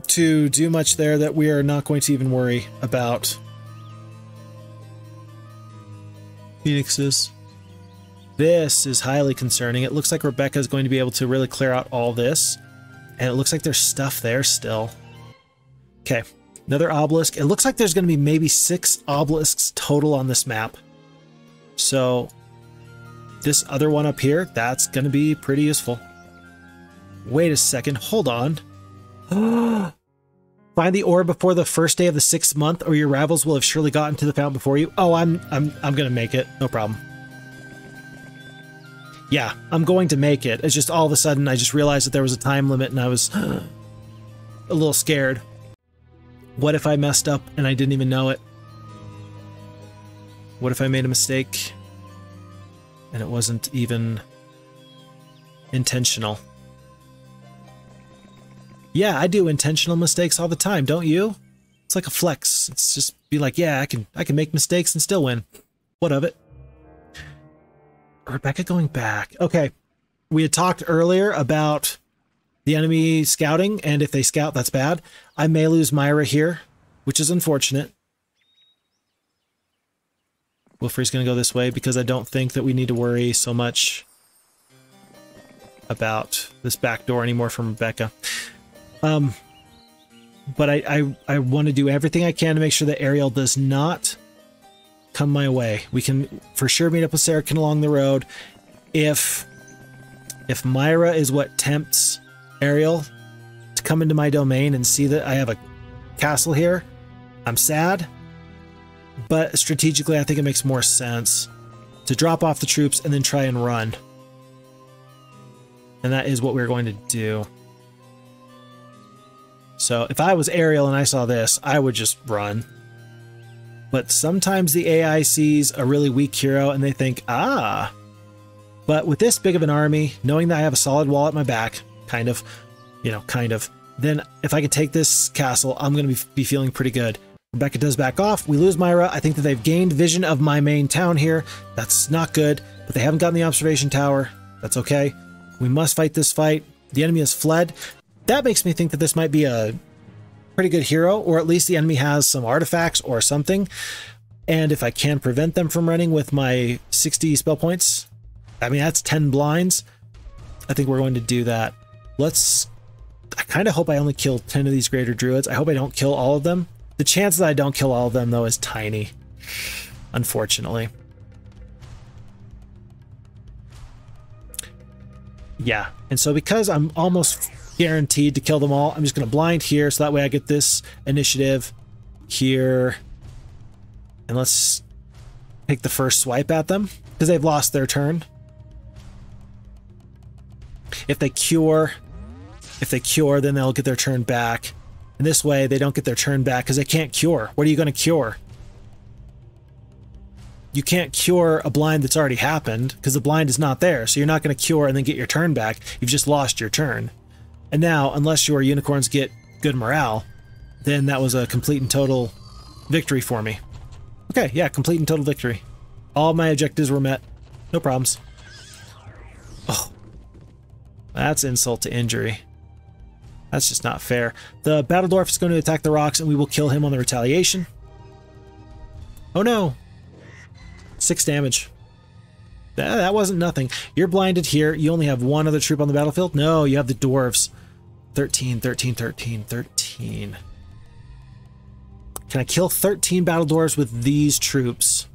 to do much there that we are not going to even worry about Phoenixes. This is highly concerning. It looks like Rebecca is going to be able to really clear out all this. And it looks like there's stuff there still. Okay, another obelisk. It looks like there's going to be maybe six obelisks total on this map. So this other one up here, that's going to be pretty useful. Wait a second, hold on. Find the ore before the first day of the sixth month, or your rivals will have surely gotten to the fountain before you. Oh, I'm I'm I'm gonna make it. No problem. Yeah, I'm going to make it. It's just all of a sudden I just realized that there was a time limit and I was a little scared. What if I messed up and I didn't even know it? What if I made a mistake and it wasn't even intentional? Yeah, I do intentional mistakes all the time, don't you? It's like a flex. It's just be like, yeah, I can I can make mistakes and still win. What of it? Rebecca going back. Okay. We had talked earlier about the enemy scouting, and if they scout, that's bad. I may lose Myra here, which is unfortunate. Wilfrey's going to go this way because I don't think that we need to worry so much about this back door anymore from Rebecca. Um, but I, I, I want to do everything I can to make sure that Ariel does not come my way. We can for sure meet up with Sarakin along the road. If if Myra is what tempts Ariel to come into my domain and see that I have a castle here, I'm sad. But strategically, I think it makes more sense to drop off the troops and then try and run. And that is what we're going to do. So if I was Ariel and I saw this, I would just run. But sometimes the AI sees a really weak hero and they think, ah. But with this big of an army, knowing that I have a solid wall at my back, kind of, you know, kind of, then if I can take this castle, I'm going to be, be feeling pretty good. Rebecca does back off. We lose Myra. I think that they've gained vision of my main town here. That's not good, but they haven't gotten the observation tower. That's okay. We must fight this fight. The enemy has fled. That makes me think that this might be a pretty good hero, or at least the enemy has some artifacts or something. And if I can prevent them from running with my 60 spell points, I mean, that's 10 blinds. I think we're going to do that. Let's... I kind of hope I only kill 10 of these greater druids. I hope I don't kill all of them. The chance that I don't kill all of them, though, is tiny. Unfortunately. Yeah, and so because I'm almost guaranteed to kill them all. I'm just going to blind here, so that way I get this initiative here. And let's take the first swipe at them, because they've lost their turn. If they cure, if they cure, then they'll get their turn back. And this way, they don't get their turn back, because they can't cure. What are you going to cure? You can't cure a blind that's already happened, because the blind is not there, so you're not going to cure and then get your turn back. You've just lost your turn. And now, unless your unicorns get good morale, then that was a complete and total victory for me. Okay, yeah, complete and total victory. All my objectives were met. No problems. Oh. That's insult to injury. That's just not fair. The Battle Dwarf is going to attack the rocks and we will kill him on the retaliation. Oh no! Six damage. That, that wasn't nothing. You're blinded here. You only have one other troop on the battlefield? No, you have the dwarves. 13, 13, 13, 13. Can I kill 13 battle dwarves with these troops?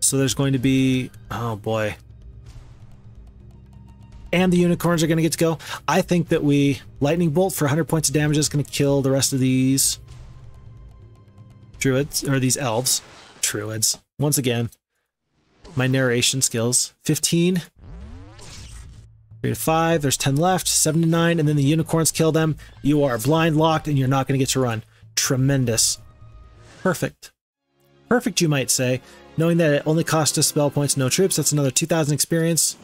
So there's going to be... Oh boy. And the unicorns are going to get to go. I think that we... Lightning Bolt for 100 points of damage is going to kill the rest of these... Druids, or these elves. Druids. Once again, my narration skills. 15. 3 to 5. There's 10 left. 7 to 9. And then the unicorns kill them. You are blind locked and you're not going to get to run. Tremendous. Perfect. Perfect, you might say. Knowing that it only cost us spell points, no troops. That's another 2,000 experience.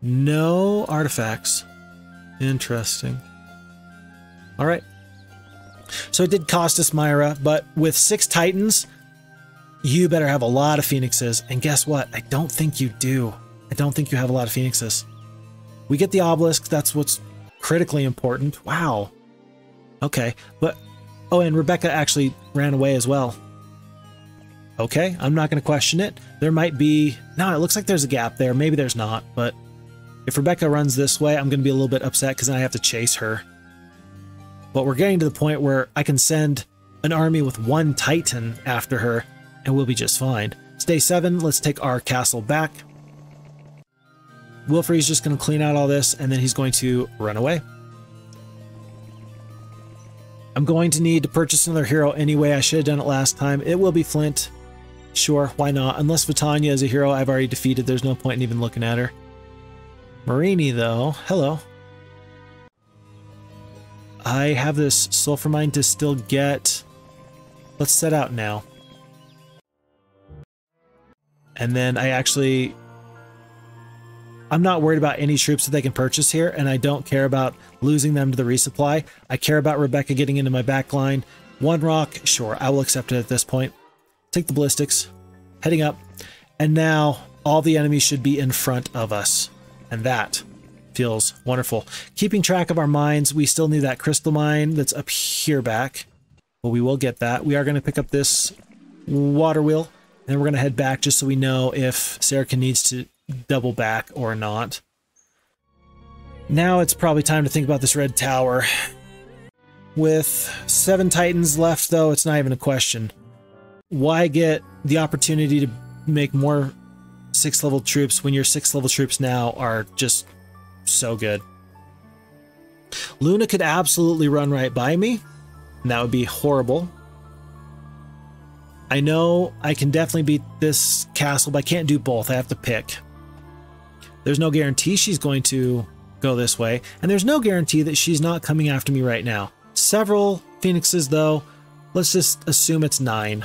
No artifacts. Interesting. All right. So it did cost us Myra, but with six Titans, you better have a lot of phoenixes. And guess what? I don't think you do. I don't think you have a lot of phoenixes. We get the obelisk. That's what's critically important. Wow. Okay. But, oh, and Rebecca actually ran away as well. Okay. I'm not going to question it. There might be, no, it looks like there's a gap there. Maybe there's not. But if Rebecca runs this way, I'm going to be a little bit upset because I have to chase her. But we're getting to the point where I can send an army with one Titan after her and we'll be just fine. It's day seven. Let's take our castle back. Wilfrey's just going to clean out all this, and then he's going to run away. I'm going to need to purchase another hero anyway. I should have done it last time. It will be Flint. Sure, why not? Unless Vatawna is a hero I've already defeated, there's no point in even looking at her. Myrini, though. Hello. I have this sulfur mine to still get. Let's set out now. And then I actually I'm not worried about any troops that they can purchase here, and I don't care about losing them to the resupply. I care about Rebecca getting into my back line. One rock, sure, I will accept it at this point. Take the ballistics, heading up, and now all the enemies should be in front of us. And that feels wonderful. Keeping track of our mines, we still need that crystal mine that's up here back. Well, we will get that. We are going to pick up this water wheel and we're going to head back just so we know if Sarakin needs to double back or not. Now it's probably time to think about this red tower. With seven titans left, though, it's not even a question. Why get the opportunity to make more six level troops when your six level troops now are just so good? Luna could absolutely run right by me, and that would be horrible. I know I can definitely beat this castle, but I can't do both. I have to pick. There's no guarantee she's going to go this way, and there's no guarantee that she's not coming after me right now. Several phoenixes, though. Let's just assume it's nine.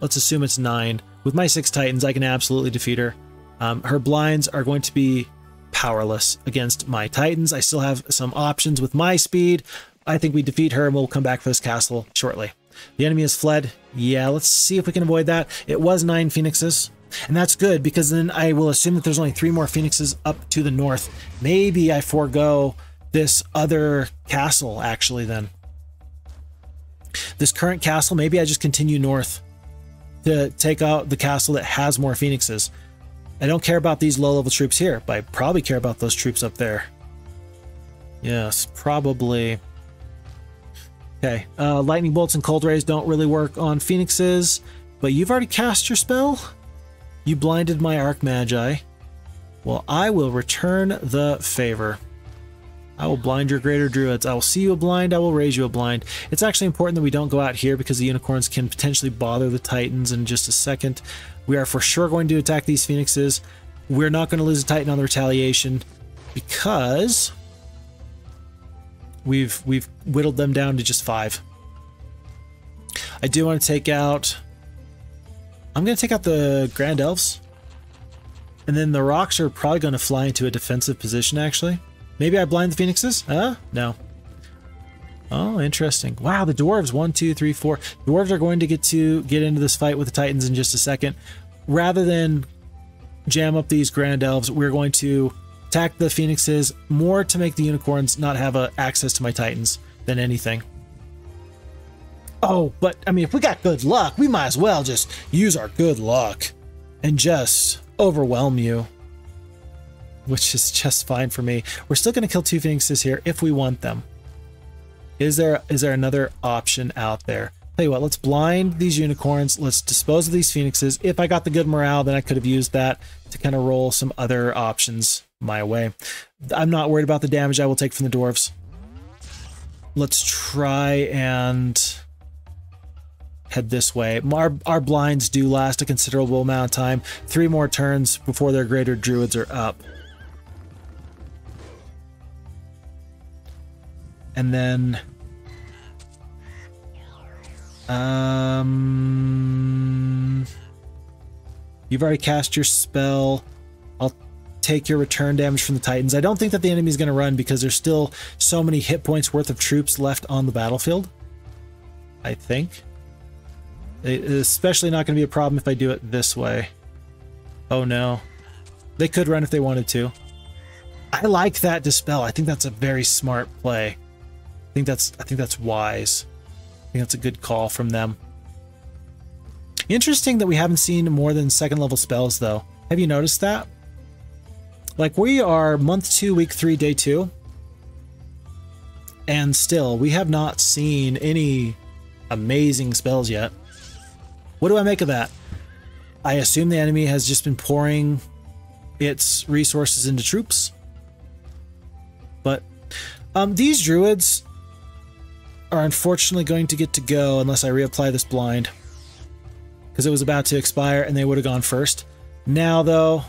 Let's assume it's nine. With my six titans, I can absolutely defeat her. Um, her blinds are going to be powerless against my titans. I still have some options with my speed. I think we defeat her and we'll come back for this castle shortly. The enemy has fled. Yeah, let's see if we can avoid that. It was nine phoenixes. And that's good because then I will assume that there's only three more phoenixes up to the north. Maybe I forego this other castle actually then. This current castle, maybe I just continue north to take out the castle that has more phoenixes. I don't care about these low level troops here, but I probably care about those troops up there. Yes, probably. Okay, uh, lightning bolts and cold rays don't really work on phoenixes, but you've already cast your spell? You blinded my Archmagi. Well, I will return the favor. I will blind your greater druids. I will see you a blind. I will raise you a blind. It's actually important that we don't go out here because the unicorns can potentially bother the titans in just a second. We are for sure going to attack these phoenixes. We're not going to lose a titan on the retaliation because We've we've whittled them down to just five. I do want to take out. I'm going to take out the Grand Elves. And then the rocks are probably going to fly into a defensive position, actually. Maybe I blind the phoenixes? Huh? No. Oh, interesting. Wow, the dwarves. One, two, three, four. Dwarves are going to get to get into this fight with the titans in just a second. Rather than jam up these grand elves, we're going to attack the phoenixes more to make the unicorns not have a access to my titans than anything. Oh, but I mean, if we got good luck, we might as well just use our good luck and just overwhelm you, which is just fine for me. We're still going to kill two phoenixes here if we want them. Is there is there another option out there? Tell you what, let's blind these unicorns. Let's dispose of these phoenixes. If I got the good morale, then I could have used that to kind of roll some other options my way. I'm not worried about the damage I will take from the dwarves. Let's try and head this way. Our, our blinds do last a considerable amount of time. Three more turns before their greater druids are up. And then... Um... You've already cast your spell. I'll take your return damage from the Titans. I don't think that the enemy is going to run because there's still so many hit points worth of troops left on the battlefield. I think. It, especially not going to be a problem if I do it this way. Oh no. They could run if they wanted to. I like that dispel. I think that's a very smart play. I think that's I think that's wise. I think that's a good call from them. Interesting that we haven't seen more than second level spells though. Have you noticed that? Like we are month 2 week 3 day 2 and still we have not seen any amazing spells yet. What do I make of that? I assume the enemy has just been pouring its resources into troops. But um, these druids are unfortunately going to get to go unless I reapply this blind. Because it was about to expire and they would have gone first. Now, though,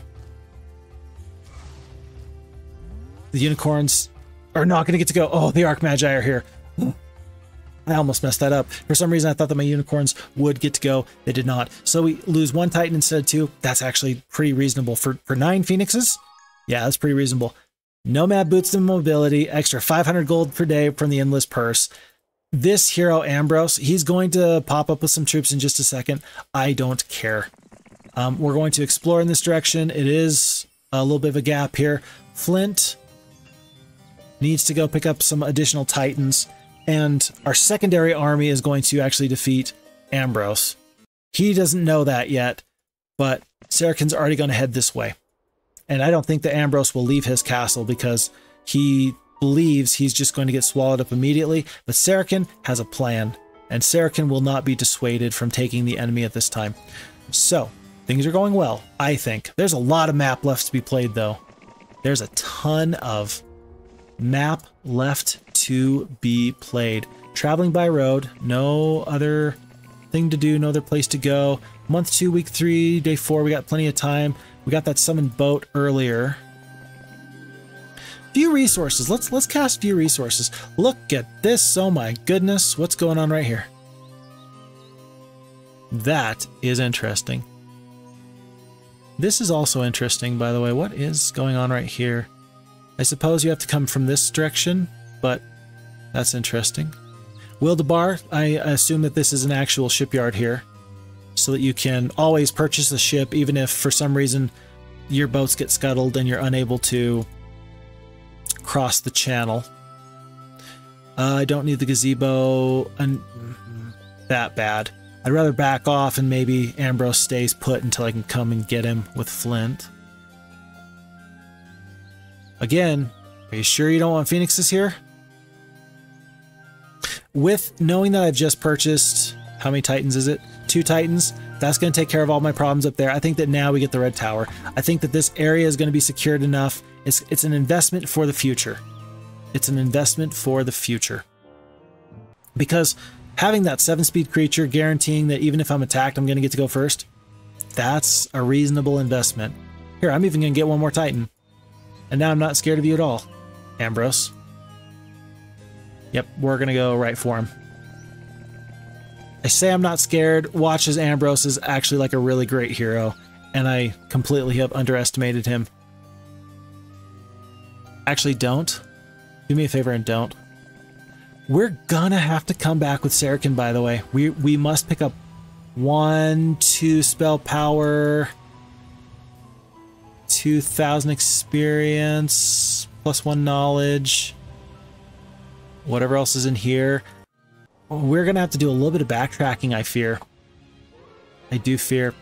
the unicorns are not going to get to go. Oh, the Archmagi are here. I almost messed that up. For some reason, I thought that my unicorns would get to go. They did not. So we lose one Titan instead of two. That's actually pretty reasonable. For, for nine Phoenixes, yeah, that's pretty reasonable. Nomad boots and mobility, extra 500 gold per day from the Endless Purse. This hero, Ambrose, he's going to pop up with some troops in just a second. I don't care. Um, we're going to explore in this direction. It is a little bit of a gap here. Flint needs to go pick up some additional Titans and our secondary army is going to actually defeat Ambrose. He doesn't know that yet, but Sarakin's already going to head this way. And I don't think that Ambrose will leave his castle because he believes he's just going to get swallowed up immediately, but Sarakin has a plan, and Sarakin will not be dissuaded from taking the enemy at this time. So, things are going well, I think. There's a lot of map left to be played, though. There's a ton of map left to be played. Traveling by road, no other thing to do, no other place to go. Month two, week three, day four, we got plenty of time. We got that summoned boat earlier. View resources. Let's let's cast view resources. Look at this. Oh my goodness. What's going on right here? That is interesting. This is also interesting, by the way. What is going on right here? I suppose you have to come from this direction, but that's interesting. Wildebar, I assume that this is an actual shipyard here, so that you can always purchase a ship, even if for some reason your boats get scuttled and you're unable to cross the channel. Uh, I don't need the gazebo that bad. I'd rather back off and maybe Ambrose stays put until I can come and get him with Flint. Again, are you sure you don't want phoenixes here? With knowing that I've just purchased, how many titans is it? Two titans. That's going to take care of all my problems up there. I think that now we get the red tower. I think that this area is going to be secured enough. It's, it's an investment for the future. It's an investment for the future. Because having that seven speed creature guaranteeing that even if I'm attacked, I'm going to get to go first, that's a reasonable investment. Here, I'm even going to get one more titan. And now I'm not scared of you at all, Ambrose. Yep, we're gonna go right for him. I say I'm not scared. Watch as Ambrose is actually like a really great hero, and I completely have underestimated him. Actually, don't. Do me a favor and don't. We're gonna have to come back with Sarakin, by the way. We we must pick up one, two spell power, 2,000 experience, plus one knowledge. Whatever else is in here. We're going to have to do a little bit of backtracking, I fear. I do fear.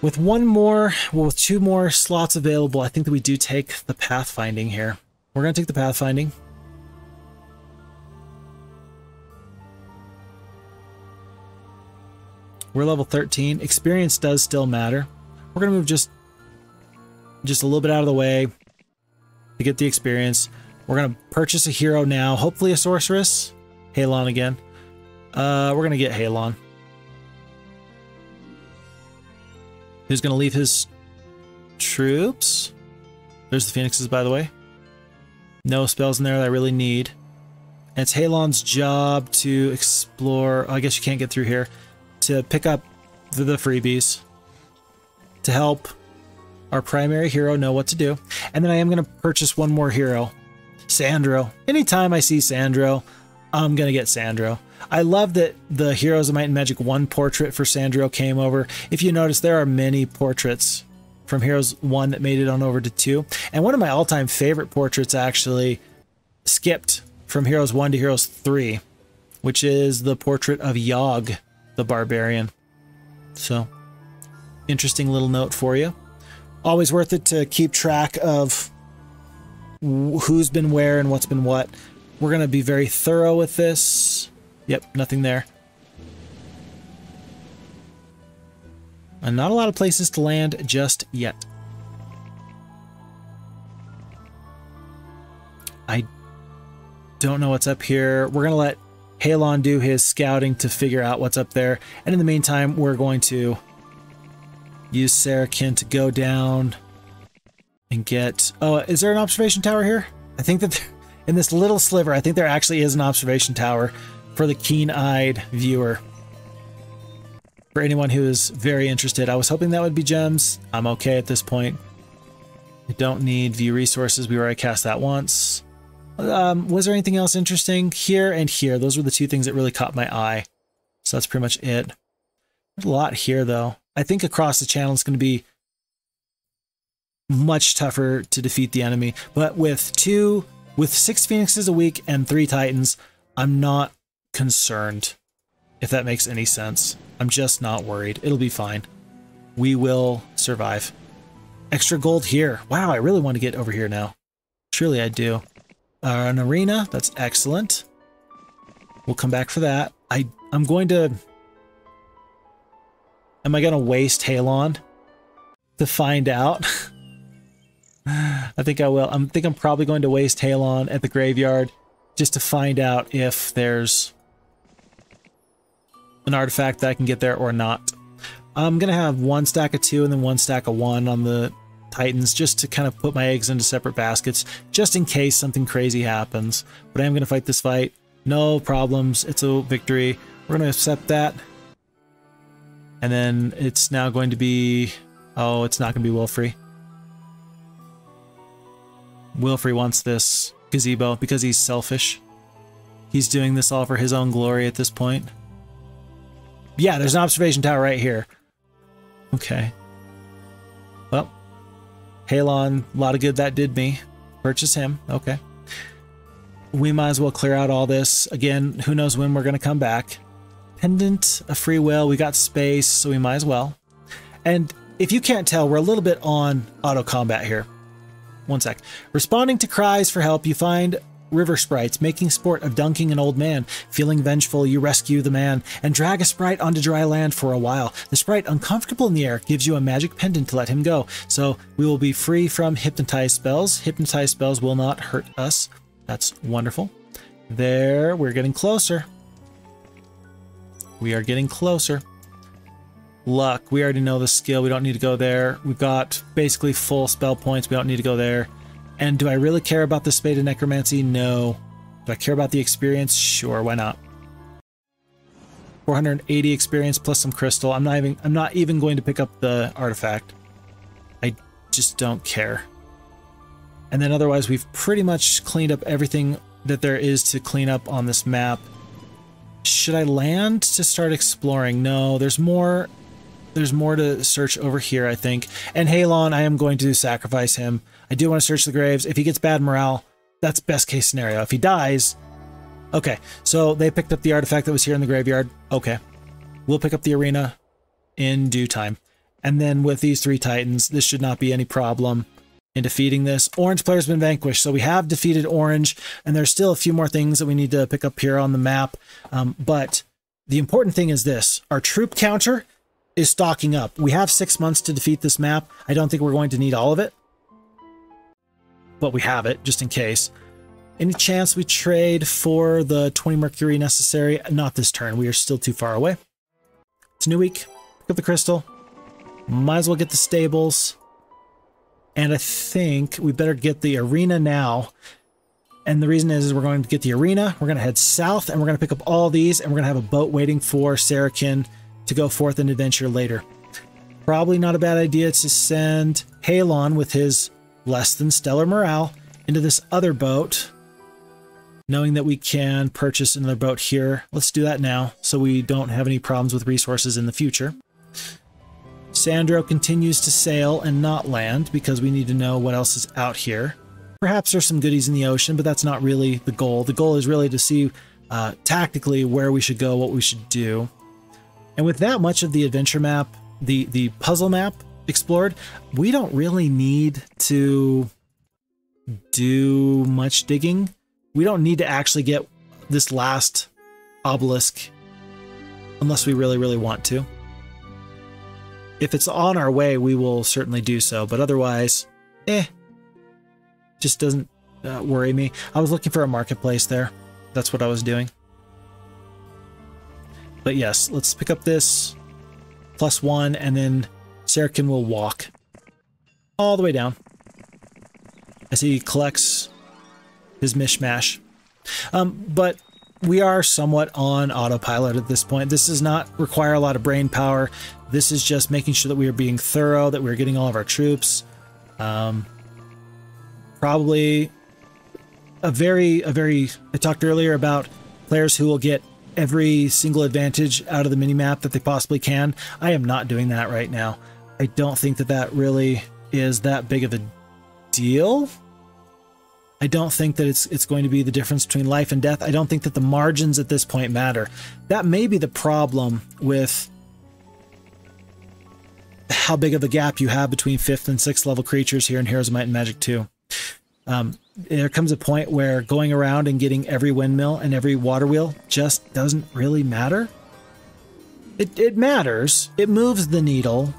With one more, well, with two more slots available, I think that we do take the pathfinding here. We're going to take the pathfinding. We're level 13. Experience does still matter. We're going to move just, just a little bit out of the way to get the experience. We're going to purchase a hero now. Hopefully a sorceress. Halon again. Uh, we're going to get Halon. Who's going to leave his troops? There's the phoenixes, by the way. No spells in there that I really need. And it's Halon's job to explore. Oh, I guess you can't get through here. To pick up the, the freebies. To help our primary hero know what to do. And then I am going to purchase one more hero. Sandro. Anytime I see Sandro, I'm going to get Sandro. I love that the Heroes of Might and Magic 1 portrait for Sandro came over. If you notice, there are many portraits from Heroes 1 that made it on over to 2. And one of my all-time favorite portraits actually skipped from Heroes 1 to Heroes 3, which is the portrait of Yogg, the Barbarian. So, interesting little note for you. Always worth it to keep track of who's been where and what's been what. We're going to be very thorough with this. Yep, nothing there. And not a lot of places to land just yet. I don't know what's up here. We're going to let Halon do his scouting to figure out what's up there. And in the meantime, we're going to use Sarakin to go down and get... Oh, is there an observation tower here? I think that in this little sliver, I think there actually is an observation tower for the keen-eyed viewer. For anyone who is very interested, I was hoping that would be gems. I'm okay at this point. I don't need view resources. We already cast that once. Um, was there anything else interesting? Here and here. Those were the two things that really caught my eye. So that's pretty much it. A lot here, though. I think across the channel it's going to be much tougher to defeat the enemy. But with two, with six Phoenixes a week and three Titans, I'm not concerned, if that makes any sense. I'm just not worried. It'll be fine. We will survive. Extra gold here. Wow, I really want to get over here now. Truly, I do. Uh, an arena, that's excellent. We'll come back for that. I, I'm going to... Am I going to waste Halon to find out? I think I will. I think I'm probably going to waste Halon at the graveyard just to find out if there's an artifact that I can get there or not. I'm going to have one stack of two and then one stack of one on the Titans just to kind of put my eggs into separate baskets just in case something crazy happens. But I am going to fight this fight. No problems. It's a victory. We're going to accept that. And then it's now going to be... Oh, it's not going to be Wilfrey. Wilfrey wants this gazebo because he's selfish. He's doing this all for his own glory at this point. Yeah, there's an observation tower right here. Okay. Well, Halon, a lot of good that did me. Purchase him. Okay. We might as well clear out all this. Again, who knows when we're going to come back. Pendant, a free will. We got space, so we might as well. And if you can't tell, we're a little bit on auto combat here. One sec. Responding to cries for help, you find river sprites, making sport of dunking an old man. Feeling vengeful, you rescue the man and drag a sprite onto dry land for a while. The sprite, uncomfortable in the air, gives you a magic pendant to let him go. So we will be free from hypnotized spells. Hypnotized spells will not hurt us. That's wonderful. There, we're getting closer. We are getting closer. Luck, we already know the skill. We don't need to go there. We've got basically full spell points. We don't need to go there. And do I really care about the Spade of Necromancy? No. Do I care about the experience? Sure, why not? 480 experience plus some crystal. I'm not even I'm not even going to pick up the artifact. I just don't care. And then otherwise we've pretty much cleaned up everything that there is to clean up on this map. Should I land to start exploring? No, there's more there's more to search over here, I think. And Halon, I am going to sacrifice him. I do want to search the graves. If he gets bad morale, that's best case scenario. If he dies, okay. So they picked up the artifact that was here in the graveyard. Okay. We'll pick up the arena in due time. And then with these three titans, this should not be any problem in defeating this. Orange player's been vanquished, so we have defeated Orange, and there's still a few more things that we need to pick up here on the map. Um, but the important thing is this. Our troop counter is stocking up. We have six months to defeat this map. I don't think we're going to need all of it, but we have it just in case. Any chance we trade for the 20 Mercury necessary? Not this turn. We are still too far away. It's a new week. Pick up the crystal. Might as well get the stables. And I think we better get the arena now. And the reason is, is we're going to get the arena, we're going to head south, and we're going to pick up all these, and we're going to have a boat waiting for Sarakin to go forth and adventure later. Probably not a bad idea to send Halon with his less than stellar morale into this other boat, knowing that we can purchase another boat here. Let's do that now so we don't have any problems with resources in the future. Sandro continues to sail and not land because we need to know what else is out here. Perhaps there's some goodies in the ocean, but that's not really the goal. The goal is really to see uh, tactically where we should go, what we should do. And with that much of the adventure map, the, the puzzle map explored, we don't really need to do much digging. We don't need to actually get this last obelisk unless we really, really want to. If it's on our way, we will certainly do so, but otherwise, eh, just doesn't uh, worry me. I was looking for a marketplace there. That's what I was doing. But yes, let's pick up this plus one, and then Sarakin will walk all the way down as he collects his mishmash. Um, but we are somewhat on autopilot at this point. This does not require a lot of brain power. This is just making sure that we are being thorough, that we're getting all of our troops. Um, probably a very, a very, I talked earlier about players who will get every single advantage out of the minimap that they possibly can. I am not doing that right now. I don't think that that really is that big of a deal. I don't think that it's it's going to be the difference between life and death. I don't think that the margins at this point matter. That may be the problem with how big of a gap you have between fifth and sixth level creatures here in Heroes of Might and Magic 2. Um, there comes a point where going around and getting every windmill and every water wheel just doesn't really matter. It, it matters. It moves the needle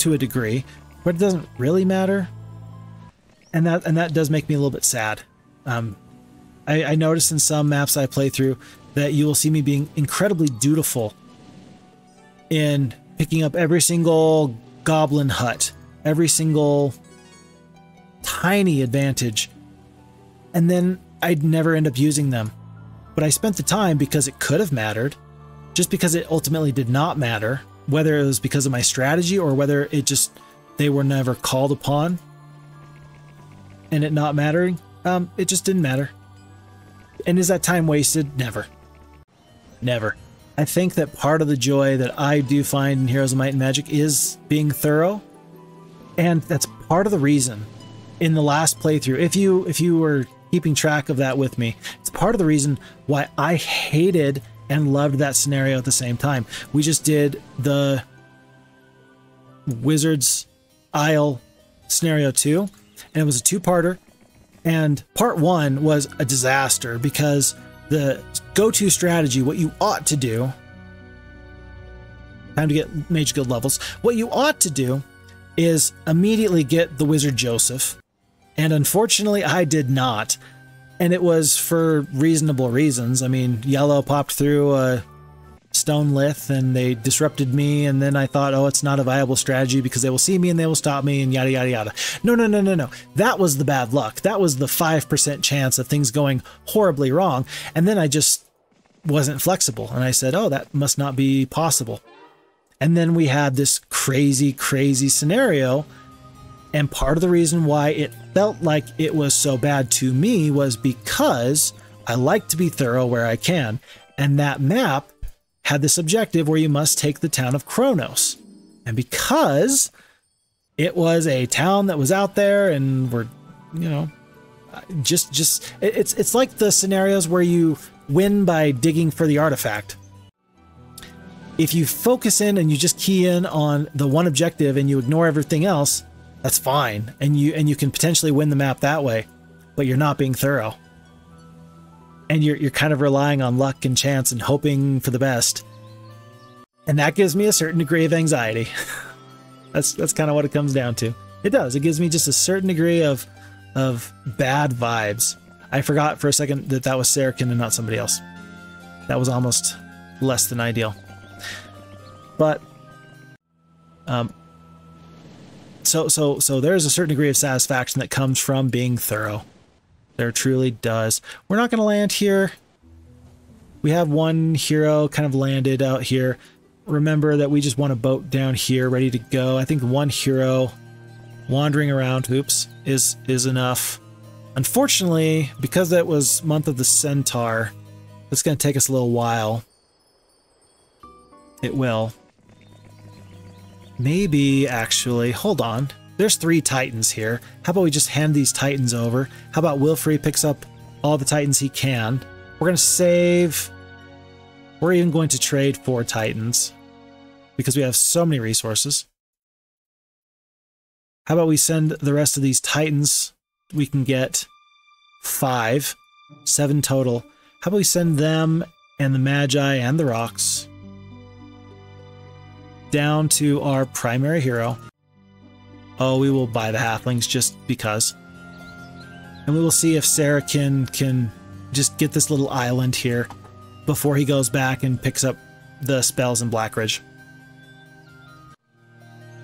to a degree, but it doesn't really matter. And that and that does make me a little bit sad. Um, I, I noticed in some maps I play through that you will see me being incredibly dutiful in picking up every single goblin hut, every single tiny advantage, and then I'd never end up using them. But I spent the time because it could have mattered, just because it ultimately did not matter, whether it was because of my strategy or whether it just they were never called upon and it not mattering, um, it just didn't matter. And is that time wasted? Never. Never. I think that part of the joy that I do find in Heroes of Might and Magic is being thorough. And that's part of the reason in the last playthrough, if you if you were keeping track of that with me, it's part of the reason why I hated and loved that scenario at the same time. We just did the Wizards Isle scenario 2, and it was a two-parter. And part 1 was a disaster because the go-to strategy, what you ought to do, time to get Mage Guild levels, what you ought to do is immediately get the Wizard Joseph. And unfortunately, I did not. And it was for reasonable reasons. I mean, yellow popped through a stone lith and they disrupted me. And then I thought, oh, it's not a viable strategy because they will see me and they will stop me and yada, yada, yada. No, no, no, no, no. That was the bad luck. That was the 5% chance of things going horribly wrong. And then I just wasn't flexible. And I said, oh, that must not be possible. And then we had this crazy, crazy scenario. And part of the reason why it felt like it was so bad to me was because I like to be thorough where I can. And that map had this objective where you must take the town of Kronos. And because it was a town that was out there and we're, you know, just just it's it's like the scenarios where you win by digging for the artifact. If you focus in and you just key in on the one objective and you ignore everything else, that's fine. And you and you can potentially win the map that way, but you're not being thorough. And you're you're kind of relying on luck and chance and hoping for the best. And that gives me a certain degree of anxiety. that's that's kind of what it comes down to. It does. It gives me just a certain degree of of bad vibes. I forgot for a second that that was Sarakin and not somebody else. That was almost less than ideal. But um, so so so there's a certain degree of satisfaction that comes from being thorough. There truly does. We're not going to land here. We have one hero kind of landed out here. Remember that we just want a boat down here ready to go. I think one hero wandering around, oops, is is enough. Unfortunately, because that was month of the centaur, it's going to take us a little while. It will. Maybe, actually, hold on. There's three titans here. How about we just hand these titans over? How about Wilfrey picks up all the titans he can? We're going to save... We're even going to trade four titans because we have so many resources. How about we send the rest of these titans? We can get five, seven total. How about we send them and the Magi and the rocks down to our primary hero. Oh, we will buy the halflings just because. And we will see if Sarah can, can just get this little island here before he goes back and picks up the spells in Blackridge.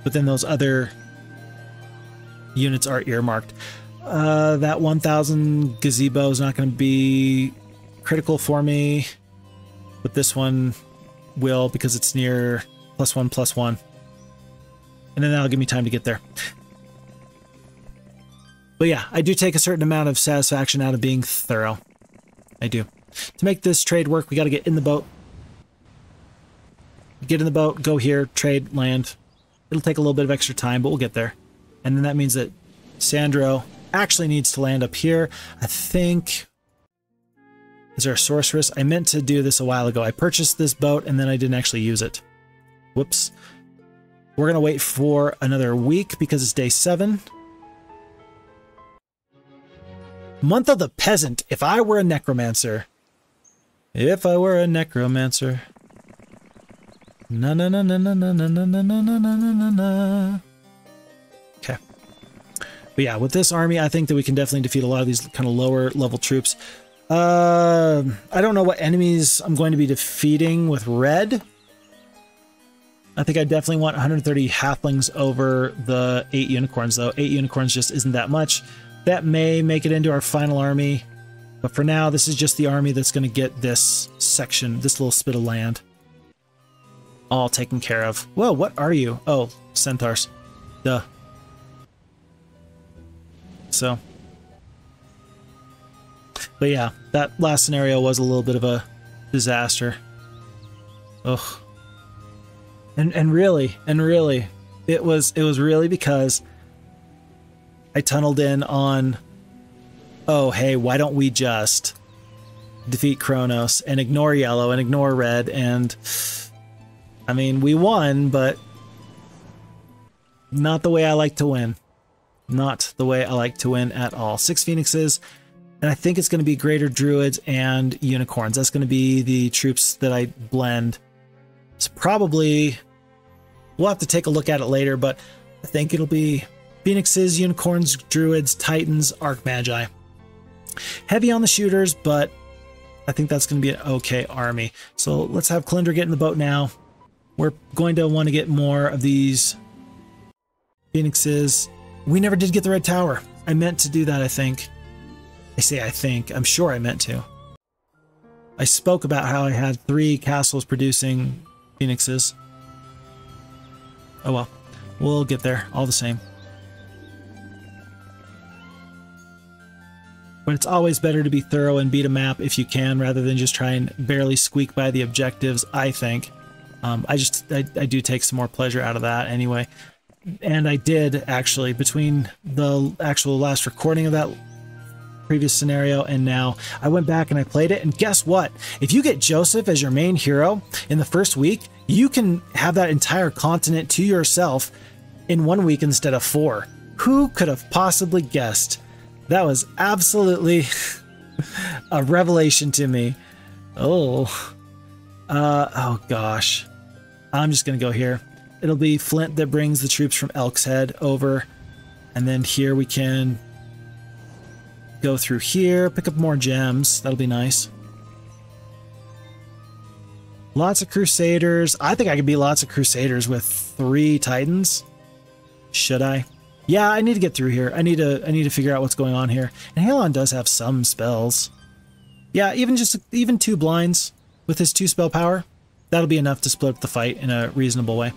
But then those other units are earmarked. Uh, that 1000 gazebo is not going to be critical for me, but this one will because it's near plus one, plus one. And then that'll give me time to get there. But yeah, I do take a certain amount of satisfaction out of being thorough. I do. To make this trade work, we got to get in the boat. Get in the boat, go here, trade, land. It'll take a little bit of extra time, but we'll get there. And then that means that Sandro actually needs to land up here. I think... Is there a sorceress? I meant to do this a while ago. I purchased this boat and then I didn't actually use it. Whoops. We're going to wait for another week because it's day seven. Month of the Peasant. If I were a necromancer. If I were a necromancer. Na na na na na na na na na na na na na. Okay. But yeah, with this army, I think that we can definitely defeat a lot of these kind of lower level troops. Uh, I don't know what enemies I'm going to be defeating with red. I think I definitely want 130 halflings over the 8 unicorns, though. 8 unicorns just isn't that much. That may make it into our final army, but for now, this is just the army that's going to get this section, this little spit of land, all taken care of. Whoa, what are you? Oh, centaurs. Duh. So. But yeah, that last scenario was a little bit of a disaster. Ugh and and really and really it was it was really because I tunneled in on oh hey why don't we just defeat Kronos and ignore yellow and ignore red? And I mean we won but not the way I like to win. Not the way I like to win at all. Six phoenixes and I think it's going to be greater druids and unicorns. That's going to be the troops that I blend. It's probably We'll have to take a look at it later, but I think it'll be Phoenixes, Unicorns, Druids, Titans, Archmagi. Heavy on the shooters, but I think that's going to be an okay army. So let's have Kalindra get in the boat now. We're going to want to get more of these Phoenixes. We never did get the Red Tower. I meant to do that, I think. I say I think. I'm sure I meant to. I spoke about how I had three castles producing Phoenixes. Oh well, we'll get there all the same. but it's always better to be thorough and beat a map if you can rather than just try and barely squeak by the objectives, I think. Um, I just, I, I do take some more pleasure out of that anyway. And I did actually, between the actual last recording of that previous scenario and now I went back and I played it and guess what? If you get Joseph as your main hero in the first week, you can have that entire continent to yourself in one week instead of four. Who could have possibly guessed? That was absolutely a revelation to me. Oh. Uh, oh gosh. I'm just gonna go here. It'll be Flint that brings the troops from Elk's Head over. And then here we can go through here, pick up more gems. That'll be nice. Lots of Crusaders. I think I could be lots of Crusaders with three Titans. Should I? Yeah, I need to get through here. I need to I need to figure out what's going on here. And Halon does have some spells. Yeah, even just even two blinds with his two spell power, that'll be enough to split up the fight in a reasonable way.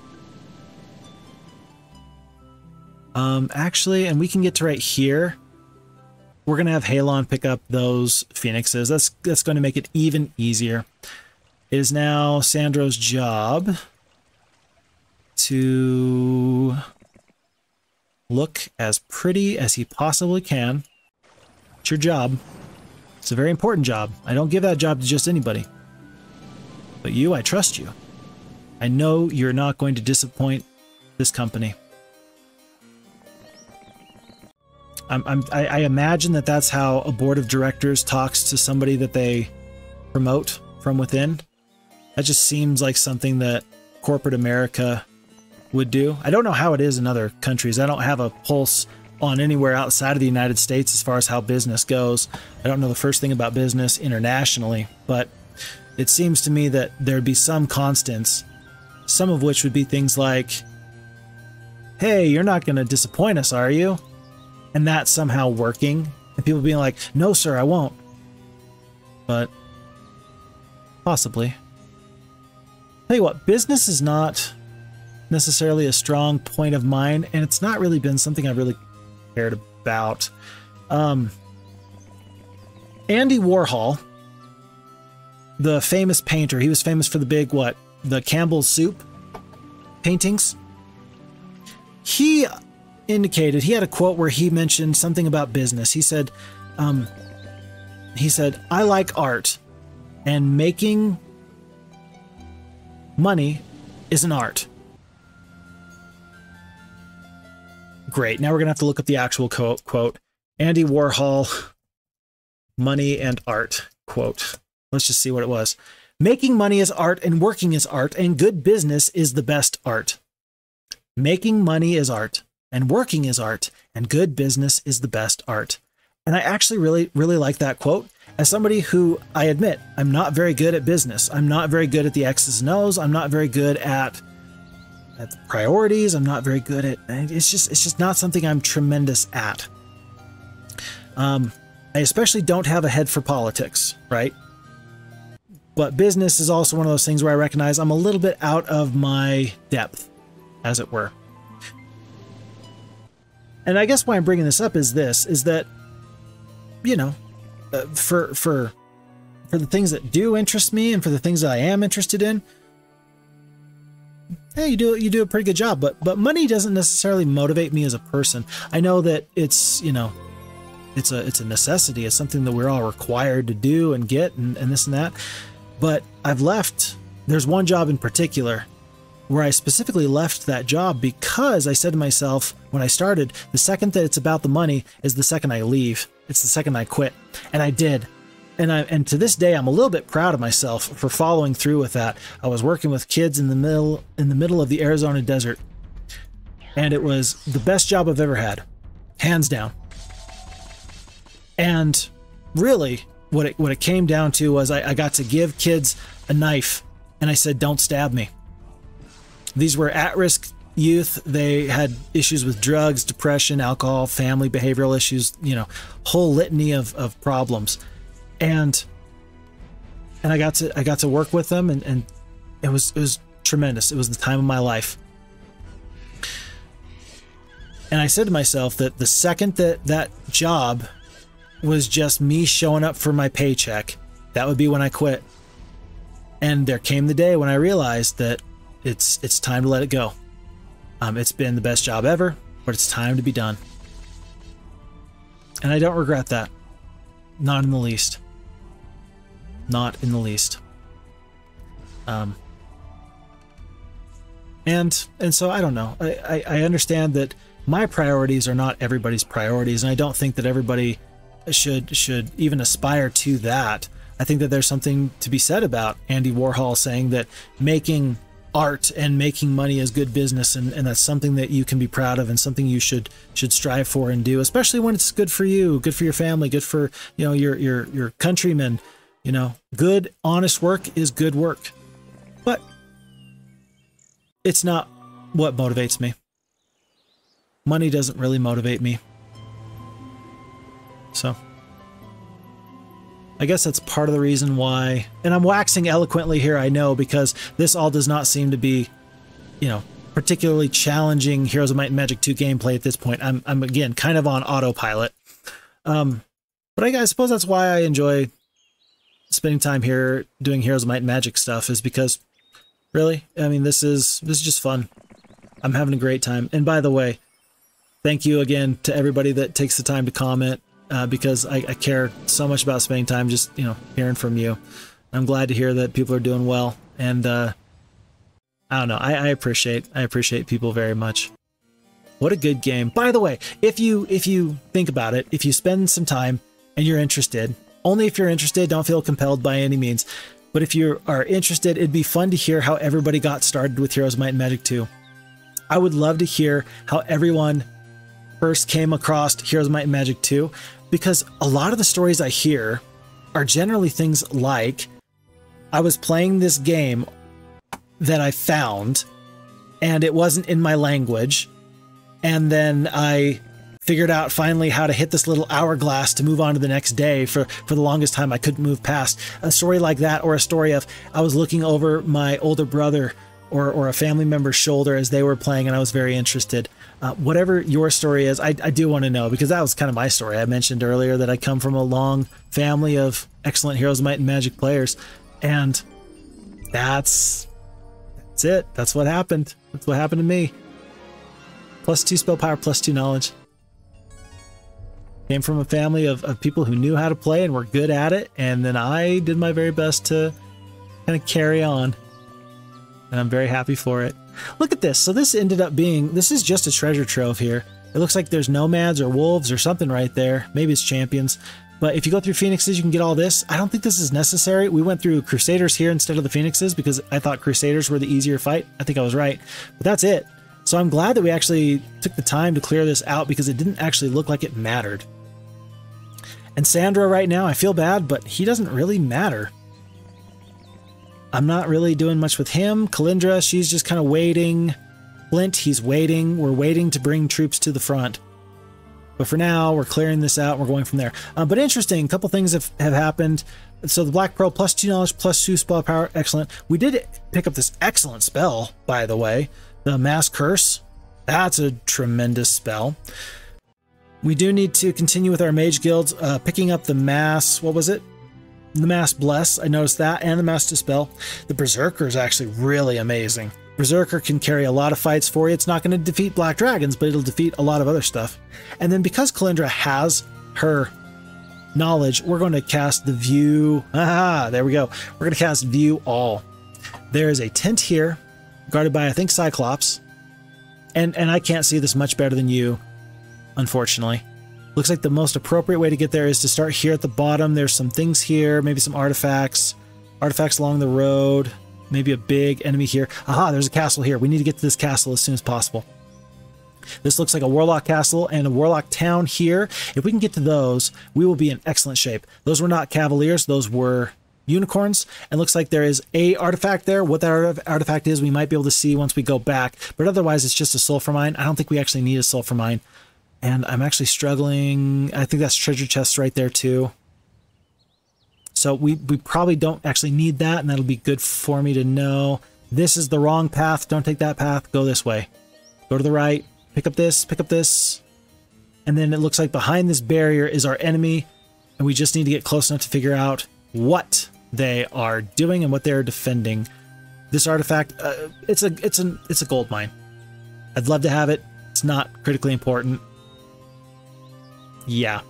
Um, actually, and we can get to right here. We're gonna have Halon pick up those phoenixes. That's that's going to make it even easier. It is now Sandro's job to look as pretty as he possibly can. It's your job. It's a very important job. I don't give that job to just anybody. But you, I trust you. I know you're not going to disappoint this company. I'm, I'm, I, I imagine that that's how a board of directors talks to somebody that they promote from within. That just seems like something that corporate America would do. I don't know how it is in other countries. I don't have a pulse on anywhere outside of the United States as far as how business goes. I don't know the first thing about business internationally, but it seems to me that there'd be some constants, some of which would be things like, hey, you're not going to disappoint us, are you? And that somehow working, and people being like, no, sir, I won't. But possibly. Tell you what, business is not necessarily a strong point of mine, and it's not really been something I've really cared about. Um, Andy Warhol, the famous painter, he was famous for the big, what, the Campbell's Soup paintings. He indicated, he had a quote where he mentioned something about business. He said, um, he said, I like art, and making money is an art. Great. Now we're going to have to look up the actual quote. quote. Andy Warhol, money and art quote. Let's just see what it was. Making money is art and working is art and good business is the best art. Making money is art and working is art and good business is the best art. And I actually really, really like that quote. As somebody who I admit, I'm not very good at business. I'm not very good at the X's and O's. I'm not very good at at priorities. I'm not very good at. It's just it's just not something I'm tremendous at. Um, I especially don't have a head for politics, right? But business is also one of those things where I recognize I'm a little bit out of my depth, as it were. And I guess why I'm bringing this up is this: is that, you know, uh, for for for the things that do interest me and for the things that I am interested in, hey, you do you do a pretty good job. But but money doesn't necessarily motivate me as a person. I know that it's you know, it's a it's a necessity. It's something that we're all required to do and get and, and this and that. But I've left. There's one job in particular where I specifically left that job because I said to myself when I started, the second that it's about the money is the second I leave. It's the second I quit. And I did and I and to this day I'm a little bit proud of myself for following through with that. I was working with kids in the middle in the middle of the Arizona desert. And it was the best job I've ever had. Hands down. And really what it what it came down to was I, I got to give kids a knife and I said, Don't stab me. These were at-risk youth. They had issues with drugs, depression, alcohol, family behavioral issues, you know, whole litany of, of problems and and I got to I got to work with them and, and it was it was tremendous. It was the time of my life. And I said to myself that the second that that job was just me showing up for my paycheck, that would be when I quit. And there came the day when I realized that it's it's time to let it go. Um, it's been the best job ever, but it's time to be done. And I don't regret that. Not in the least. Not in the least. Um, and and so I don't know. I, I, I understand that my priorities are not everybody's priorities, and I don't think that everybody should should even aspire to that. I think that there's something to be said about Andy Warhol saying that making art and making money is good business and, and that's something that you can be proud of and something you should should strive for and do, especially when it's good for you, good for your family, good for you know your your your countrymen. You know, good honest work is good work. But it's not what motivates me. Money doesn't really motivate me. So, I guess that's part of the reason why. And I'm waxing eloquently here, I know, because this all does not seem to be, you know, particularly challenging Heroes of Might and Magic 2 gameplay at this point. I'm, I'm again kind of on autopilot. Um, but I, I suppose that's why I enjoy spending time here doing Heroes of Might and Magic stuff is because really, I mean, this is this is just fun. I'm having a great time. And by the way, thank you again to everybody that takes the time to comment uh, because I, I, care so much about spending time just you know hearing from you. I'm glad to hear that people are doing well, and uh, I don't know. I, I appreciate I appreciate people very much. What a good game! By the way, if you if you think about it, if you spend some time and you're interested, only if you're interested, don't feel compelled by any means. But if you are interested, it'd be fun to hear how everybody got started with Heroes Might and Magic 2. I would love to hear how everyone first came across Heroes Might and Magic 2 because a lot of the stories I hear are generally things like I was playing this game that I found and it wasn't in my language and then I figured out finally how to hit this little hourglass to move on to the next day for for the longest time I couldn't move past. A story like that or a story of I was looking over my older brother or, or a family member's shoulder as they were playing and I was very interested uh, whatever your story is, I, I do want to know because that was kind of my story. I mentioned earlier that I come from a long family of excellent Heroes, Might, and Magic players, and that's that's it. That's what happened. That's what happened to me. Plus two spell power, plus two knowledge. Came from a family of, of people who knew how to play and were good at it, and then I did my very best to kind of carry on. And I'm very happy for it. Look at this. So this ended up being, this is just a treasure trove here. It looks like there's nomads or wolves or something right there. Maybe it's champions. But if you go through Phoenixes, you can get all this. I don't think this is necessary. We went through Crusaders here instead of the Phoenixes because I thought Crusaders were the easier fight. I think I was right. But that's it. So I'm glad that we actually took the time to clear this out because it didn't actually look like it mattered. And Sandro right now, I feel bad, but he doesn't really matter. I'm not really doing much with him. Kalindra, she's just kind of waiting. Flint, he's waiting. We're waiting to bring troops to the front. But for now, we're clearing this out. We're going from there. Um, but interesting, a couple things have, have happened. So the Black Pearl plus two knowledge plus two spell power, excellent. We did pick up this excellent spell, by the way, the Mass Curse. That's a tremendous spell. We do need to continue with our Mage Guilds, uh, picking up the Mass, what was it? The Mass Bless, I noticed that, and the Mass Dispel. The Berserker is actually really amazing. Berserker can carry a lot of fights for you. It's not going to defeat Black Dragons, but it'll defeat a lot of other stuff. And then because Kalindra has her knowledge, we're going to cast the View. Ah, there we go. We're going to cast View All. There is a tent here, guarded by, I think, Cyclops. And, and I can't see this much better than you, unfortunately. Looks like the most appropriate way to get there is to start here at the bottom. There's some things here, maybe some artifacts, artifacts along the road, maybe a big enemy here. Aha, there's a castle here. We need to get to this castle as soon as possible. This looks like a Warlock castle and a Warlock town here. If we can get to those, we will be in excellent shape. Those were not Cavaliers, those were unicorns. And looks like there is a artifact there. What that artifact is, we might be able to see once we go back. But otherwise, it's just a sulfur mine. I don't think we actually need a sulfur mine. And I'm actually struggling. I think that's treasure chest right there too. So we, we probably don't actually need that, and that'll be good for me to know. This is the wrong path. Don't take that path. Go this way. Go to the right. Pick up this. Pick up this. And then it looks like behind this barrier is our enemy. and we just need to get close enough to figure out what they are doing and what they're defending. This artifact, uh, it's a it's a it's a gold mine. I'd love to have it. It's not critically important. Yeah,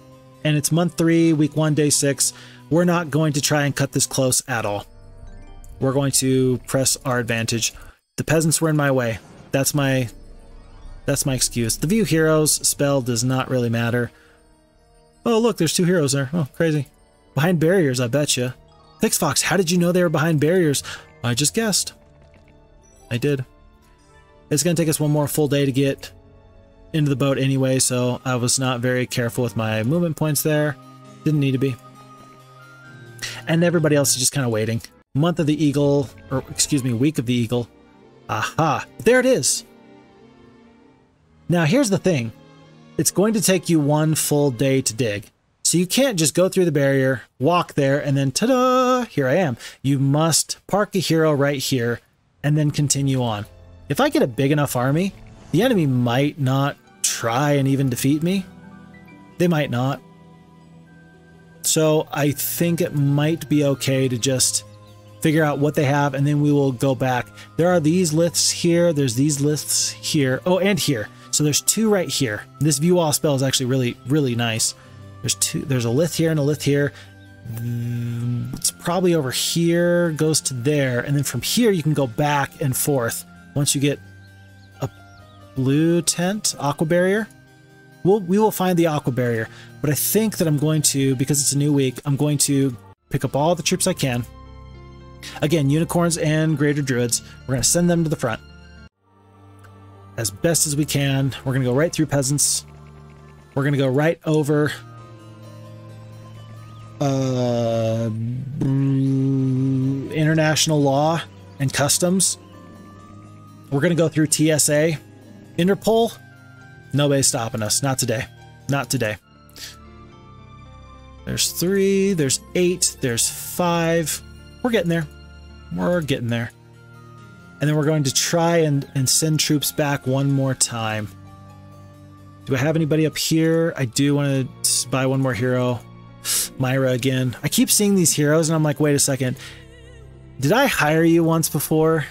and it's month three, week one, day six. We're not going to try and cut this close at all. We're going to press our advantage. The peasants were in my way. That's my that's my excuse. The view heroes spell does not really matter. Oh, look, there's two heroes there. Oh, crazy. Behind barriers, I betcha. Phixfox, how did you know they were behind barriers? I just guessed. I did. It's going to take us one more full day to get into the boat anyway, so I was not very careful with my movement points there. Didn't need to be. And everybody else is just kind of waiting. Month of the Eagle, or excuse me, Week of the Eagle. Aha, there it is. Now here's the thing. It's going to take you one full day to dig. So you can't just go through the barrier, walk there, and then ta-da, here I am. You must park a hero right here and then continue on. If I get a big enough army, the enemy might not try and even defeat me. They might not. So I think it might be okay to just figure out what they have and then we will go back. There are these liths here, there's these liths here. Oh, and here. So there's two right here. This view all spell is actually really, really nice. There's two, there's a lith here and a lith here. Mm, it's probably over here, goes to there, and then from here you can go back and forth once you get blue tent, aqua barrier. We'll, we will find the aqua barrier, but I think that I'm going to, because it's a new week, I'm going to pick up all the troops I can. Again, unicorns and greater druids. We're going to send them to the front as best as we can. We're going to go right through peasants. We're going to go right over uh, international law and customs. We're going to go through TSA. Interpol, nobody's stopping us. Not today. Not today. There's three, there's eight, there's five. We're getting there. We're getting there. And then we're going to try and, and send troops back one more time. Do I have anybody up here? I do want to buy one more hero. Myra again. I keep seeing these heroes and I'm like, wait a second. Did I hire you once before?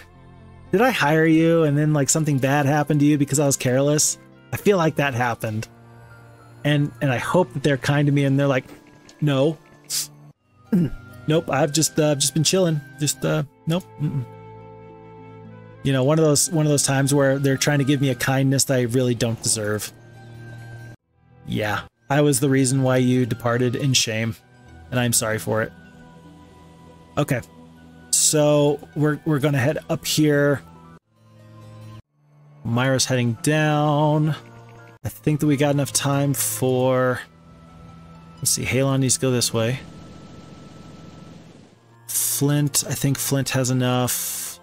Did I hire you and then like something bad happened to you because I was careless? I feel like that happened. And and I hope that they're kind to me and they're like, no. nope, I've just uh, I've just been chilling. Just uh nope. Mm -mm. You know, one of those one of those times where they're trying to give me a kindness that I really don't deserve. Yeah, I was the reason why you departed in shame, and I'm sorry for it. Okay, so we're we're gonna head up here. Myra's heading down. I think that we got enough time for. Let's see, Halon needs to go this way. Flint, I think Flint has enough.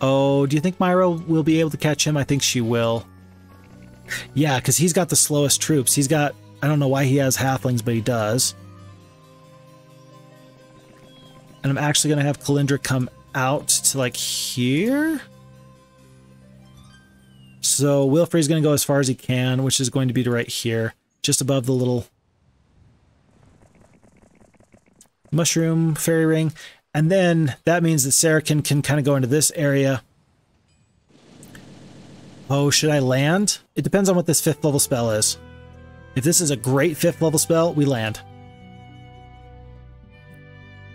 Oh, do you think Myra will be able to catch him? I think she will. Yeah, because he's got the slowest troops. He's got, I don't know why he has halflings, but he does. And I'm actually going to have Kalindra come out to like here. So Wilfrey's going to go as far as he can, which is going to be to right here, just above the little mushroom fairy ring. And then that means that Sarakin can kind of go into this area. Oh, should I land? It depends on what this fifth level spell is. If this is a great fifth level spell, we land.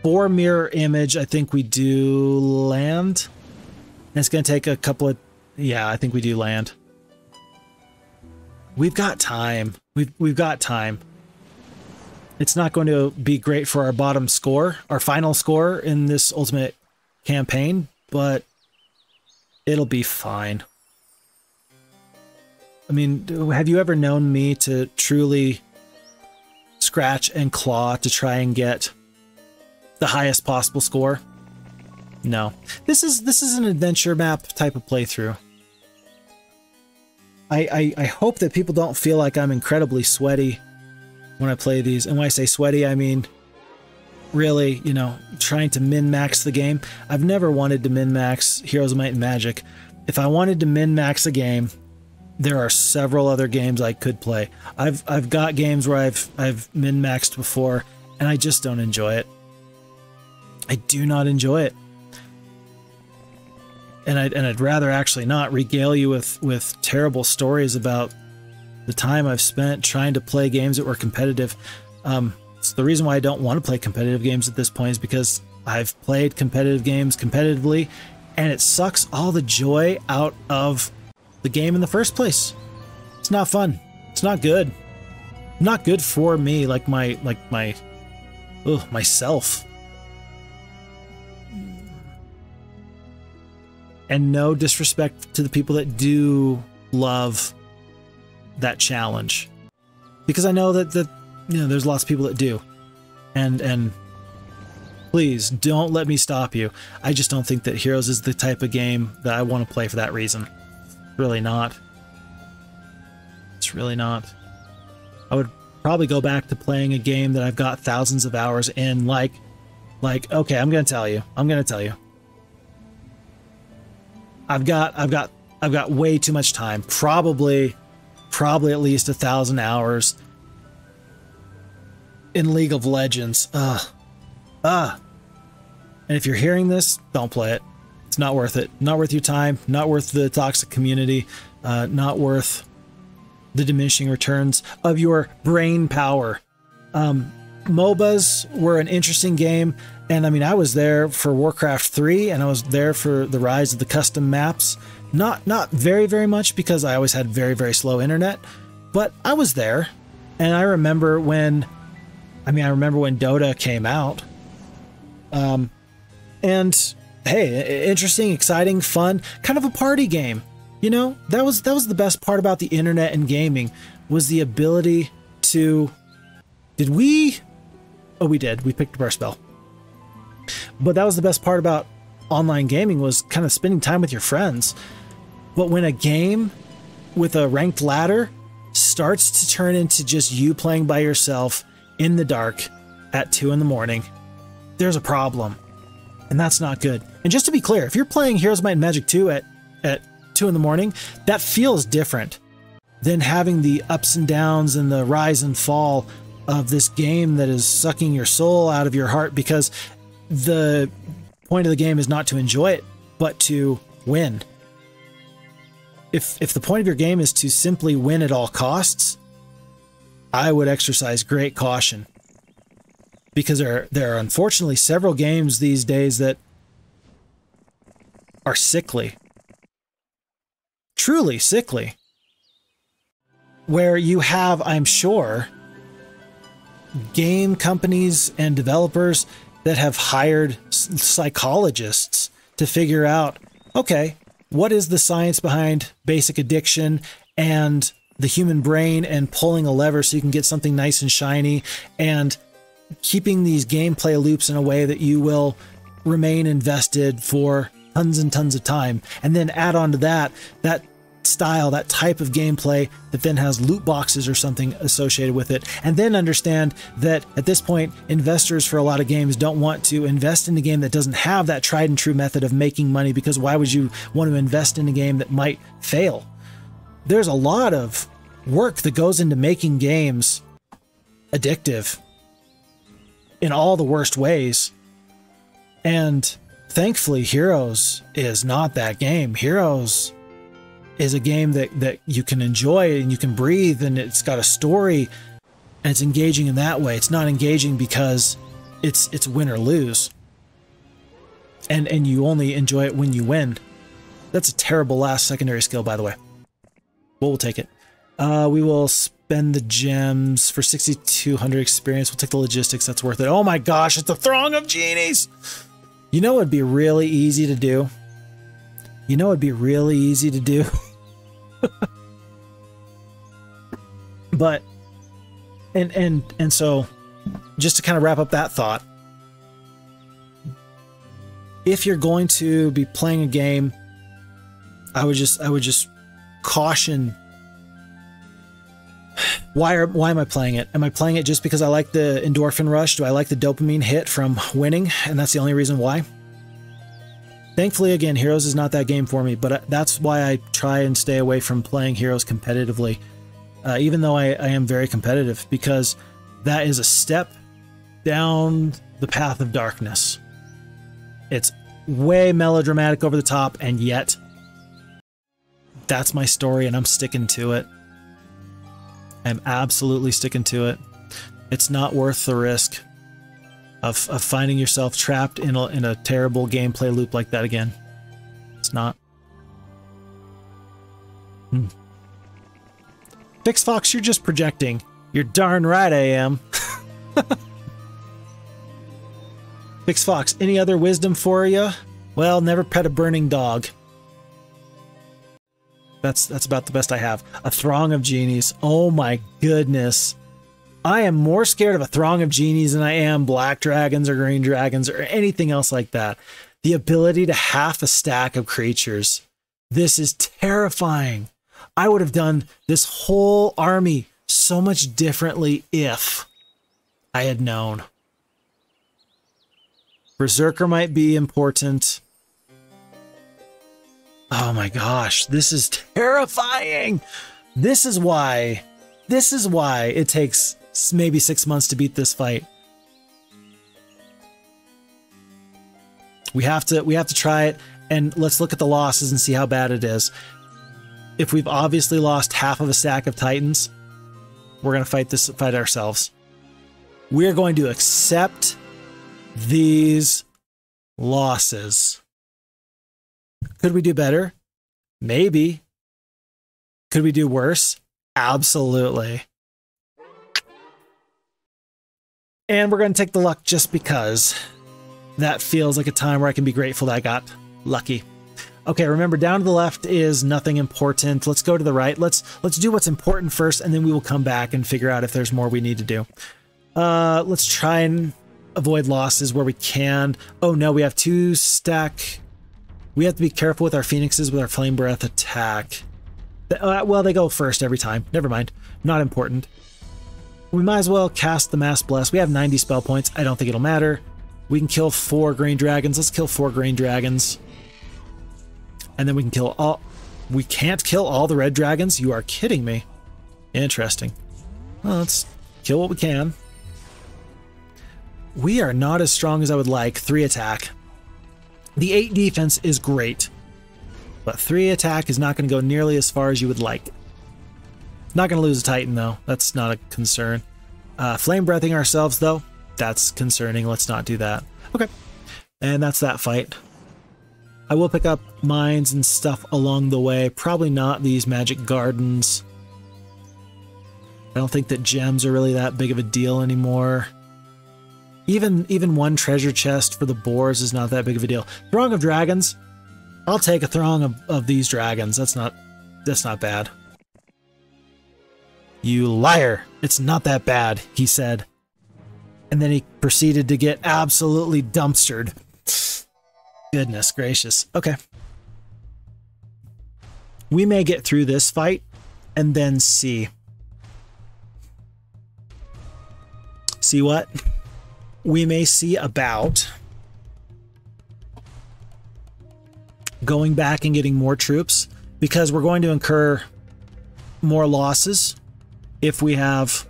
For mirror image, I think we do land. And it's going to take a couple of... Yeah, I think we do land. We've got time. We've, we've got time. It's not going to be great for our bottom score, our final score in this ultimate campaign, but it'll be fine. I mean, have you ever known me to truly scratch and claw to try and get the highest possible score? No. This is this is an adventure map type of playthrough. I, I, I hope that people don't feel like I'm incredibly sweaty when I play these. And when I say sweaty, I mean really, you know, trying to min-max the game. I've never wanted to min-max Heroes of Might and Magic. If I wanted to min-max a game, there are several other games I could play. I've I've got games where I've I've min maxed before, and I just don't enjoy it. I do not enjoy it, and I and I'd rather actually not regale you with with terrible stories about the time I've spent trying to play games that were competitive. Um, the reason why I don't want to play competitive games at this point is because I've played competitive games competitively, and it sucks all the joy out of the game in the first place. It's not fun. It's not good. Not good for me, like my like my ugh, myself. And no disrespect to the people that do love that challenge. Because I know that that you know there's lots of people that do. And and please don't let me stop you. I just don't think that Heroes is the type of game that I want to play for that reason. Really not. It's really not. I would probably go back to playing a game that I've got thousands of hours in like like okay, I'm to tell you. I'm to tell you. I've got I've got I've got way too much time. Probably probably at least a thousand hours in League of Legends. Ugh. Ugh. And if you're hearing this, don't play it. It's not worth it. Not worth your time. Not worth the toxic community. Uh, not worth the diminishing returns of your brain power. Um, MOBAs were an interesting game. And I mean, I was there for Warcraft 3 and I was there for the rise of the custom maps. Not not very very much because I always had very very slow internet, but I was there. And I remember when I mean, I remember when Dota came out. Um and hey, interesting, exciting, fun, kind of a party game. You know, that was that was the best part about the internet and gaming was the ability to Did we Oh, we did. We picked up our spell. But that was the best part about online gaming was kind of spending time with your friends. But when a game with a ranked ladder starts to turn into just you playing by yourself in the dark at 2 in the morning, there's a problem. And that's not good. And just to be clear, if you're playing Heroes Might and Magic 2 at, at 2 in the morning, that feels different than having the ups and downs and the rise and fall of this game that is sucking your soul out of your heart because the point of the game is not to enjoy it, but to win. If if the point of your game is to simply win at all costs, I would exercise great caution. Because there there are unfortunately several games these days that are sickly. Truly sickly. Where you have, I'm sure, game companies and developers that have hired psychologists to figure out okay, what is the science behind basic addiction and the human brain and pulling a lever so you can get something nice and shiny and keeping these gameplay loops in a way that you will remain invested for tons and tons of time. And then add on to that that style, that type of gameplay that then has loot boxes or something associated with it. And then understand that at this point, investors for a lot of games don't want to invest in a game that doesn't have that tried and true method of making money because why would you want to invest in a game that might fail? There's a lot of work that goes into making games addictive in all the worst ways. And thankfully, Heroes is not that game. Heroes is a game that, that you can enjoy and you can breathe and it's got a story and it's engaging in that way. It's not engaging because it's it's win or lose. And and you only enjoy it when you win. That's a terrible last secondary skill, by the way. Well, we'll take it. Uh, we will spend the gems for 6,200 experience. We'll take the logistics. That's worth it. Oh my gosh, it's a throng of genies! You know it'd be really easy to do? You know it'd be really easy to do? but and and and so just to kind of wrap up that thought if you're going to be playing a game i would just i would just caution why are why am i playing it? Am i playing it just because i like the endorphin rush? Do i like the dopamine hit from winning? And that's the only reason why Thankfully, again, Heroes is not that game for me, but uh, that's why I try and stay away from playing Heroes competitively, uh, even though I, I am very competitive, because that is a step down the path of darkness. It's way melodramatic over the top, and yet that's my story, and I'm sticking to it. I'm absolutely sticking to it. It's not worth the risk of, of finding yourself trapped in a, in a terrible gameplay loop like that again. It's not. Hmm. Phixfox, you're just projecting. You're darn right I am. Phixfox, any other wisdom for you? Well, never pet a burning dog. That's that's about the best I have. A throng of genies. Oh my goodness. I am more scared of a throng of genies than I am black dragons or green dragons or anything else like that. The ability to half a stack of creatures. This is terrifying. I would have done this whole army so much differently if I had known. Berserker might be important. Oh my gosh, this is terrifying. This is why, this is why it takes maybe six months to beat this fight. We have to, we have to try it and let's look at the losses and see how bad it is. If we've obviously lost half of a stack of titans, we're to fight this fight ourselves. We're going to accept these losses. Could we do better? Maybe. Could we do worse? Absolutely. And we're going to take the luck just because that feels like a time where I can be grateful that I got lucky. Okay, remember down to the left is nothing important. Let's go to the right. Let's let's do what's important first and then we will come back and figure out if there's more we need to do. Uh let's try and avoid losses where we can. Oh no, we have two stack. We have to be careful with our phoenixes with our flame breath attack. Uh, well, they go first every time. Never mind. Not important. We might as well cast the Mass Bless. We have 90 spell points. I don't think it'll matter. We can kill four green dragons. Let's kill four green dragons. And then we can kill all... We can't kill all the red dragons? You are kidding me. Interesting. Well, let's kill what we can. We are not as strong as I would like. Three attack. The eight defense is great, but three attack is not going to go nearly as far as you would like. Not going to lose a Titan, though. That's not a concern. Uh, flame breathing ourselves, though, that's concerning. Let's not do that. Okay. And that's that fight. I will pick up mines and stuff along the way. Probably not these magic gardens. I don't think that gems are really that big of a deal anymore. Even even one treasure chest for the boars is not that big of a deal. Throng of dragons. I'll take a throng of, of these dragons. That's not that's not bad. You liar! It's not that bad, he said. And then he proceeded to get absolutely dumpstered. Goodness gracious. Okay. We may get through this fight and then see. See what? we may see about going back and getting more troops because we're going to incur more losses if we have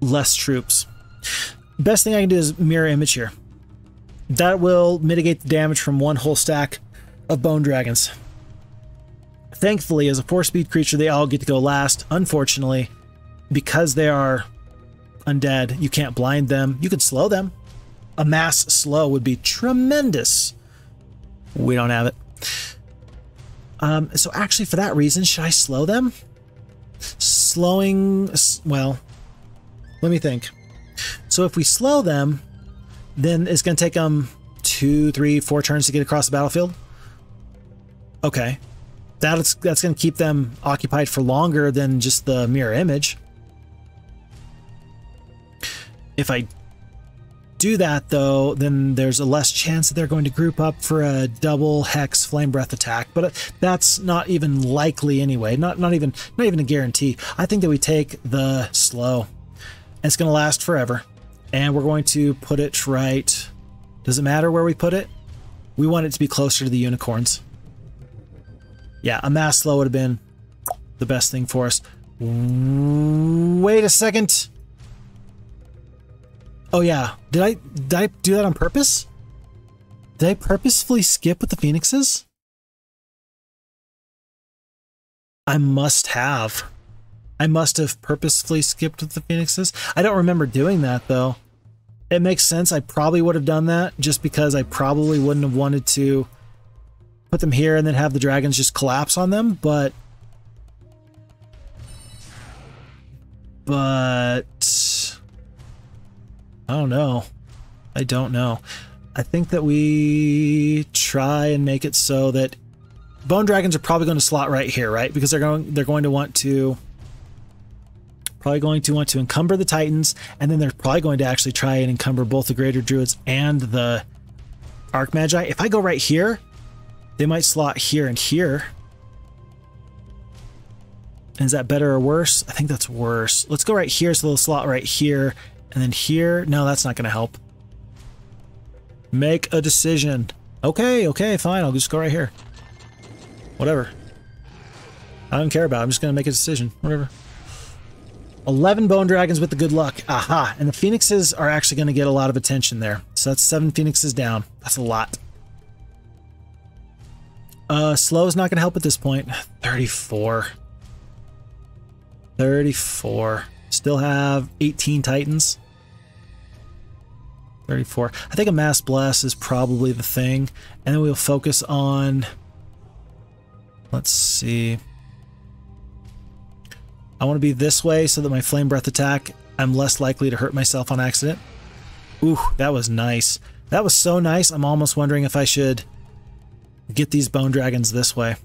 less troops. Best thing I can do is mirror image here. That will mitigate the damage from one whole stack of bone dragons. Thankfully, as a four-speed creature, they all get to go last. Unfortunately, because they are undead, you can't blind them. You can slow them. A mass slow would be tremendous. We don't have it. Um, so actually, for that reason, should I slow them? Slowing, well, let me think. So if we slow them, then it's going to take them two, three, four turns to get across the battlefield. Okay. That's, that's going to keep them occupied for longer than just the mirror image. If I do that though, then there's a less chance that they're going to group up for a double hex flame breath attack. But uh, that's not even likely anyway. Not not even not even a guarantee. I think that we take the slow. It's going to last forever. And we're going to put it right... Does it matter where we put it? We want it to be closer to the unicorns. Yeah, a mass slow would have been the best thing for us. Wait a second. Oh yeah, did I did I do that on purpose? Did I purposefully skip with the phoenixes? I must have. I must have purposefully skipped with the phoenixes. I don't remember doing that though. It makes sense. I probably would have done that just because I probably wouldn't have wanted to put them here and then have the dragons just collapse on them, but but I don't know. I don't know. I think that we try and make it so that bone dragons are probably going to slot right here, right? Because they're going they're going to want to probably going to want to encumber the titans and then they're probably going to actually try and encumber both the greater druids and the Archmagi. If I go right here, they might slot here and here. Is that better or worse? I think that's worse. Let's go right here so they'll slot right here. And then here. No, that's not going to help. Make a decision. Okay, okay, fine. I'll just go right here. Whatever. I don't care about it. I'm just going to make a decision. Whatever. 11 bone dragons with the good luck. Aha. And the phoenixes are actually going to get a lot of attention there. So that's seven phoenixes down. That's a lot. Uh, slow is not going to help at this point. 34. 34. Still have 18 titans. 34. I think a mass Blast is probably the thing. And then we'll focus on... Let's see. I want to be this way so that my flame breath attack, I'm less likely to hurt myself on accident. Ooh, that was nice. That was so nice, I'm almost wondering if I should get these bone dragons this way.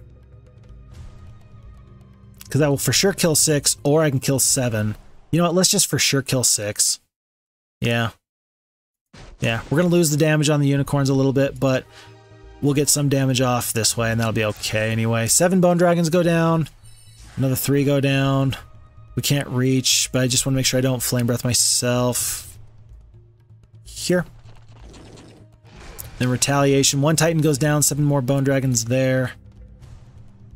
Because I will for sure kill six, or I can kill seven. You know what, let's just for sure kill six. Yeah. Yeah, we're going to lose the damage on the unicorns a little bit, but we'll get some damage off this way, and that'll be okay anyway. Seven bone dragons go down. Another three go down. We can't reach, but I just want to make sure I don't flame breath myself. Here. Then retaliation. One titan goes down, seven more bone dragons there.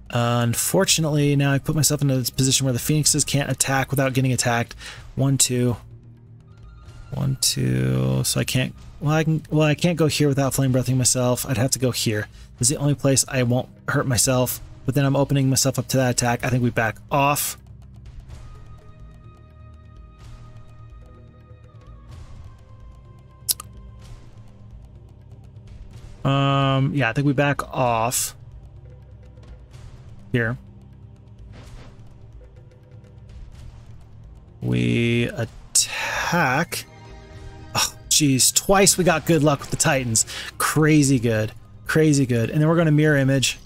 Uh, unfortunately, now I put myself into this position where the phoenixes can't attack without getting attacked. One, two. One, two. So I can't... Well, I can. Well, I can't go here without flame breathing myself. I'd have to go here. This is the only place I won't hurt myself. But then I'm opening myself up to that attack. I think we back off. Um, yeah, I think we back off here. We attack. Oh, jeez. Twice we got good luck with the Titans. Crazy good. Crazy good. And then we're going to mirror image.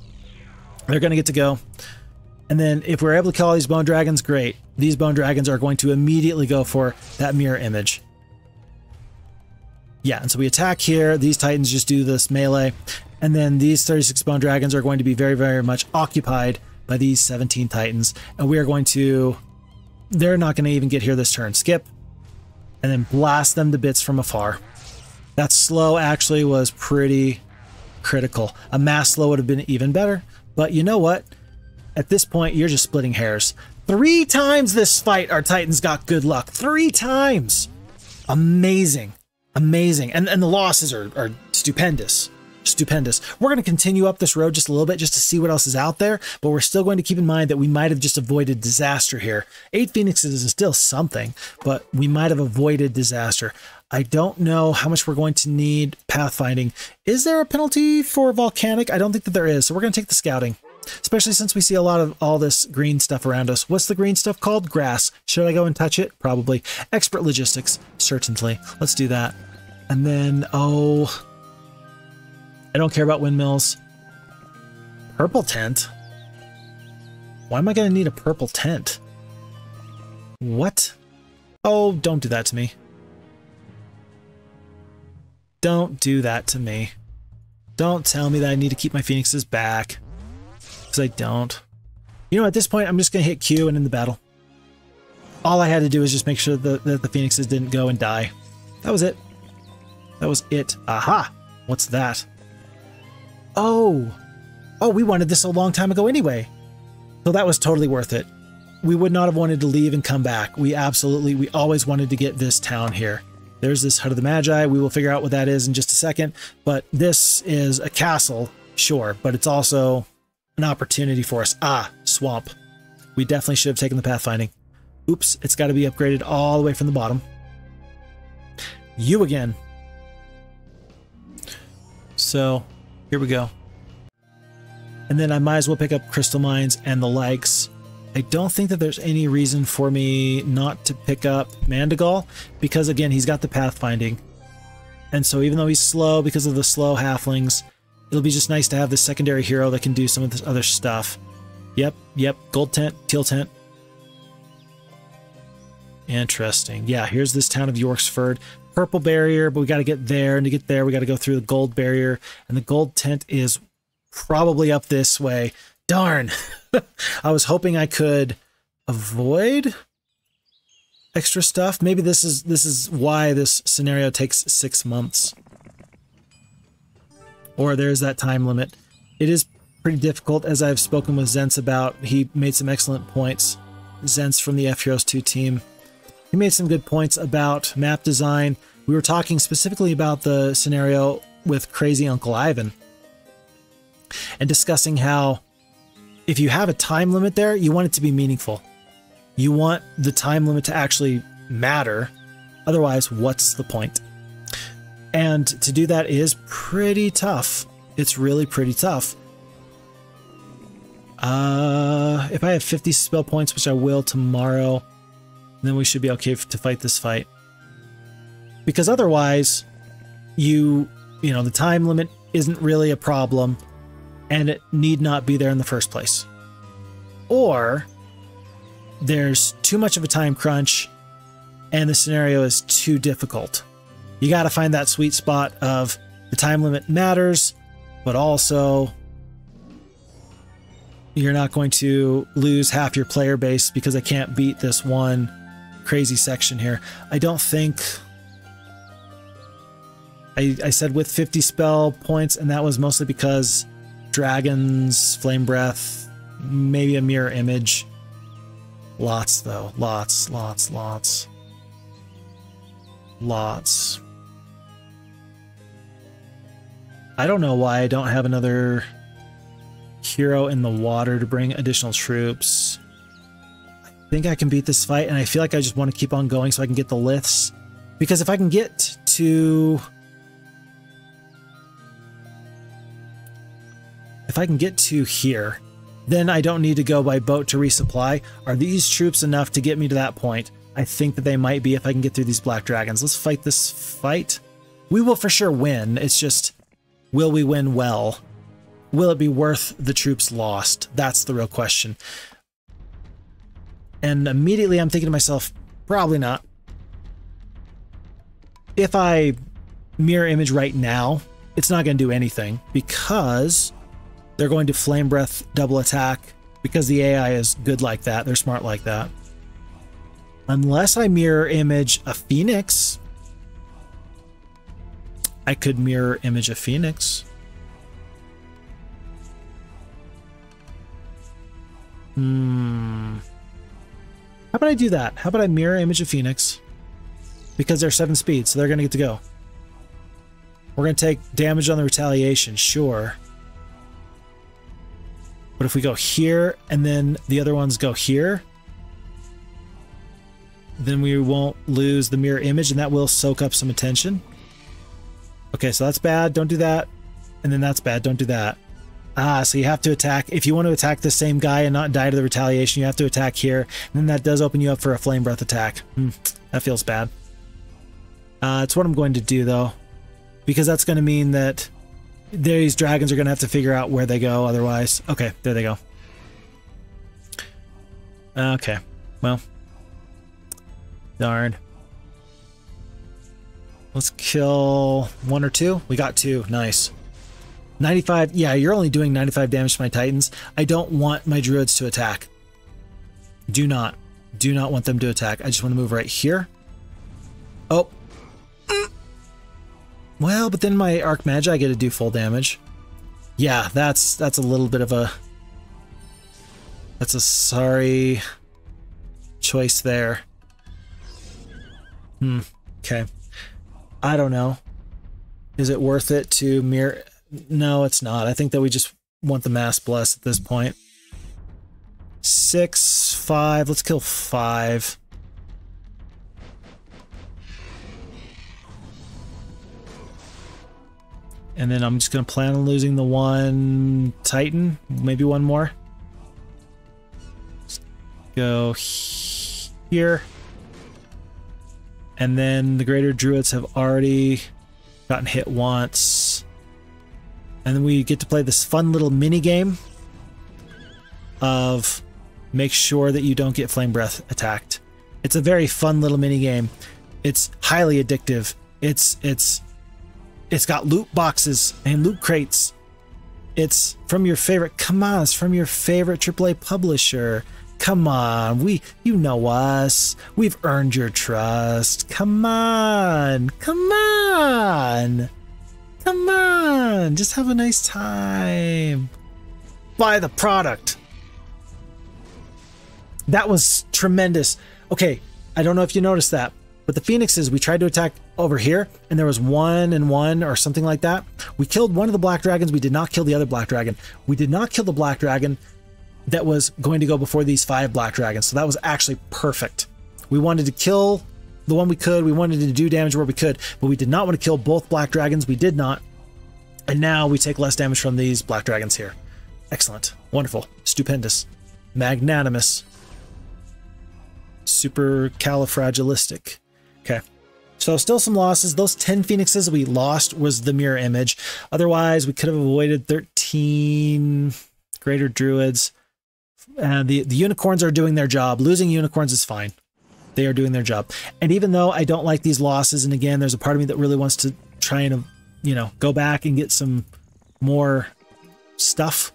They're going to get to go. And then if we're able to kill all these bone dragons, great. These bone dragons are going to immediately go for that mirror image. Yeah, and so we attack here. These titans just do this melee. And then these 36 bone dragons are going to be very, very much occupied by these 17 titans. And we are going to... They're not going to even get here this turn. Skip. And then blast them to bits from afar. That slow actually was pretty critical. A mass slow would have been even better. But you know what? At this point, you're just splitting hairs. Three times this fight, our Titans got good luck. Three times! Amazing. Amazing. And, and the losses are, are stupendous. Stupendous. We're going to continue up this road just a little bit just to see what else is out there, but we're still going to keep in mind that we might have just avoided disaster here. Eight Phoenixes is still something, but we might have avoided disaster. I don't know how much we're going to need pathfinding. Is there a penalty for volcanic? I don't think that there is, so we're going to take the scouting. Especially since we see a lot of all this green stuff around us. What's the green stuff called? Grass. Should I go and touch it? Probably. Expert logistics. Certainly. Let's do that. And then, oh... I don't care about windmills. Purple tent? Why am I going to need a purple tent? What? Oh, don't do that to me. Don't do that to me. Don't tell me that I need to keep my phoenixes back. Because I don't. You know, at this point, I'm just going to hit Q and end the battle. All I had to do was just make sure that, that the phoenixes didn't go and die. That was it. That was it. Aha! What's that? Oh! Oh, we wanted this a long time ago anyway. So that was totally worth it. We would not have wanted to leave and come back. We absolutely, we always wanted to get this town here. There's this Hut of the Magi. We will figure out what that is in just a second. But this is a castle, sure, but it's also an opportunity for us. Ah, swamp. We definitely should have taken the pathfinding. Oops, it's got to be upgraded all the way from the bottom. You again. So, here we go. And then I might as well pick up crystal mines and the likes. I don't think that there's any reason for me not to pick up Mandigal because again, he's got the pathfinding. And so even though he's slow because of the slow halflings, it'll be just nice to have this secondary hero that can do some of this other stuff. Yep, yep, gold tent, teal tent. Interesting. Yeah, here's this town of Yorksford. Purple barrier, but we got to get there. And to get there, we got to go through the gold barrier. And the gold tent is probably up this way. Darn. I was hoping I could avoid extra stuff. Maybe this is this is why this scenario takes six months. Or there's that time limit. It is pretty difficult, as I've spoken with Zence about. He made some excellent points. Zence from the F Heroes 2 team. He made some good points about map design. We were talking specifically about the scenario with Crazy Uncle Ivan and discussing how if you have a time limit there, you want it to be meaningful. You want the time limit to actually matter. Otherwise, what's the point? And to do that is pretty tough. It's really pretty tough. Uh, if I have 50 spell points, which I will tomorrow, then we should be okay to fight this fight. Because otherwise, you, you know, the time limit isn't really a problem and it need not be there in the first place. Or there's too much of a time crunch and the scenario is too difficult. You got to find that sweet spot of the time limit matters, but also you're not going to lose half your player base because I can't beat this one crazy section here. I don't think I, I said with 50 spell points, and that was mostly because dragons, flame breath, maybe a mirror image. Lots, though. Lots, lots, lots. Lots. I don't know why I don't have another hero in the water to bring additional troops. I think I can beat this fight, and I feel like I just want to keep on going so I can get the liths. Because if I can get to If I can get to here, then I don't need to go by boat to resupply. Are these troops enough to get me to that point? I think that they might be if I can get through these black dragons. Let's fight this fight. We will for sure win. It's just, will we win well? Will it be worth the troops lost? That's the real question. And immediately I'm thinking to myself, probably not. If I mirror image right now, it's not going to do anything because they're going to Flame Breath double attack because the AI is good like that. They're smart like that. Unless I mirror image a Phoenix, I could mirror image a Phoenix. Hmm. How about I do that? How about I mirror image of Phoenix? Because they're seven speed, so they're going to get to go. We're going to take damage on the retaliation, sure. But if we go here and then the other ones go here, then we won't lose the mirror image and that will soak up some attention. Okay, so that's bad. Don't do that. And then that's bad. Don't do that. Ah, so you have to attack. If you want to attack the same guy and not die to the retaliation, you have to attack here. And then that does open you up for a flame breath attack. Hmm, that feels bad. Uh, it's what I'm going to do, though. Because that's going to mean that these dragons are going to have to figure out where they go otherwise. Okay, there they go. Okay, well. Darn. Let's kill one or two. We got two. Nice. 95. Yeah, you're only doing 95 damage to my titans. I don't want my druids to attack. Do not. Do not want them to attack. I just want to move right here. Oh. Well, but then my Archmagi I get to do full damage. Yeah, that's that's a little bit of a that's a sorry choice there. Hmm. Okay. I don't know. Is it worth it to mirror? No, it's not. I think that we just want the mass bless at this point. Six, five. Let's kill five. And then I'm just going to plan on losing the one Titan. Maybe one more. Let's go here. And then the Greater Druids have already gotten hit once. And then we get to play this fun little mini game of make sure that you don't get flame breath attacked. It's a very fun little mini game. It's highly addictive. It's it's it's got loot boxes and loot crates. It's from your favorite come on, it's from your favorite AAA publisher. Come on, we you know us. We've earned your trust. Come on. Come on. Come on. Just have a nice time. Buy the product. That was tremendous. Okay, I don't know if you noticed that, but the phoenixes, we tried to attack over here, and there was one and one or something like that. We killed one of the black dragons. We did not kill the other black dragon. We did not kill the black dragon that was going to go before these five black dragons. So that was actually perfect. We wanted to kill the one we could. We wanted to do damage where we could, but we did not want to kill both black dragons. We did not. And now we take less damage from these black dragons here. Excellent. Wonderful. Stupendous. Magnanimous. Super califragilistic. Okay. So still some losses. Those 10 phoenixes we lost was the mirror image. Otherwise, we could have avoided 13 greater druids. Uh, the, the unicorns are doing their job. Losing unicorns is fine. They are doing their job. And even though I don't like these losses, and again, there's a part of me that really wants to try and, you know, go back and get some more stuff,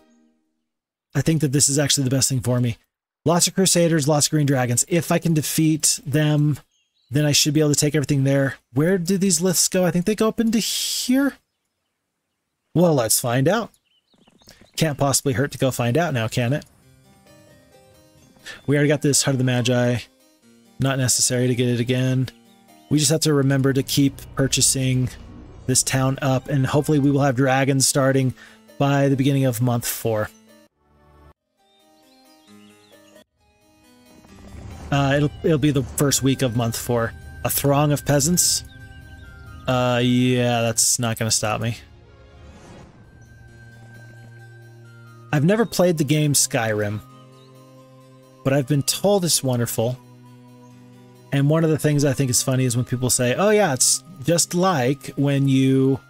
I think that this is actually the best thing for me. Lots of Crusaders, lots of Green Dragons. If I can defeat them, then I should be able to take everything there. Where do these liths go? I think they go up into here. Well, let's find out. Can't possibly hurt to go find out now, can it? We already got this Heart of the Magi. Not necessary to get it again. We just have to remember to keep purchasing this town up, and hopefully we will have dragons starting by the beginning of month four. Uh, it'll it'll be the first week of month four. A throng of peasants. Uh, yeah, that's not gonna stop me. I've never played the game Skyrim, but I've been told it's wonderful. And one of the things I think is funny is when people say, "Oh yeah, it's just like when you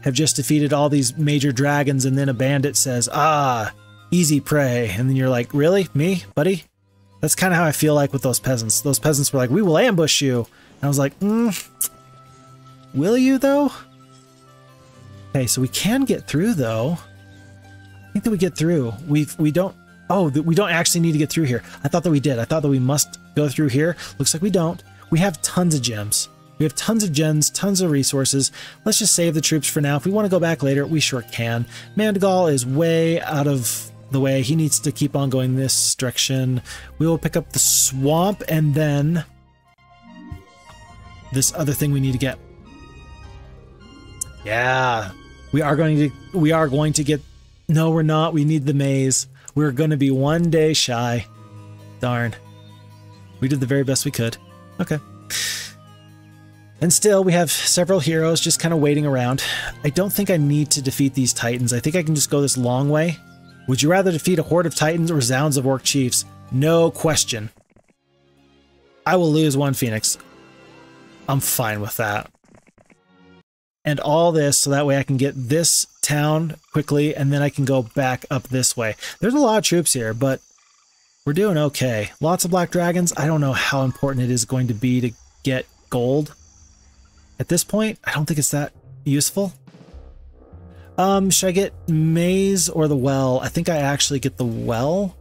have just defeated all these major dragons and then a bandit says, "Ah, easy prey." And then you're like, "Really? Me, buddy?" That's kind of how I feel like with those peasants. Those peasants were like, "We will ambush you." And I was like, mm, "Will you though?" Okay, so we can get through though. I think that we get through. We we don't Oh, we don't actually need to get through here. I thought that we did. I thought that we must go through here. Looks like we don't. We have tons of gems. We have tons of gems, tons of resources. Let's just save the troops for now. If we want to go back later, we sure can. Mandigal is way out of the way. He needs to keep on going this direction. We will pick up the swamp and then this other thing we need to get. Yeah, we are going to we are going to get. No, we're not. We need the maze. We're going to be one day shy. Darn. We did the very best we could. Okay. And still, we have several heroes just kind of waiting around. I don't think I need to defeat these titans. I think I can just go this long way. Would you rather defeat a horde of titans or zounds of orc chiefs? No question. I will lose one phoenix. I'm fine with that. And all this so that way I can get this town quickly and then I can go back up this way. There's a lot of troops here, but we're doing okay. Lots of black dragons. I don't know how important it is going to be to get gold. At this point, I don't think it's that useful. Um, should I get maze or the well? I think I actually get the well.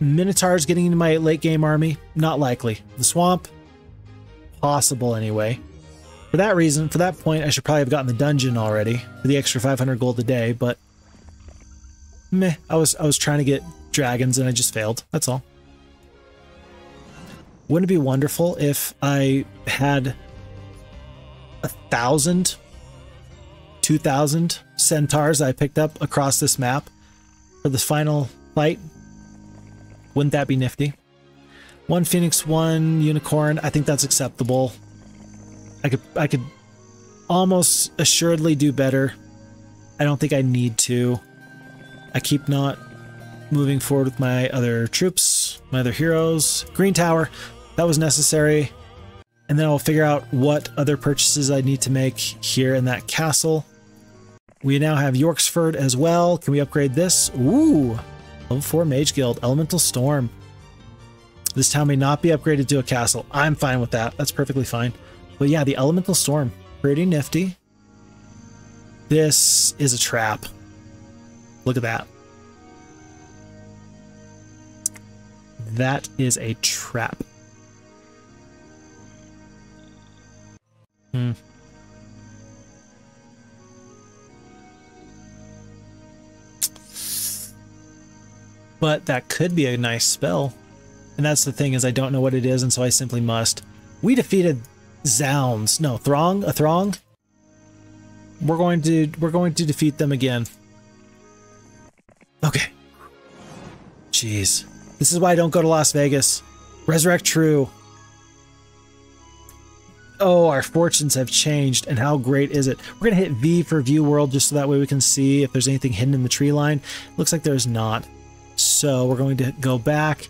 Minotaurs getting into my late game army? Not likely. The swamp? Possible anyway. For that reason, for that point, I should probably have gotten the dungeon already for the extra 500 gold a day, but meh, I was I was trying to get dragons and I just failed. That's all. Wouldn't it be wonderful if I had a thousand, two thousand centaurs I picked up across this map for this final fight? Wouldn't that be nifty? One phoenix, one unicorn. I think that's acceptable. I could I could almost assuredly do better. I don't think I need to. I keep not moving forward with my other troops, my other heroes. Green Tower, that was necessary. And then I'll figure out what other purchases I need to make here in that castle. We now have Yorksford as well. Can we upgrade this? Ooh, level 4 Mage Guild, Elemental Storm. This town may not be upgraded to a castle. I'm fine with that. That's perfectly fine. But yeah, the Elemental Storm, pretty nifty. This is a trap. Look at that. That is a trap. Hmm. But that could be a nice spell. And that's the thing is I don't know what it is, and so I simply must. We defeated Zounds. No, Throng? A Throng? We're going to we're going to defeat them again. Okay. Jeez. This is why I don't go to Las Vegas. Resurrect True. Oh, our fortunes have changed, and how great is it? We're gonna hit V for View World just so that way we can see if there's anything hidden in the tree line. Looks like there's not. So we're going to go back.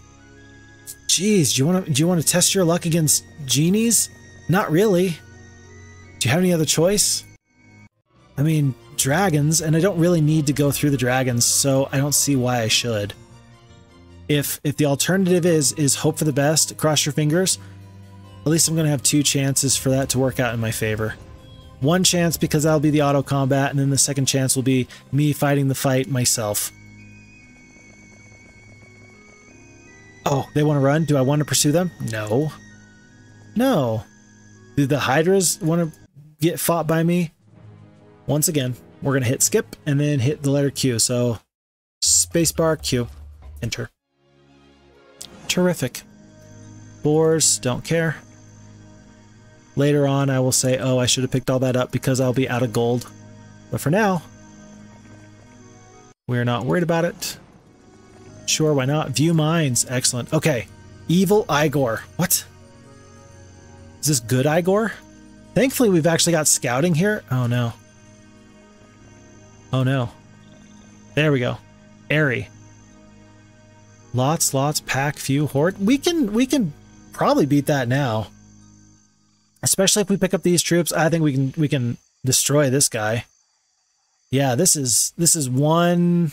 Jeez, do you want to do you want to test your luck against genies? Not really. Do you have any other choice? I mean, dragons, and I don't really need to go through the dragons, so I don't see why I should. If if the alternative is is hope for the best, cross your fingers, at least I'm going to have two chances for that to work out in my favor. One chance because that'll be the auto combat, and then the second chance will be me fighting the fight myself. Oh, they want to run? Do I want to pursue them? No. No. Do the Hydras want to get fought by me? Once again, we're going to hit skip and then hit the letter Q. So spacebar Q. Enter. Terrific. Boars, don't care. Later on, I will say, oh, I should have picked all that up because I'll be out of gold. But for now, we're not worried about it. Sure, why not? View mines. Excellent. Okay. Evil Igor. What? Is this good Igor? Thankfully, we've actually got scouting here. Oh, no. Oh, no. There we go. Airy. Lots, lots, pack, few, horde. We can, we can probably beat that now. Especially if we pick up these troops, I think we can, we can destroy this guy. Yeah, this is, this is one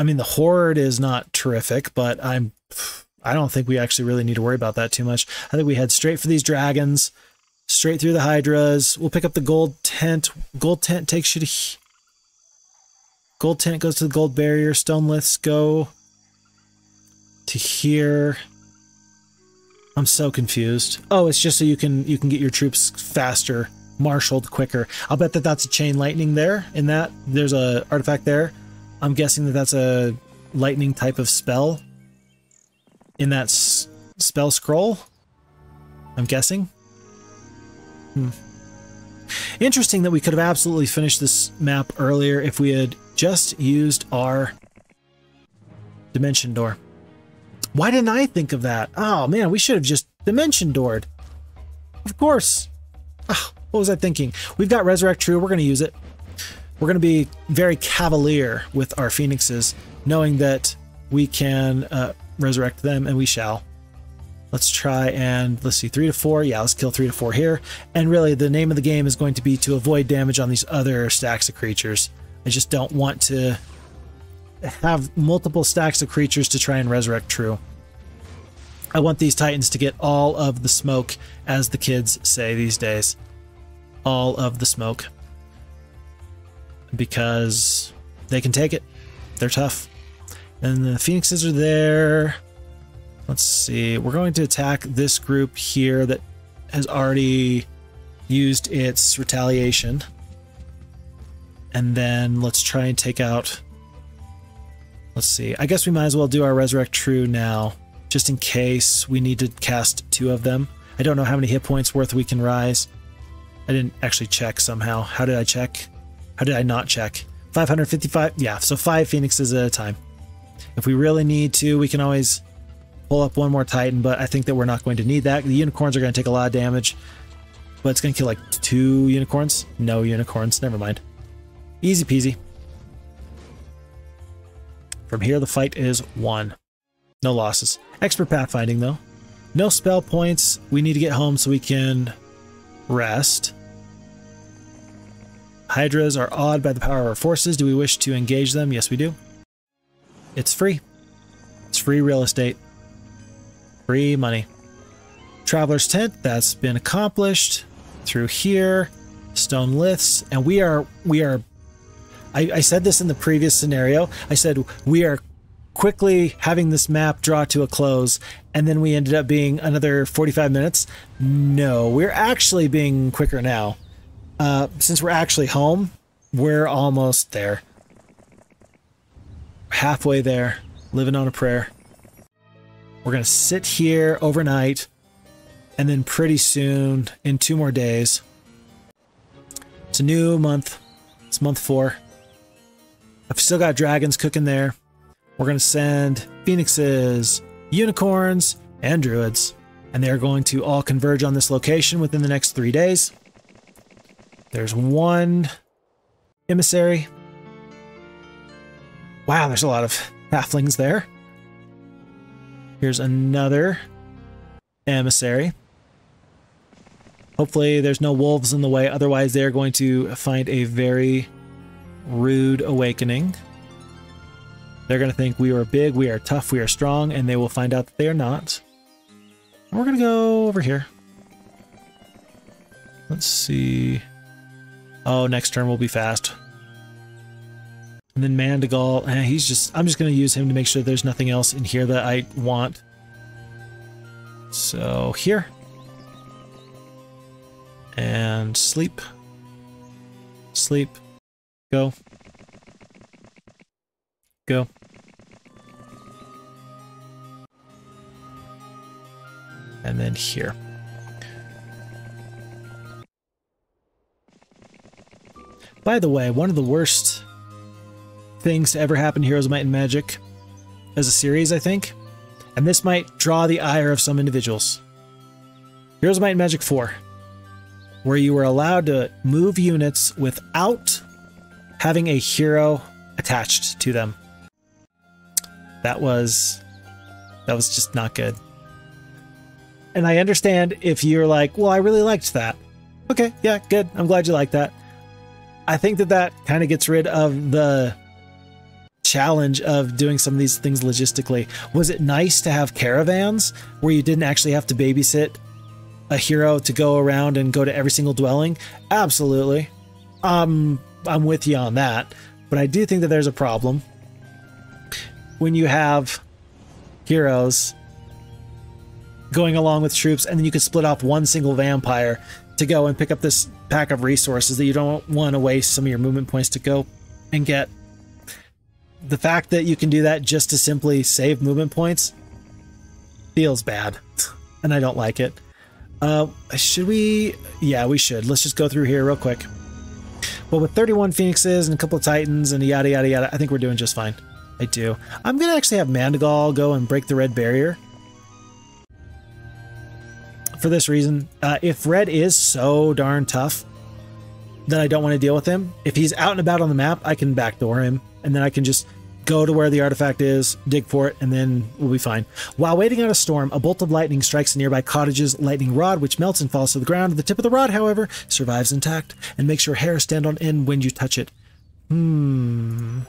I mean, the horde is not terrific, but I'm I don't think we actually really need to worry about that too much. I think we head straight for these dragons, straight through the hydras. We'll pick up the gold tent. Gold tent takes you to gold tent goes to the gold barrier. Stone liths go to here. I'm so confused. Oh, it's just so you can you can get your troops faster, marshaled quicker. I'll bet that that's a chain lightning there. In that there's a artifact there. I'm guessing that that's a lightning type of spell in that spell scroll. I'm guessing. Hmm. Interesting that we could have absolutely finished this map earlier if we had just used our dimension door. Why didn't I think of that? Oh man, we should have just dimension doored. Of course. Oh, what was I thinking? We've got Resurrect True. We're going to use it. We're going to be very cavalier with our phoenixes, knowing that we can uh, resurrect them, and we shall. Let's try and let's see, three to four. Yeah, let's kill three to four here. And really, the name of the game is going to be to avoid damage on these other stacks of creatures. I just don't want to have multiple stacks of creatures to try and resurrect True. I want these titans to get all of the smoke, as the kids say these days. All of the smoke because they can take it. They're tough. And the phoenixes are there. Let's see. We're going to attack this group here that has already used its retaliation. And then let's try and take out. Let's see. I guess we might as well do our Resurrect True now, just in case we need to cast two of them. I don't know how many hit points worth we can rise. I didn't actually check somehow. How did I check? How did I not check? 555? Yeah, so five Phoenixes at a time. If we really need to, we can always pull up one more Titan, but I think that we're not going to need that. The unicorns are going to take a lot of damage, but it's going to kill like two unicorns. No unicorns. Never mind. Easy peasy. From here, the fight is won. No losses. Expert pathfinding, though. No spell points. We need to get home so we can rest. Hydras are awed by the power of our forces. Do we wish to engage them? Yes, we do. It's free. It's free real estate. Free money. Traveler's Tent, that's been accomplished. Through here, stone liths, and we are we are I, I said this in the previous scenario. I said we are quickly having this map draw to a close, and then we ended up being another 45 minutes. No, we're actually being quicker now. Uh, since we're actually home, we're almost there. Halfway there, living on a prayer. We're going to sit here overnight, and then pretty soon, in two more days, it's a new month. It's month four. I've still got dragons cooking there. We're going to send phoenixes, unicorns, and druids, and they're going to all converge on this location within the next three days. There's one emissary. Wow, there's a lot of halflings there. Here's another emissary. Hopefully there's no wolves in the way, otherwise they're going to find a very rude awakening. They're going to think we are big, we are tough, we are strong, and they will find out that they are not. we're going to go over here. Let's see. Oh, next turn will be fast. And then Mandigal, eh, he's just, I'm just going to use him to make sure there's nothing else in here that I want. So here. And sleep. Sleep. Go. Go. And then here. By the way, one of the worst things to ever happen to Heroes of Might and Magic as a series, I think. And this might draw the ire of some individuals. Heroes of Might and Magic 4, where you were allowed to move units without having a hero attached to them. That was that was just not good. And I understand if you're like, well, I really liked that. Okay, yeah, good. I'm glad you like that. I think that that kind of gets rid of the challenge of doing some of these things logistically. Was it nice to have caravans where you didn't actually have to babysit a hero to go around and go to every single dwelling? Absolutely. Um, I'm with you on that. But I do think that there's a problem when you have heroes going along with troops and then you can split off one single vampire to go and pick up this pack of resources that you don't want to waste some of your movement points to go and get the fact that you can do that just to simply save movement points feels bad, and I don't like it. Uh, should we? Yeah, we should. Let's just go through here real quick. Well, with 31 Phoenixes and a couple of Titans and yada yada yada, I think we're doing just fine. I do. I'm gonna actually have Mandigal go and break the red barrier. For this reason, uh, if red is so darn tough that I don't want to deal with him, if he's out and about on the map, I can backdoor him and then I can just go to where the artifact is, dig for it, and then we'll be fine. While waiting on a storm, a bolt of lightning strikes a nearby cottage's lightning rod, which melts and falls to the ground. The tip of the rod, however, survives intact and makes your hair stand on end when you touch it. Hmm.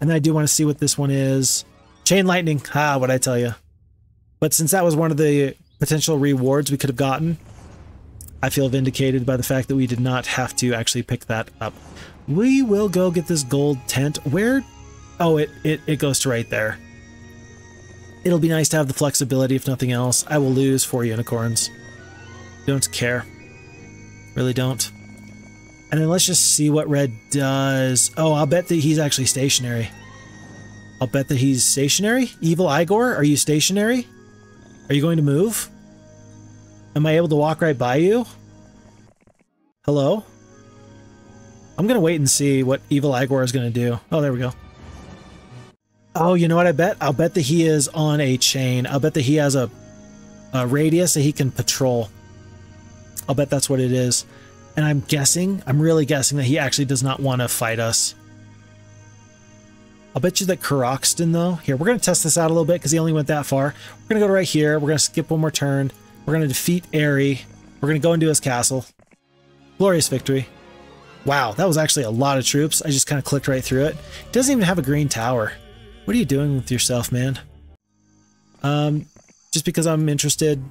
And then I do want to see what this one is. Chain lightning. Ah, what I tell you. But since that was one of the potential rewards we could have gotten, I feel vindicated by the fact that we did not have to actually pick that up. We will go get this gold tent. Where? Oh, it, it, it goes to right there. It'll be nice to have the flexibility if nothing else. I will lose four unicorns. Don't care. Really don't. And then let's just see what red does. Oh, I'll bet that he's actually stationary. I'll bet that he's stationary. Evil Igor, are you stationary? Are you going to move? Am I able to walk right by you? Hello? I'm going to wait and see what Evil Igor is going to do. Oh, there we go. Oh, you know what I bet? I'll bet that he is on a chain. I'll bet that he has a, a radius that he can patrol. I'll bet that's what it is. And I'm guessing, I'm really guessing that he actually does not want to fight us. I'll bet you that Karoxton, though. Here, we're going to test this out a little bit because he only went that far. We're going to go right here. We're going to skip one more turn. We're going to defeat Aerie. We're going to go into his castle. Glorious victory. Wow, that was actually a lot of troops. I just kind of clicked right through it. He doesn't even have a green tower. What are you doing with yourself, man? Um, just because I'm interested,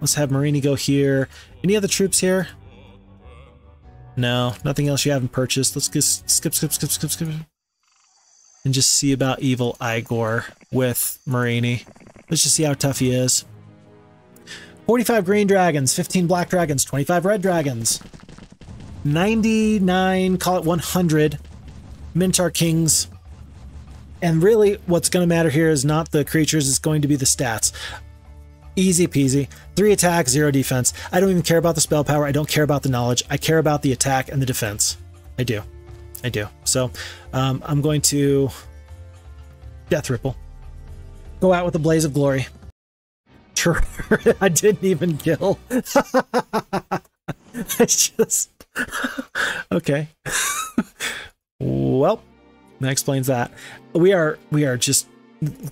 let's have Myrini go here. Any other troops here? No, nothing else you haven't purchased. Let's just skip, skip, skip, skip, skip. And just see about Evil Igor with Myrini. Let's just see how tough he is. 45 green dragons, 15 black dragons, 25 red dragons. 99, call it 100 Minotaur Kings. And really, what's going to matter here is not the creatures, it's going to be the stats. Easy peasy. Three attack, zero defense. I don't even care about the spell power. I don't care about the knowledge. I care about the attack and the defense. I do. I do. So um, I'm going to Death Ripple. Go out with a blaze of glory. Sure, I didn't even kill. I just okay. well, that explains that. We are we are just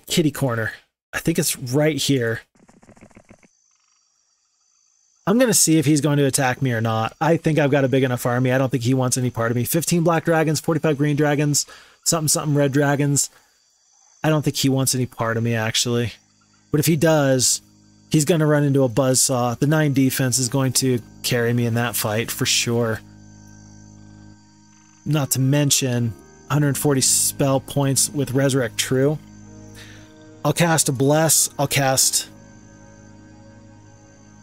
kitty corner. I think it's right here. I'm going to see if he's going to attack me or not. I think I've got a big enough army. I don't think he wants any part of me. 15 black dragons, 45 green dragons, something something red dragons. I don't think he wants any part of me actually. But if he does, he's going to run into a buzz saw. The 9 defense is going to carry me in that fight for sure. Not to mention 140 spell points with Resurrect True. I'll cast a Bless. I'll cast...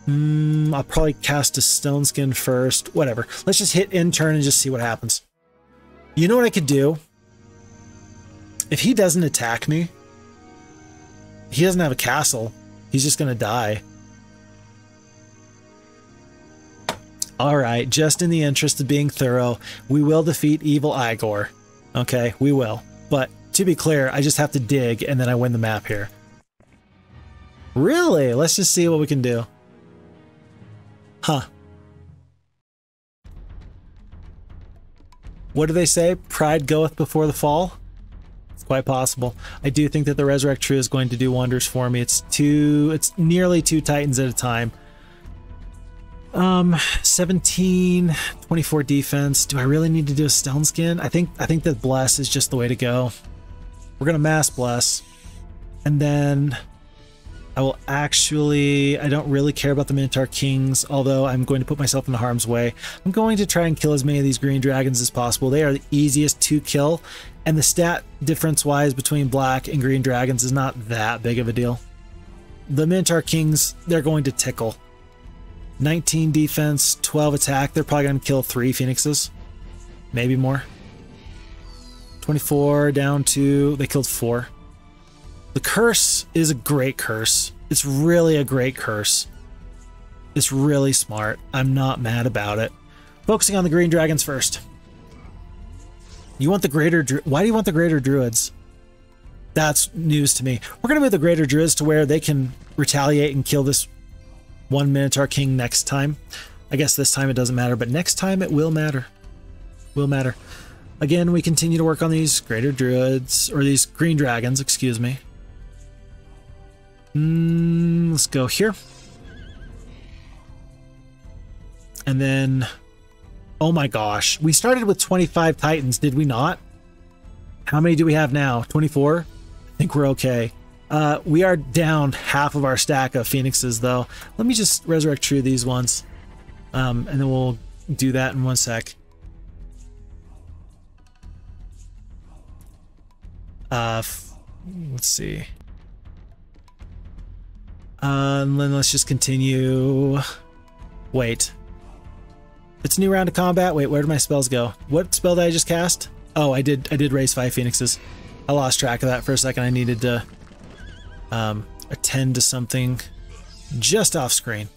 Mm, I'll probably cast a Stone Skin first. Whatever. Let's just hit in turn and just see what happens. You know what I could do? If he doesn't attack me, he doesn't have a castle. He's just going to die. All right, just in the interest of being thorough, we will defeat Evil Igor. Okay, we will. But to be clear, I just have to dig and then I win the map here. Really? Let's just see what we can do. Huh. What do they say? Pride goeth before the fall? It's quite possible. I do think that the Resurrect True is going to do wonders for me. It's two, it's nearly two Titans at a time. Um, 17, 24 defense. Do I really need to do a Stone Skin? I think I think that Bless is just the way to go. We're gonna mass Bless. And then I will actually I don't really care about the Minotaur Kings, although I'm going to put myself in harm's way. I'm going to try and kill as many of these green dragons as possible. They are the easiest to kill, and the stat difference wise between black and green dragons is not that big of a deal. The Minotaur Kings, they're going to tickle. 19 defense, 12 attack. They're probably going to kill three phoenixes. Maybe more. 24 down to... They killed four. The curse is a great curse. It's really a great curse. It's really smart. I'm not mad about it. Focusing on the green dragons first. You want the greater... Why do you want the greater druids? That's news to me. We're going to move the greater druids to where they can retaliate and kill this one Minotaur King next time. I guess this time it doesn't matter, but next time it will matter. Will matter. Again, we continue to work on these greater druids, or these green dragons, excuse me. Mm, let's go here. And then, oh my gosh, we started with 25 titans, did we not? How many do we have now? 24? I think we're okay. Uh, we are down half of our stack of phoenixes, though. Let me just resurrect true these ones, um, and then we'll do that in one sec. Uh, let's see. Uh, and then let's just continue Wait. It's a new round of combat. Wait, where did my spells go? What spell did I just cast? Oh, I did I did raise five phoenixes. I lost track of that for a second. I needed to um, attend to something just off screen.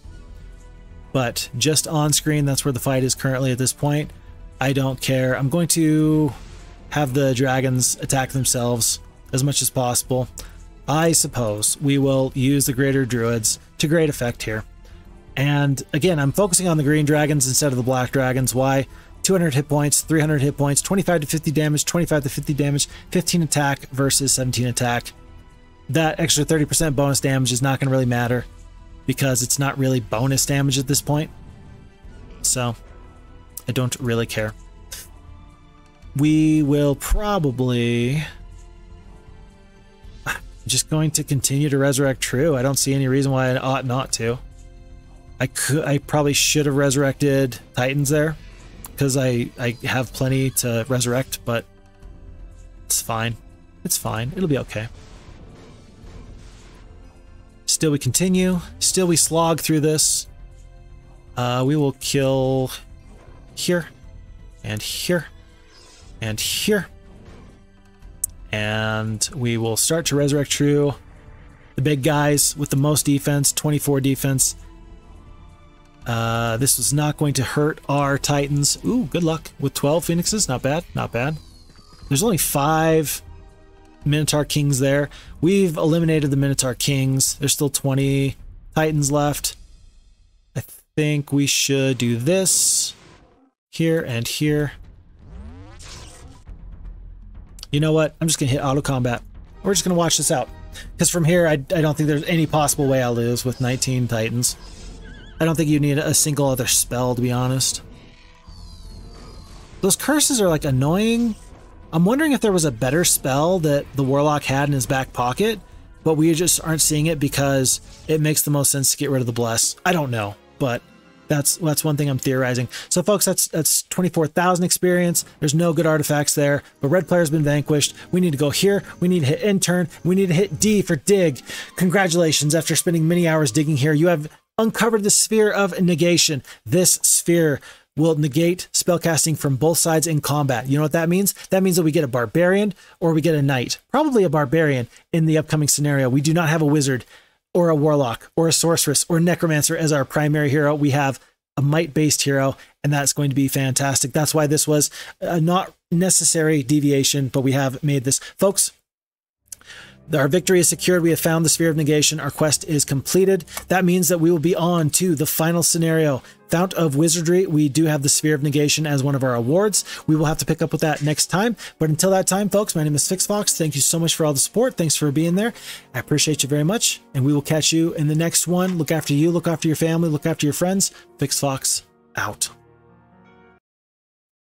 But just on screen, that's where the fight is currently at this point. I don't care. I'm going to have the dragons attack themselves as much as possible. I suppose we will use the greater druids to great effect here. And again, I'm focusing on the green dragons instead of the black dragons. Why? 200 hit points, 300 hit points, 25 to 50 damage, 25 to 50 damage, 15 attack versus 17 attack. That extra 30% bonus damage is not going to really matter because it's not really bonus damage at this point. So I don't really care. We will probably just going to continue to resurrect True. I don't see any reason why I ought not to. I could I probably should have resurrected Titans there because I I have plenty to resurrect, but it's fine. It's fine. It'll be okay. Still we continue. Still we slog through this. Uh, we will kill here and here and here. And we will start to resurrect True. The big guys with the most defense, 24 defense. Uh, this was not going to hurt our Titans. Ooh, good luck with 12 Phoenixes. Not bad, not bad. There's only five Minotaur Kings there. We've eliminated the Minotaur Kings. There's still 20 Titans left. I think we should do this here and here. You know what? I'm just going to hit auto combat. We're just going to watch this out. Because from here, I, I don't think there's any possible way I'll lose with 19 Titans. I don't think you need a single other spell, to be honest. Those curses are like annoying. I'm wondering if there was a better spell that the Warlock had in his back pocket, but we just aren't seeing it because it makes the most sense to get rid of the Bless. I don't know, but that's that's one thing I'm theorizing. So folks, that's that's 24,000 experience. There's no good artifacts there, but red player's been vanquished. We need to go here. We need to hit intern. We need to hit D for dig. Congratulations. After spending many hours digging here, you have uncovered the sphere of negation. This sphere will negate spellcasting from both sides in combat. You know what that means? That means that we get a barbarian or we get a knight. Probably a barbarian in the upcoming scenario. We do not have a wizard or a warlock or a sorceress or necromancer as our primary hero. We have a might based hero, and that's going to be fantastic. That's why this was a not necessary deviation, but we have made this. Folks, our victory is secured. We have found the sphere of negation. Our quest is completed. That means that we will be on to the final scenario. Fount of Wizardry. We do have the sphere of negation as one of our awards. We will have to pick up with that next time. But until that time, folks, my name is Phixfox. Thank you so much for all the support. Thanks for being there. I appreciate you very much. And we will catch you in the next one. Look after you, look after your family, look after your friends. Phixfox out.